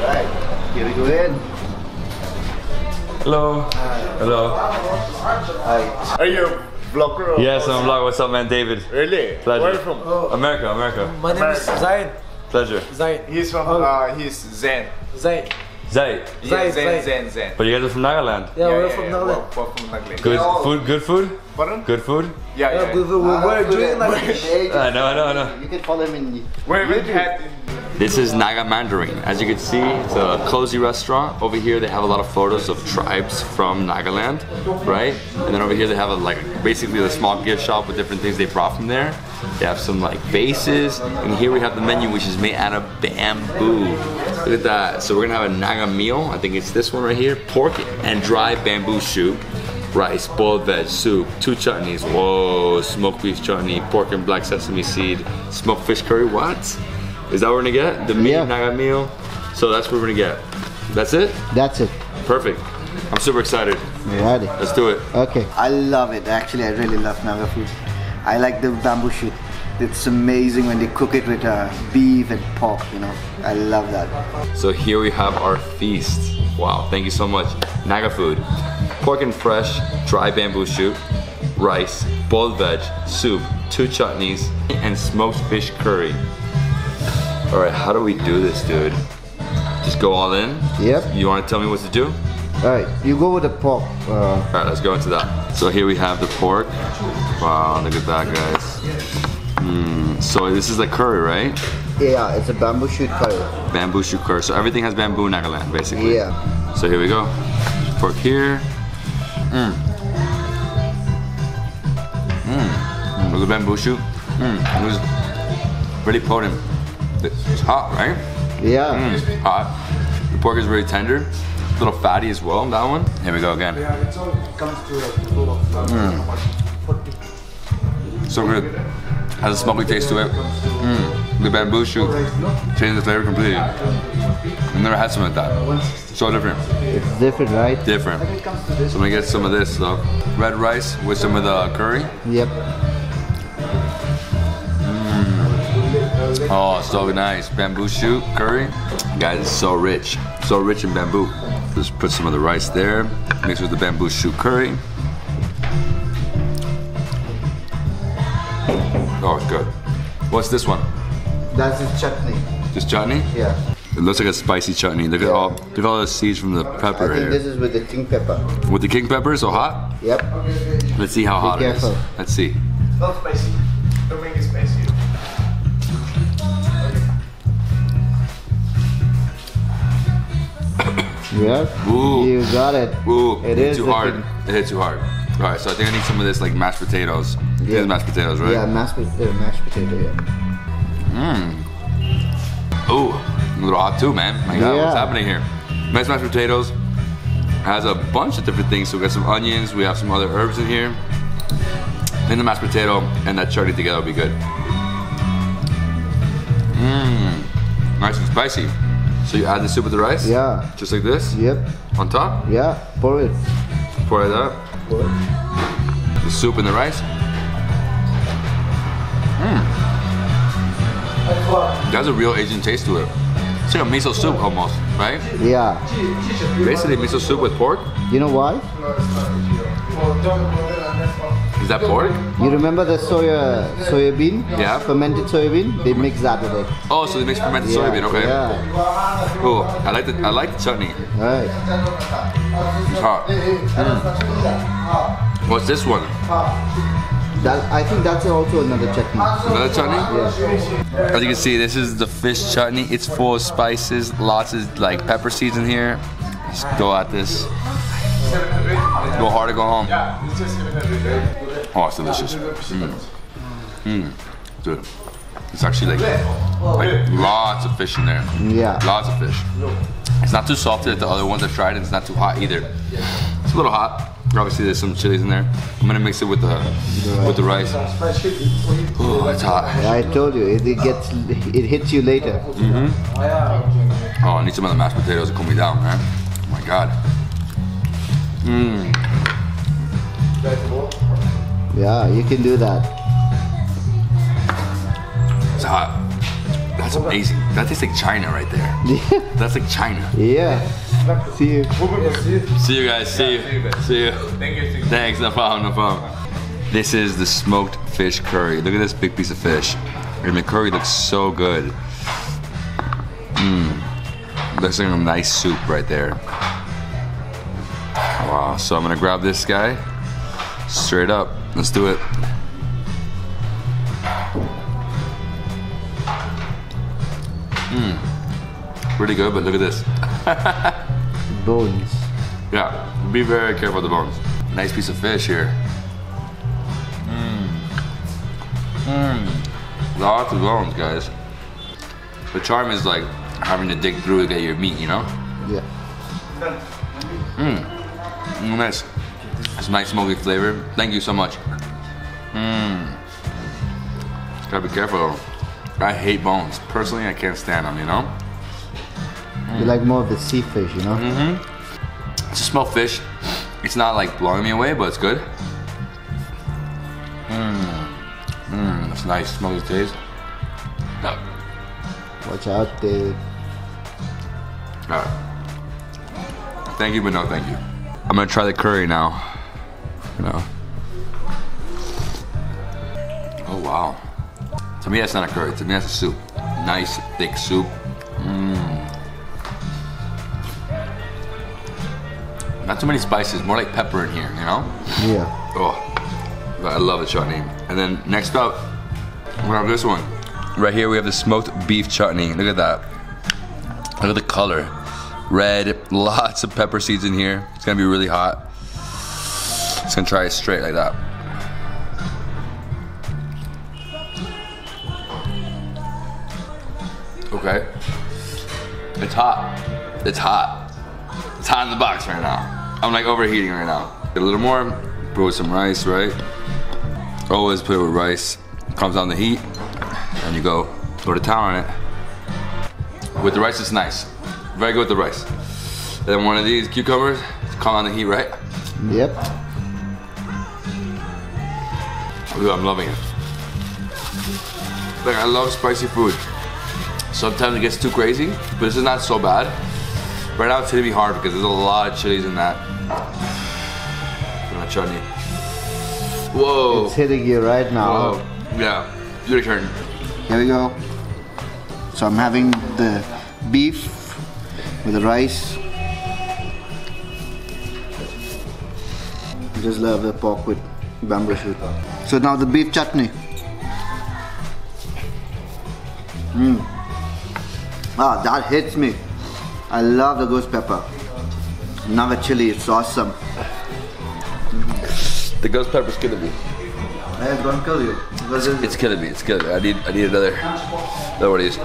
Alright, here we go in. Hello. Hello. Hi. Are you a vlogger? or- Yes, I'm vlog. What's up, man? David. Really? Pleasure. Where are you from? America, America. My name is Zaid. Pleasure. Zaid. He's from, uh, he's Zen. Zaid. Zay. Yeah, Zaid, Zen, Zaid. Zen, Zen. But you guys are from Nagaland. Yeah, we're from Nagaland. We're, we're from Nagaland. Good food, good food? Pardon? Good food? Yeah, yeah. Yeah, we, we, we, we're doing like. I know, I know, I know. You can follow him in. Where we had This is Naga Mandarin. As you can see, it's a cozy restaurant. Over here, they have a lot of photos of tribes from Nagaland, right? And then over here, they have a, like basically a small gift shop with different things they brought from there. They have some like vases, and here we have the menu, which is made out of bamboo. Look at that. So we're gonna have a Naga meal. I think it's this one right here: pork and dry bamboo soup rice, boiled veg, soup, two chutneys. Whoa, smoked beef chutney, pork and black sesame seed, smoked fish curry. What? Is that what we're gonna get? The meat naga meal. So that's what we're gonna get. That's it? That's it. Perfect. I'm super excited. Ready? Let's do it. Okay. I love it. Actually, I really love Naga food. I like the bamboo shoot. It's amazing when they cook it with uh, beef and pork, you know. I love that. So here we have our feast. Wow, thank you so much. Naga food. Pork and fresh, dry bamboo shoot, rice, boiled veg, soup, two chutneys, and smoked fish curry. All right, how do we do this, dude? Just go all in? Yep. You want to tell me what to do? All right, you go with the pork. Uh, All right, let's go into that. So here we have the pork. Wow, look at that, guys. Mm, so this is the curry, right? yeah, it's a bamboo shoot curry. Bamboo shoot curry. So everything has bamboo in Nagaland, basically. Yeah. So here we go. Pork here. Mmm. Mmm. Look at bamboo shoot. Mmm. It was really potent. It's hot, right? Yeah. Mm, it's hot. The pork is very tender. A little fatty as well, that one. Here we go again. Mm. So good. Has a smoky taste to it. Mm. The bamboo shoot changes the flavor completely. I've never had something like that. So different. It's different, right? Different. So I'm gonna get some of this though. Red rice with some of the curry. Yep. Oh, so nice. Bamboo shoot curry. Guys, it's so rich. So rich in bamboo. Just put some of the rice there. Mix with the bamboo shoot curry. Oh, it's good. What's this one? That's the chutney. Just chutney? Yeah. It looks like a spicy chutney. Look at all, look at all the seeds from the pepper I think here. this is with the king pepper. With the king pepper, so hot? Yep. Let's see how Be hot it is. Let's see. It's Not spicy. Don't make it spicy. Yeah. Ooh. You got it. Ooh, It it hit is too hard. king. It hit too hard. All right, so I think I need some of this like mashed potatoes. Yeah. These mashed potatoes, right? Yeah, mashed, pot- uh, mashed potato, yeah. Mmm. Ooh, a little hot too, man. My God, what's happening here? Nice mashed potatoes. Has a bunch of different things. So we got some onions. We have some other herbs in here. And the mashed potato and that chutney together will be good. Mmm. Nice and spicy. So you add the soup with the rice? Yeah. Just like this? Yep. On top? Yeah. Pour it. Pour it up. It. The soup and the rice. Mmm. That's a real Asian taste to it. It's like a miso soup almost, right? Yeah. Basically miso soup with pork. You know why? Is that pork? You remember the soya soya bean? Yeah. Fermented soybean? They mix that with it. Oh, so they mix fermented Yeah, soybean. Okay. Yeah. Cool. I like the I like the chutney. Right. It's hot. Mm. What's this one? That I think that's also another chutney. Another chutney? Yeah. As you can see, this is the fish chutney. It's full of spices, lots of like pepper seeds in here. Let's go at this. Go hard or go home. Oh, it's delicious. Mmm. Mmm. Dude. It's actually like, like lots of fish in there. Yeah. Lots of fish. It's not too salty like the other ones I've tried, and it's not too hot either. It's a little hot. Obviously, there's some chilies in there. I'm gonna mix it with the with the rice. Oh, it's hot. I told you it, it gets it hits you later. Mm-hmm. Oh, I need some of the mashed potatoes to cool me down, man. Oh my god. Mmm. Yeah, you can do that. It's hot. That's amazing. That tastes like China right there. That's like China. Yeah. See you. See you guys. See you. See you. Thank you. Thanks. No problem. No problem. This is the smoked fish curry. Look at this big piece of fish. And the curry looks so good. Mmm. Looks like a nice soup right there. Wow. So I'm gonna grab this guy. Straight up. Let's do it. Mmm. Really good, but look at this. Bones. Yeah, be very careful with the bones. Nice piece of fish here. Mmm. Mmm. Lots of bones, guys. The charm is like having to dig through to get your meat, you know? Yeah. Mmm. Mm, nice. It's nice smoky flavor. Thank you so much. Mmm. Gotta be careful. I hate bones. Personally, I can't stand them, you know? You like more of the sea fish, you know? Mm-hmm. It's a small fish. It's not like blowing me away, but it's good. Mmm. Mmm, that's nice. Smoky taste. No. Watch out, Dave. Alright. Thank you, but no thank you. I'm gonna try the curry now. You know. Oh wow. To me that's not a curry, to me that's a soup. Nice, thick soup. Mmm. Not too many spices, more like pepper in here, you know? Yeah. Oh, I love the chutney. And then next up, we have this one. Right here we have the smoked beef chutney. Look at that. Look at the color. Red, lots of pepper seeds in here. It's gonna be really hot. Just gonna try it straight like that. Okay. It's hot. It's hot. It's hot in the box right now. I'm like overheating right now. Get a little more, put with some rice, right? Always put it with rice. Comes down the heat, and you go go to town on it. With the rice, it's nice. Very good with the rice. Then one of these cucumbers, calm on the heat, right? Yep. Ooh, I'm loving it. Like I love spicy food. Sometimes it gets too crazy, but this is not so bad. Right now it's gonna be hard because there's a lot of chilies in that. In that chutney. Whoa. It's hitting you right now. Whoa. Yeah. Your turn. Here we go. So I'm having the beef with the rice. Just love the pork with bamboo shoot. So now the beef chutney. Mmm. Ah, that hits me. I love the ghost pepper. Now the chili, it's awesome. The ghost pepper's killing me. It's gonna kill you. It's, It's killing me. It's killing me. I need. I need another. Another one of these.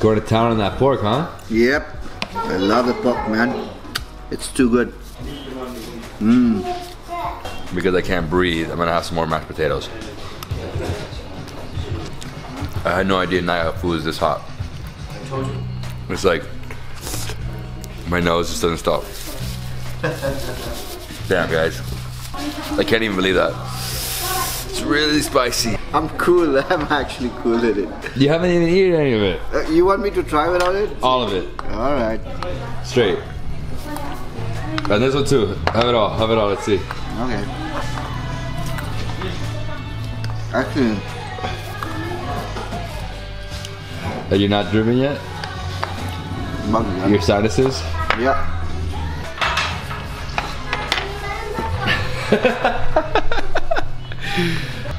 Going to town on that pork, huh? Yep. I love the pork, man. It's too good. Mmm. Because I can't breathe, I'm gonna have some more mashed potatoes. I had no idea Naga food was this hot. I told you. It's like my nose just doesn't stop. Damn, guys. I can't even believe that. It's really spicy. I'm cool. I'm actually cool with it. You haven't even eaten any of it. Uh, you want me to try without it? All of it. All right. Straight. And this one too. Have it all. Have it all. Let's see. Okay. Actually, Are you not driven yet? Your sinuses? yeah.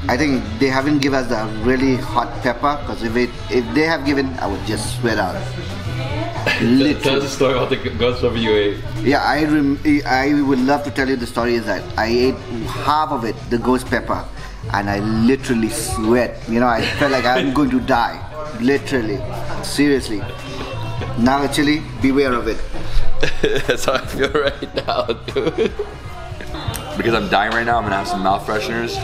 I think they haven't given us the really hot pepper because if it if they have given, I would just sweat out. Tell us a story about the ghost pepper you ate. Yeah, I rem- I would love to tell you the story is that I ate half of it, the ghost pepper, and I literally sweat. You know, I felt like I'm going to die. Literally. Seriously. Now actually, beware of it. That's how I feel right now, dude. Because I'm dying right now, I'm gonna have some mouth fresheners.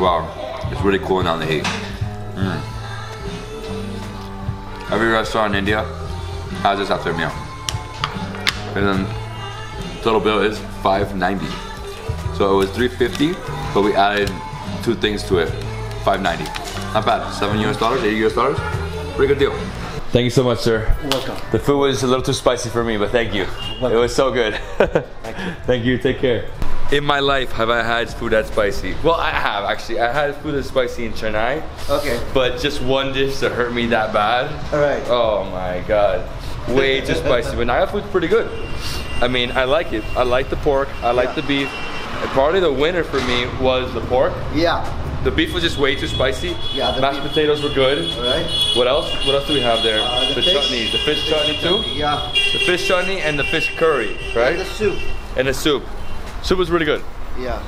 Wow, it's really cooling down the heat. Mm. Every restaurant in India has this after a meal. And then total bill is 590. So it was 350, but we added two things to it. 590. Not bad. Seven US dollars, 80 US dollars. Pretty good deal. Thank you so much, sir. You're Welcome. The food was a little too spicy for me, but thank you. It was so good. thank you. Thank you. Take care. In my life, have I had food that spicy? Well, I have actually. I had food that's spicy in Chennai, Okay. but just one dish that hurt me that bad. All right. Oh my god, way too spicy. But Naga food's pretty good. I mean, I like it. I like the pork. I like Yeah. the beef. And probably the winner for me was the pork. Yeah. The beef was just way too spicy. Yeah, the Mashed beef- potatoes were good. Alright. What else? What else do we have there? Uh, the the fish. chutney. The fish chutney too? Yeah. The fish chutney and the fish curry, right? And the soup. And the soup. Soup was really good. Yeah.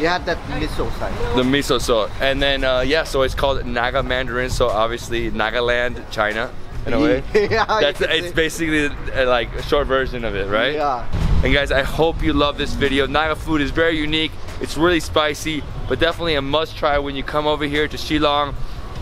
You had that miso side. The miso sauce. And then, uh, yeah, so it's called Naga Mandarin. So obviously, Nagaland, China, in a way. Yeah, That's It's say. basically uh, like a short version of it, right? Yeah. And guys, I hope you love this video. Naga food is very unique. It's really spicy, but definitely a must try when you come over here to Shillong.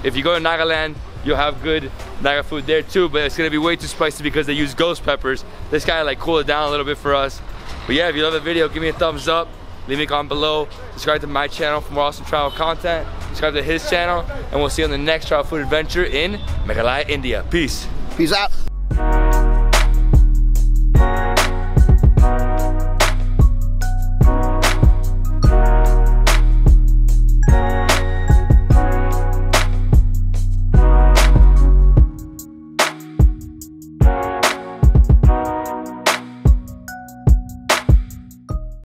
If you go to Nagaland, you'll have good Naga food there too, but it's gonna be way too spicy because they use ghost peppers. This guy like cool it down a little bit for us. But yeah, if you love the video, give me a thumbs up. Leave me a comment below. Subscribe to my channel for more awesome travel content subscribe to his channel, and we'll see you on the next travel food adventure in Meghalaya, India. Peace. Peace out.